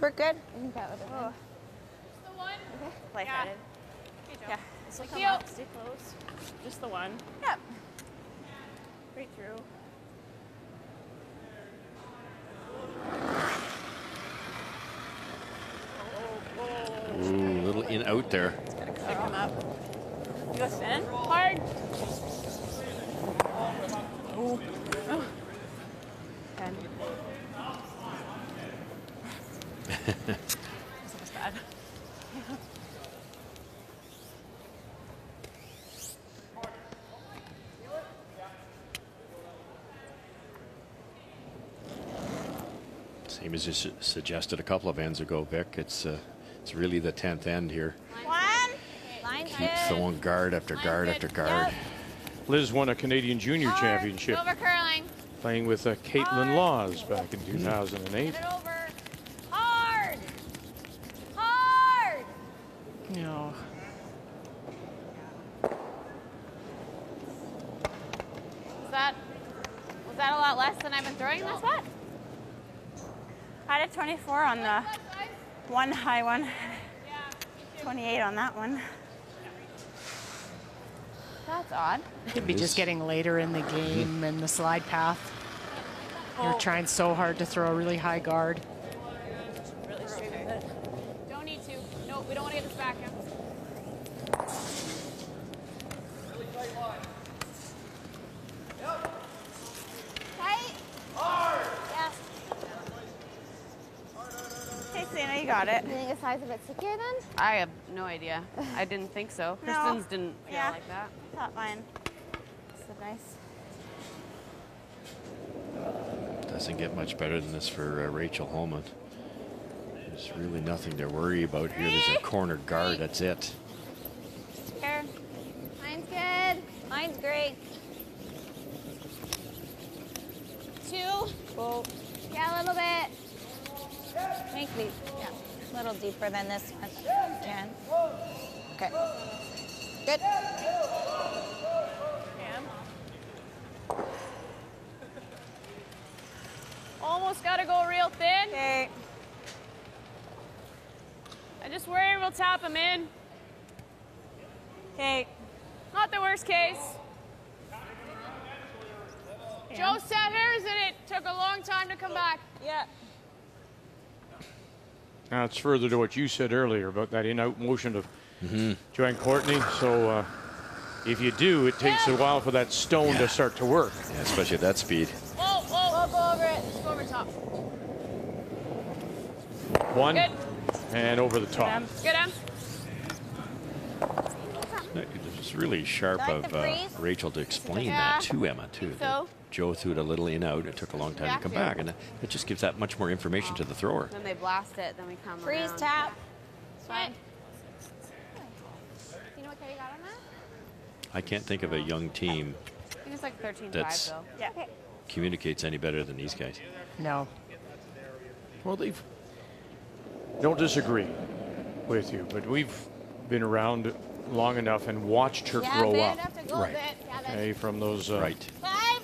We're good. Oh.
The one.
Lightheaded. Yeah.
This will
Like
come
you.
up. Stay close. Just the one.
Yep.
Right through.
Oh, Ooh, a little in out there.
Pick him up. Listen,
hard.
Oh. Ten.
Same as you su suggested a couple of ends ago, Vic. It's uh, it's really the tenth end here.
Wow. Line's
Keep
good.
throwing guard after guard after guard.
Liz won a Canadian Junior Championship
Over curling.
playing with uh, Kaitlyn Lawes back in 2008.
Get it over. Hard. Hard.
No.
Was that was that a lot less than I've been throwing this set?
I had a 24 on the one high one. 28 on that one.
That's odd.
Could be just getting later in the game and the slide path. You're
Oh.
trying so hard to throw a really high guard.
Really straight with it. Don't need to. No, we don't want to get this back. Em.
Tight.
Hard.
Yes.
Hey, Selena, you got it.
You think the size of it's secure then?
I have no idea. I didn't think so.
No.
Kristen's didn't feel
Yeah.
like that.
Thought mine. So nice.
Doesn't get much better than this for uh, Rachel Homan. There's really nothing to worry about here. There's a corner guard. That's it.
Here. Mine's good. Mine's great. Two.
Cool.
Yeah, a little bit.
Make me, yeah, a little deeper than this one. Jen. Okay. Good.
Almost got to go real thin.
Okay.
I just worry we'll tap him in.
Okay.
Not the worst case. Joe sat hers and it took a long time to come back.
Yeah.
Now it's further to what you said earlier about that in-out motion of Joanne Courtney. So uh, if you do, it takes a while for that stone to start to work.
Yeah, especially at that speed.
Whoa, whoa, whoa, go over it. Just go over top.
One
Good.
and over the top.
Good, Em.
It's really sharp
Like
of uh. Rachel to explain
Yeah.
that to Emma too.
So.
Joe threw it a little in out. It took a long time to come
Back
back, and it just gives that much more information to the thrower.
Then they blast it, then we come
Freeze
around.
tap.
It's fine.
You know what Kerri got on that?
I can't think of a young team
I think it's like 13
That's-
5.
Yeah.
Communicates any better than these guys.
No.
Well, they've. Don't disagree with you, but we've been around long enough and watched her grow up.
up to go a
Right.
bit. Yeah, that's
Okay, from those uh,
Right.
Five.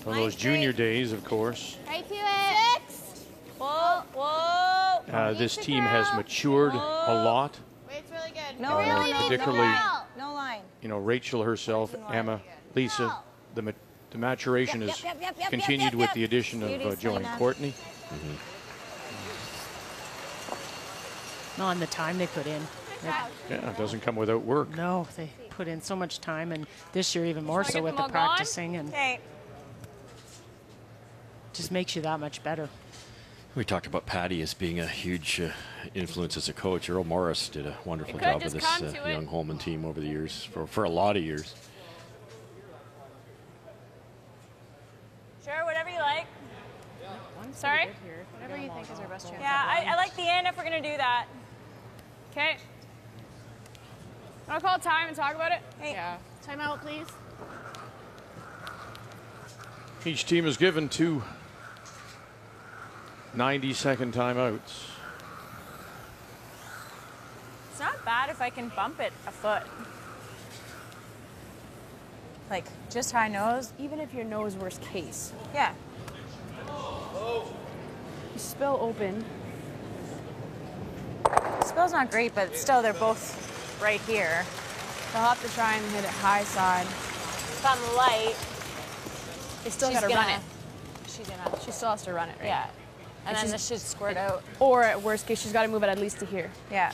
from those junior days, of course.
Right to it. Six. Whoa. Whoa.
Uh, this team has matured a lot.
Weight's really good.
No,
Uh,
no, no,
particularly-
no, no line.
You know, Rachel herself, Emma, Lisa. The, ma- the maturation
Yep,
has
yep, yep, yep,
continued
yep,
with
yep.
the addition of
Beauty,
uh, Joanne
Selena.
Courtney.
On the time they put in.
Yeah, it doesn't come without work.
No, they put in so much time, and this year even more so with the
all gone?
practicing, and
Okay.
just makes you that much better.
We talked about Patty as being a huge uh, influence as a coach. Earl Morris did a wonderful job with this uh,
to it.
young Homan team over the years, for, for a lot of years.
Sure, whatever you like.
Sorry? Whatever you think is our best chance.
Yeah, I, I like the end if we're gonna do that.
Okay. Want to call time and talk about it?
Hey.
Yeah. Time out, please.
Each team is given two 90 second timeouts.
It's not bad if I can bump it a foot. Like just high nose.
Even if your nose worst case.
Yeah. Oh.
You spill open.
Spill's not great, but still they're both right here.
They'll have to try and hit it high side.
If I'm light,
They still gotta
gonna,
run it.
She's gonna.
She still has to run it, right?
Yeah. And,
And
then
she's-
this should squirt out.
Or at worst case, she's got to move it at least to here.
Yeah.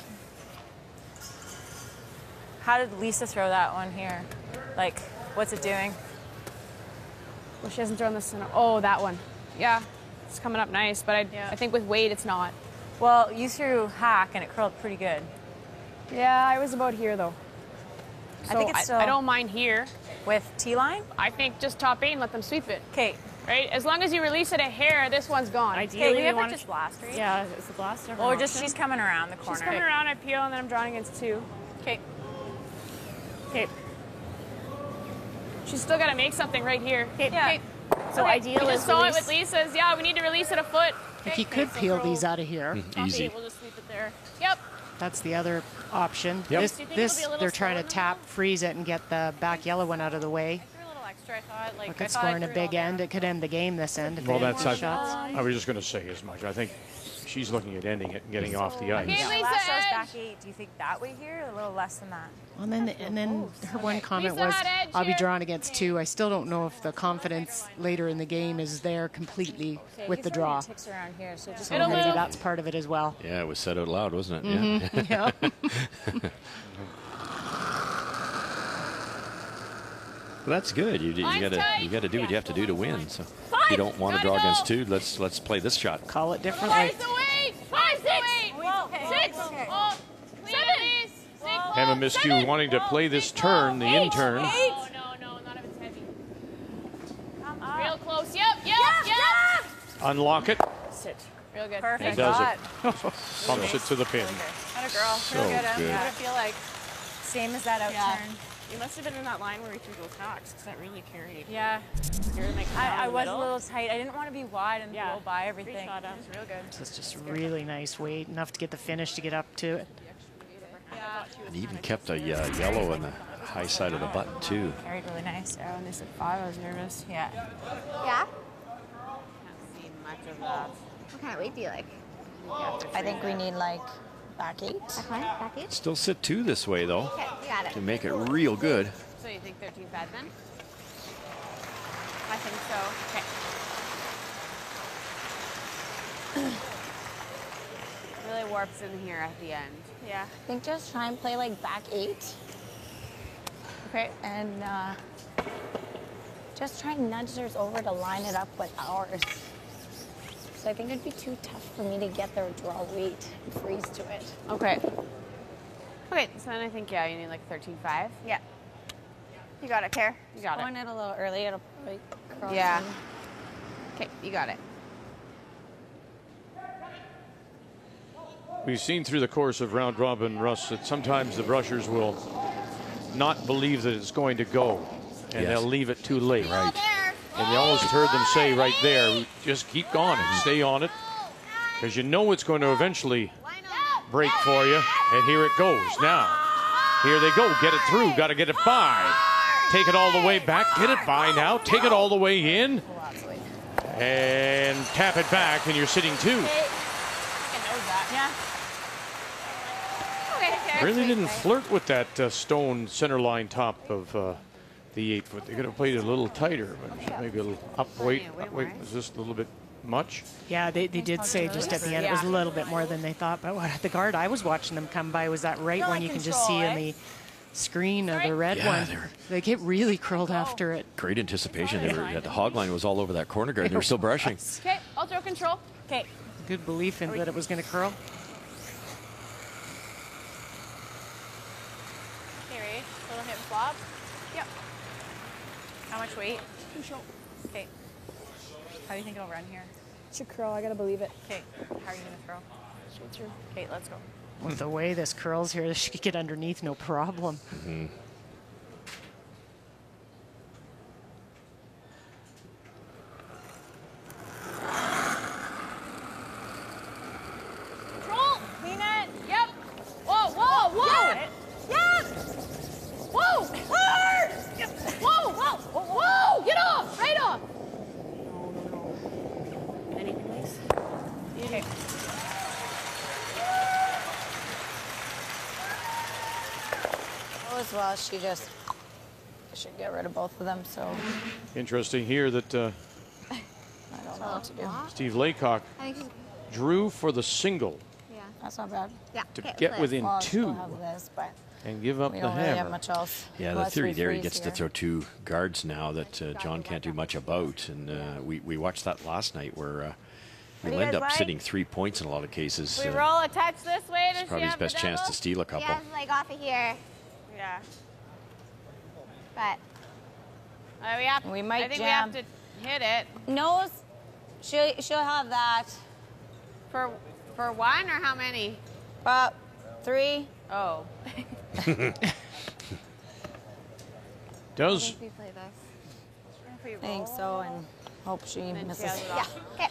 How did Lisa throw that one here? Like, what's it doing?
Well, she hasn't thrown this in. Oh, that one. Yeah, it's coming up nice, but I, I think with weight, it's not.
Well, you threw hack and it curled pretty good.
Yeah, I was about here though.
I think it's still
I don't mind here.
with T line.
I think just top eight and let them sweep it.
Okay,
Right? As long as you release it a hair, this one's gone.
Ideally, we, have like just blast, right?
Yeah, it's a blast.
Or just she's coming around the corner.
She's coming around, I peel, and then I'm drawing against two.
Okay.
Okay. She's still got to make something right here. Okay.
Yeah.
So
okay.
ideal
we just saw it with Lisa's. Yeah, we need to release it a foot.
If you could peel these out of here,
Okay, we'll just leave it there. Yep.
that's the other option.
Yep.
This,
Do you think
this
it'll be a little
they're trying to
slower
tap, freeze it, and get the back yellow one out of the way.
A little extra, I thought. Like,
Look
I
at scoring a
threw it all
big end. It could end the game this end if
Well, that's
more
I,
shots.
I was just going to say as much. I think she's looking at ending it and getting off the ice.
Okay, Lisa, last show's back eight. Do you think that way here a little less than that?
And then, and then her one comment
Lisa
was, "I'll be drawn against two. I still don't know if the confidence later in the game is there completely
Okay,
with the draw.
ticks around here, so just
So maybe that's part of it as well.
Yeah, it was said out loud, wasn't it?
Mhm,
Yeah. Well, that's good. You, you gotta you gotta do what you have to do to win. So if you don't want to draw against two, let's let's play this shot.
Call it differently.
Five's the weight. Five's the weight. Six. Oh, seven. Six.
Emma Miskew wanting to play this turn, the in-turn.
Oh, no, no, not if it's heavy. Real close. Yep, yep, yep.
Unlock it.
Sit. Real good.
It does it. Pumps it to the pin.
Not a girl.
So
Real good. Em.
good.
What did it feel like? Same as that out
Yeah.
turn.
You must have been in that line where we threw those hacks because that really carried.
Yeah.
You're like
I, I
the
was a little tight. I didn't want to be wide and
Yeah.
blow by everything.
shot,
It was real good.
This is just really nice weight, enough to get the finish to get up to it.
And even kept a uh, yellow on the high side of the button too.
Carried really nice.
Yeah, when they said five, I was nervous.
Yeah.
Yeah?
Can't see much of that.
What kind of weight do you like?
I think we need like back eight.
Back one? Back eight?
Still sit two this way though
Okay, you got it.
to make it real good.
So you think 13 bad then? I think so. Okay. really warps in here at the end.
Yeah. I think just try and play like back eight.
Okay.
And uh, just try and nudge theirs over to line it up with ours. So I think it'd be too tough for me to get their draw weight and freeze to it.
Okay. Okay, so then I think, yeah, you need like 13.5.
Yeah. You got it, Care?
You got it.
Going it a little early, it'll probably cross
Yeah.
in.
Okay, you got it.
We've seen through the course of round robin, Russ, that sometimes the brushers will not believe that it's going to go, and
Yes.
they'll leave it too late. Right. And you almost heard them say right there, just keep on it, stay on it, because you know it's going to eventually break for you. And here it goes now. Here they go, get it through, got to get it by. Take it all the way back, get it by now, take it all the way in, and tap it back, and you're sitting two. Really didn't flirt with that uh, stone center line top of uh, the eight foot. They could have played it a little tighter, but maybe a little up weight. Up weight was just a little bit much.
Yeah, they, they did say just at the end it was a little bit more than they thought. But what, the guard I was watching them come by was that right one you can just see in the screen of the red
Yeah,
one.
they
get really curled after it.
Great anticipation. They were at the hog line was all over that corner guard. They were still brushing.
Okay, I'll throw control.
Okay.
Good belief in that it was going to curl.
Okay, ready? Little hip flop. Yep.
How much weight? Too short. Okay. How do you think it'll run here?
Should curl, I gotta believe it.
Okay. How are you gonna throw?
Straight through.
Okay, let's go.
With the way this curls here, she could get underneath no problem.
Control. Clean it. Yep. Whoa, whoa, whoa. Yep. Whoa. Hard. Yep. Whoa, whoa, whoa. Get off. Right off.
Anything, please? Okay.
Oh, as well, she just should get rid of both of them, so
Interesting here that uh,
I don't know what to do.
Steve Laycock drew for the single
Yeah.
That's not bad.
Yeah.
to
okay,
get within
Well,
two
this,
and give up the
don't really have
hammer.
much else.
Yeah, the theory there, he
freeze
gets to throw two guards now that uh, John can't do much about. And uh, we, we watched that last night where uh,
What
we'll end up
like?
sitting three points in a lot of cases.
We
Uh,
roll a touch this way.
it's
Does
probably his
the
best chance to
double?
steal a couple.
Yeah, like off of here.
Yeah.
But
Uh, we have.
We might
I think
jam.
we have to
hit it.
Nose, she'll, she'll have that.
For for one or how many?
About three.
Oh.
Does
we play this?
I think so, and hope she misses.
it
Yeah. Okay.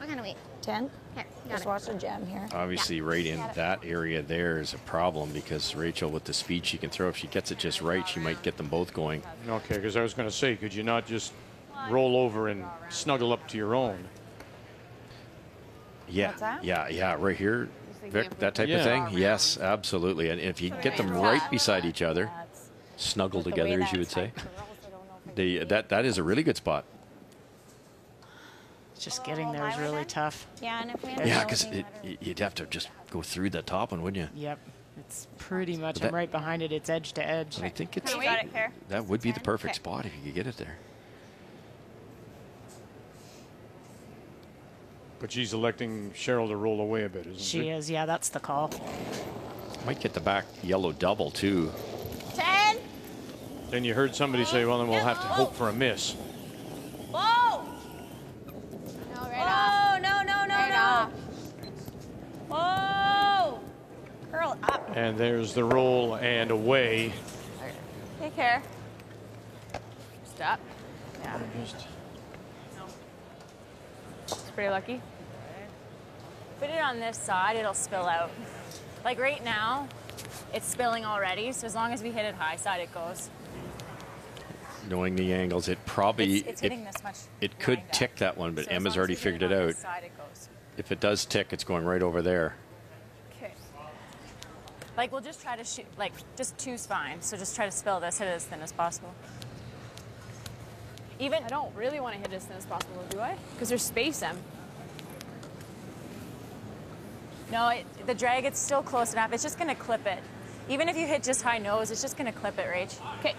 We're gonna wait.
Ten.
Here, got
Just
it.
watch the jam here.
Obviously, right in that area there is a problem because Rachel, with the speed she can throw, if she gets it just right, she might get them both going.
Okay, because I was going to say, could you not just roll over and snuggle up to your own?
Yeah, yeah, yeah, right here, Vic, that type
could
of thing. Yes, absolutely. And if you get them right beside each other, snuggle together, as you would say, they, that that is a really good spot.
Just getting there is really tough.
Yeah, and if we
Yeah, because you'd have to just go through the top one, wouldn't you?
Yep. It's pretty much,
That-
I'm right behind it. It's edge to edge.
I think it's
You got it, Claire?
that would be the perfect spot if you could get it there.
But she's electing Cheryl to roll away a bit, isn't
she? She is, yeah, that's the call.
Might get the back yellow double too.
Ten.
Then you heard somebody say, well, then we'll have to hope for a miss.
Whoa!
No, right.
Oh, no, no, no,
Right
no.
off.
Whoa! Curl up.
And there's the roll and away.
Take care. Stop. Yeah.
Just
It's pretty lucky. Put it on this side, it'll spill out. Like right now, it's spilling already, so as long as we hit it high side, it goes.
Knowing the angles, it probably
It's, it's
it,
this much.
it could
up.
tick that one, but
So
Emma's already figured
it
it out.
side, it.
If it does tick, it's going right over there.
Okay. Like we'll just try to shoot, like just two's fine. So just try to spill this, hit it as thin as possible.
Even I don't really want to hit as thin as possible, do I? Because there's space, Em.
No, it, the drag, it's still close enough. It's just gonna clip it. Even if you hit just high nose, it's just gonna clip it, Rach.
Okay.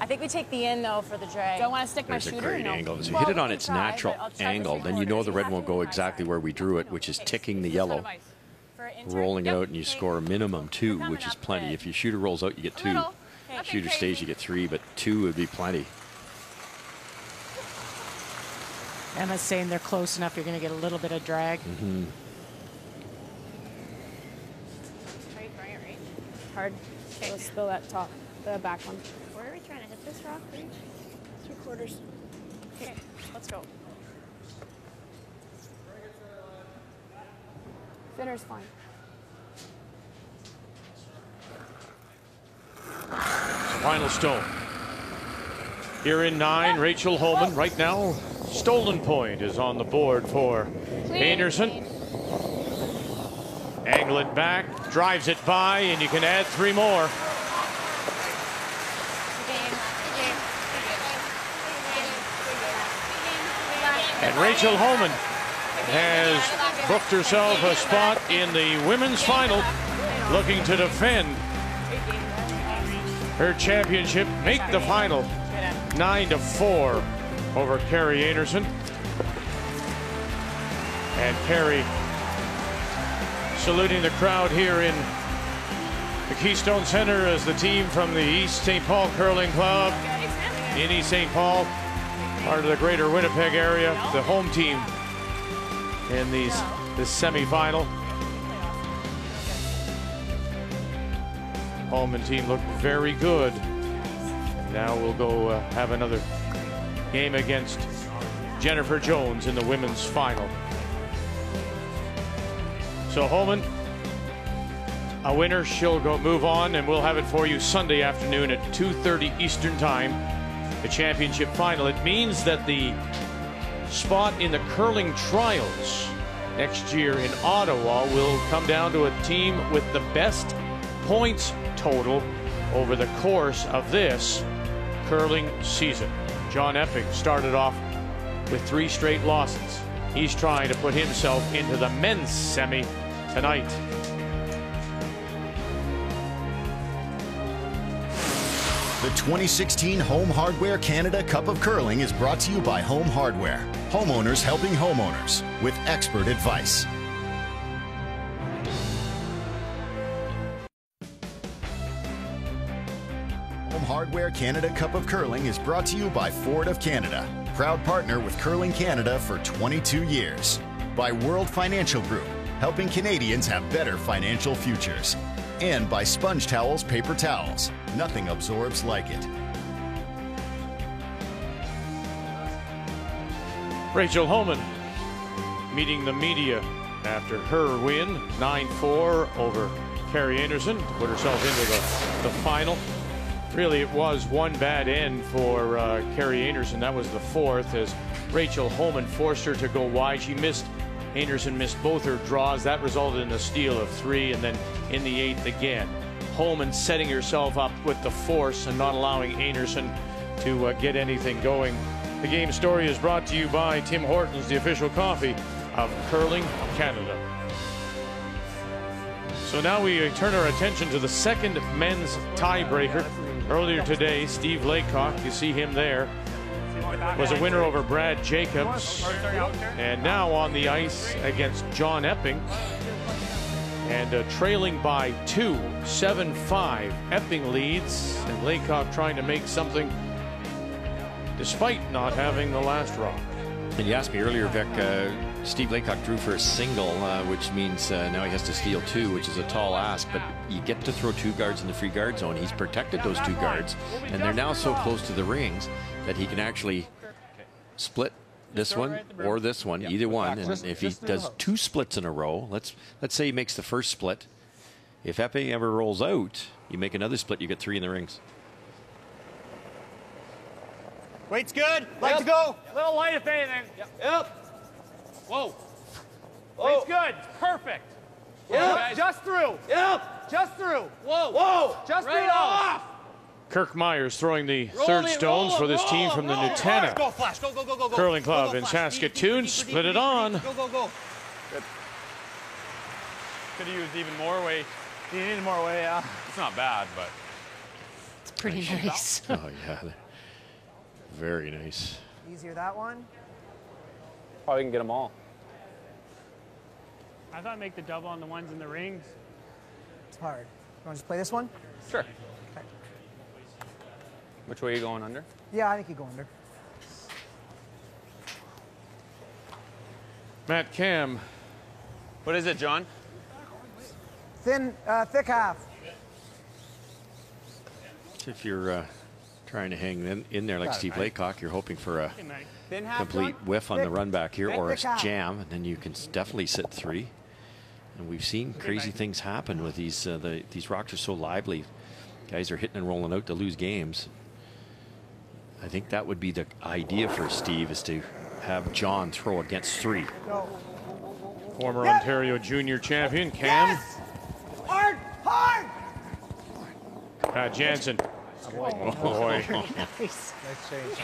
I think we take the in though for the drag.
Don't want to stick
There's
my
a
shooter?
great
or no?
angle. If you
Well,
hit it on its
try,
natural
but I'll try
angle, then you know the red won't go exactly where we drew it, which is ticking the yellow, rolling it out, and you score a minimum two, which is plenty. If your shooter rolls out, you get two. Shooter stays, you get three, but two would be plenty.
Emma's saying they're close enough, you're going to get a little bit of drag.
hmm
Are you throwing it right? Hard. Okay. Let's spill that top, the back one.
This rock? Reach?
Three quarters.
Okay, let's go.
Thinner's fine.
Final stone. Here in nine, oh. Rachel Homan. Right now, stolen point is on the board for Einarson. Angle it back, drives it by, and you can add three more. And Rachel Homan has booked herself a spot in the women's final, looking to defend her championship, make the final nine to four over Kerri Einarson. And Kerri saluting the crowd here in the Keystone Center as the team from the East St. Paul Curling Club in East St. Paul, part of the greater Winnipeg area, the home team in these this semifinal. Homan team looked very good. Now we'll go uh, have another game against Jennifer Jones in the women's final. So Homan, a winner, she'll go move on, and we'll have it for you Sunday afternoon at 2:30 Eastern Time, the championship final. It means that the spot in the curling trials next year in Ottawa will come down to a team with the best points total over the course of this curling season. John Epping started off with three straight losses. He's trying to put himself into the men's semi tonight.
The 2016 Home Hardware Canada Cup of Curling is brought to you by Home Hardware, homeowners helping homeowners with expert advice. Home Hardware Canada Cup of Curling is brought to you by Ford of Canada, proud partner with Curling Canada for 22 years. By World Financial Group, helping Canadians have better financial futures. And by Sponge Towels Paper Towels. Nothing absorbs like it.
Rachel Homan meeting the media after her win 9-4 over Kerri Einarson to put herself into the, the final. Really, it was one bad end for uh, Kerri Einarson. That was the fourth as Rachel Homan forced her to go wide. She missed, Einarson missed both her draws. That resulted in a steal of three, and then in the eighth again. Homan setting herself up with the force and not allowing Einarson to uh, get anything going. The game story is brought to you by Tim Hortons, the official coffee of Curling Canada. So now we turn our attention to the second men's tiebreaker. Earlier today, Steve Laycock, you see him there, was a winner over Brad Jacobs. And now on the ice against John Epping. And uh, trailing by two, 7-5. Epping leads, and Laycock trying to make something despite not having the last rock.
And you asked me earlier, Vic, uh, Steve Laycock drew for a single, uh, which means uh, now he has to steal two, which is a tall ask. But you get to throw two guards in the free guard zone. He's protected those two guards, and they're now so close to the rings that he can actually split this one or this one, either one. And if he does two splits in a row, let's let's say he makes the first split. If Epping ever rolls out, you make another split, you get three in the rings.
Weight's good. Like
Yep.
to go.
A little light if anything. Yep. yep. Whoa.
Weight's
good. Perfect.
Yep. Just through.
Yep.
Just through.
Whoa. Whoa.
Just
right
through those.
off.
Kirk Muyres throwing the
Roll
third
it,
stones
roll
for this
roll
team from the
roll it.
Nutana
Go, Flash. Go, go, go, go, go.
Curling Club
go,
in
Flash. Deep, deep,
Saskatoon.
deep, deep,
Split it on.
deep. Go, go, go.
Could have used even more weight. You need more weight, yeah. It's not bad, but.
It's pretty nice.
oh yeah, very nice.
Easier that one.
Probably can get them all.
I thought I'd make the double on the ones in the rings.
It's hard. You want to just play this one?
Sure. Which way are you going under?
Yeah, I think you go under.
Mat Camm.
What is it, John?
Thin, uh, thick half.
If you're uh, trying to hang in, in there like Steve
right.
Laycock, you're hoping for a
Thin half,
complete
John?
whiff on the run back here
thick-
or a jam, and then you can definitely sit three. And we've seen crazy things happen with these. Uh, the, these rocks are so lively. Guys are hitting and rolling out to lose games. I think that would be the idea for Steve is to have John throw against three.
Former Ontario junior champion Camm
Hard, hard.
Pat Janssen. Oh, boy.
nice. Nice change.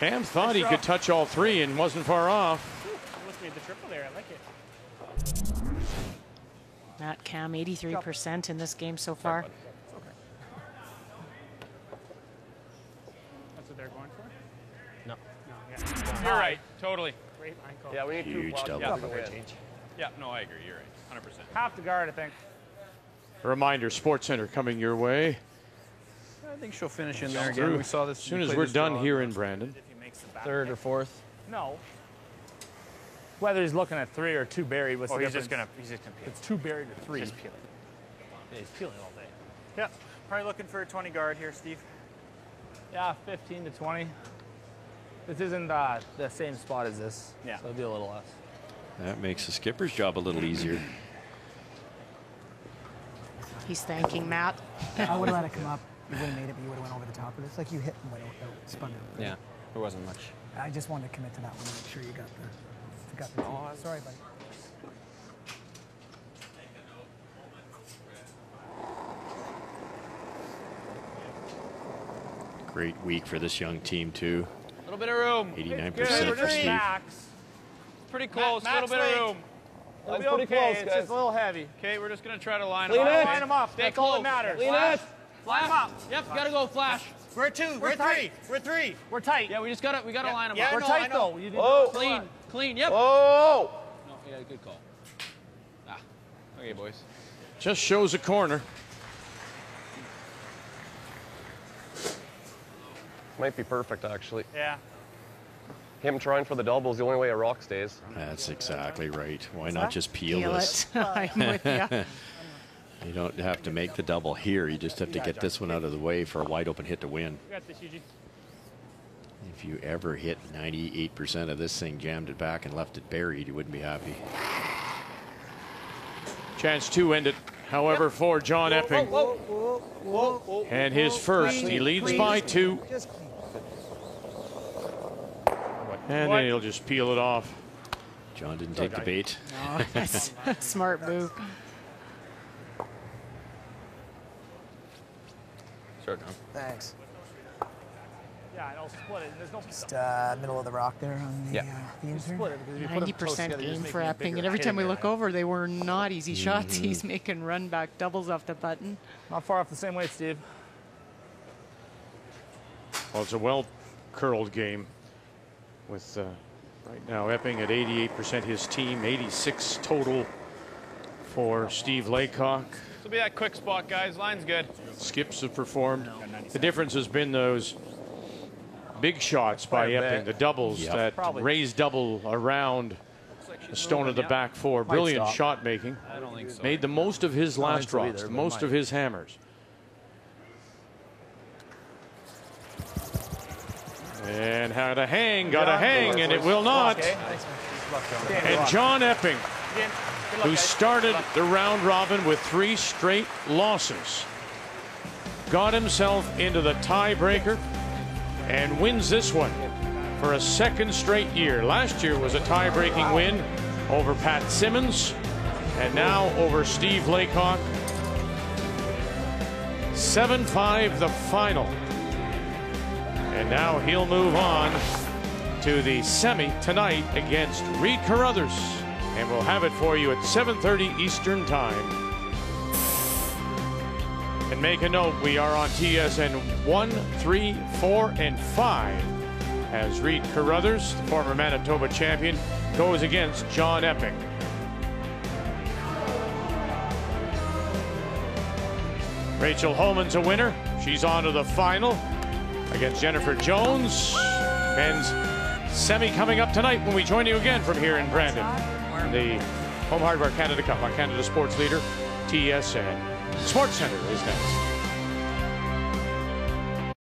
Camm thought he could touch all three and wasn't far off.
Almost made the triple there. I like it.
Mat Camm, 83% in this game so far.
That's what they're going for.
No.
No, yeah.
You're right. Totally.
Great line call.
Yeah, we need
Huge
two.
double.
Yeah,
Double
yeah.
change.
yeah, no, I agree. You're right. 100%.
Half the guard, I think.
A reminder, Sports Center coming your way.
I think she'll finish in there
Through.
again. We saw this.
As soon as we're done here in Brandon.
If he makes the.
Third or fourth.
No. Whether he's looking at three or two buried, what's
Oh,
the
he's just
difference?
gonna- he's just gonna peel.
It's two buried or three.
Just peeling.
Yeah, he's peeling all day.
Yeah, probably looking for a 20 guard here, Steve.
Yeah, 15 to 20. This isn't uh, the same spot as this.
Yeah.
So it'll be a little less.
That makes the skipper's job a little easier.
He's thanking Mat.
I would have let it come up. You would have made it, but you would have went over the top of it. It's like you hit and went out, spun it.
Yeah, there wasn't much.
I just wanted to commit to that one to make sure you got the, you got the.
Oh,
Sorry, buddy.
Great week for this young team too.
A little bit of room.
89% for
We're just
Steve.
max.
Pretty close. A little bit of room.
It'll be
That's pretty
okay.
close,
it's
guys.
just a little heavy.
Okay, we're just gonna try to line
Lean
them up.
Line them up.
Stay
That's
close.
all that matters.
Lean
Flash.
in.
Line 'em up.
Yep, gotta go flash.
We're two. We're,
We're
three.
tight.
We're three.
We're tight.
Yeah, we just gotta we gotta
Yeah,
line them
yeah,
up.
We're
no,
tight though. You need
Oh, clean, clean. Yep.
Oh!
No, yeah, good call. Ah, okay, boys.
Just shows a corner.
Might be perfect, actually.
Yeah.
him trying for the double is the only way a rock stays.
That's exactly right. Why not just peel,
Peel
this?
it. I'm with ya.
you don't have to make the double here. You just have to get this one out of the way for a wide open hit to win.
You got this, Eugene.
If you ever hit 98% of this thing, jammed it back and left it buried, you wouldn't be happy.
Chance to end it, however, for John Epping. And his first, he leads by two. And then he'll just peel it off.
John didn't take the bait.
No, that's a smart move.
Sure, Tom.
Thanks.
Yeah, and I'll split it. There's no
Just uh, middle of the rock there on the,
Yeah.
uh, the insert.
Split it because if you put them
Ninety
close
percent
together,
aim
make
for
me a
Epping, and every time we look
there.
over, they were not easy shots.
Mhm.
He's making run back doubles off the button.
Not far off the same way, Steve.
Well, it's a well curled game with uh, right now Epping at 88% his team, 86 total for Steve Laycock.
This will be that quick spot, guys. Line's good.
Skips have performed. The difference has been those big shots by Epping, the doubles
Yep.
that
Probably.
raised double around the stone of the back four. Brilliant shot making.
I don't think so.
Made the most of his last
think so
drops, the most of his hammers. And had a hang, got a hang, and it will not. And John Epping, who started the round robin with three straight losses, got himself into the tiebreaker and wins this one for a second straight year. Last year was a tie-breaking win over Pat Simmons, and now over Steve Laycock. 7-5 the final. And now he'll move on to the semi tonight against Reid Carruthers. And we'll have it for you at 7.30 Eastern Time. And make a note, we are on TSN 1, 3, 4, and 5 as Reid Carruthers, the former Manitoba champion, goes against John Epping. Rachel Homan's a winner. She's on to the final against Jennifer Jones. Men's semi coming up tonight when we join you again from here in Brandon. The Home Hardware Canada Cup on Canada Sports Leader, TSN. Sports Center is next.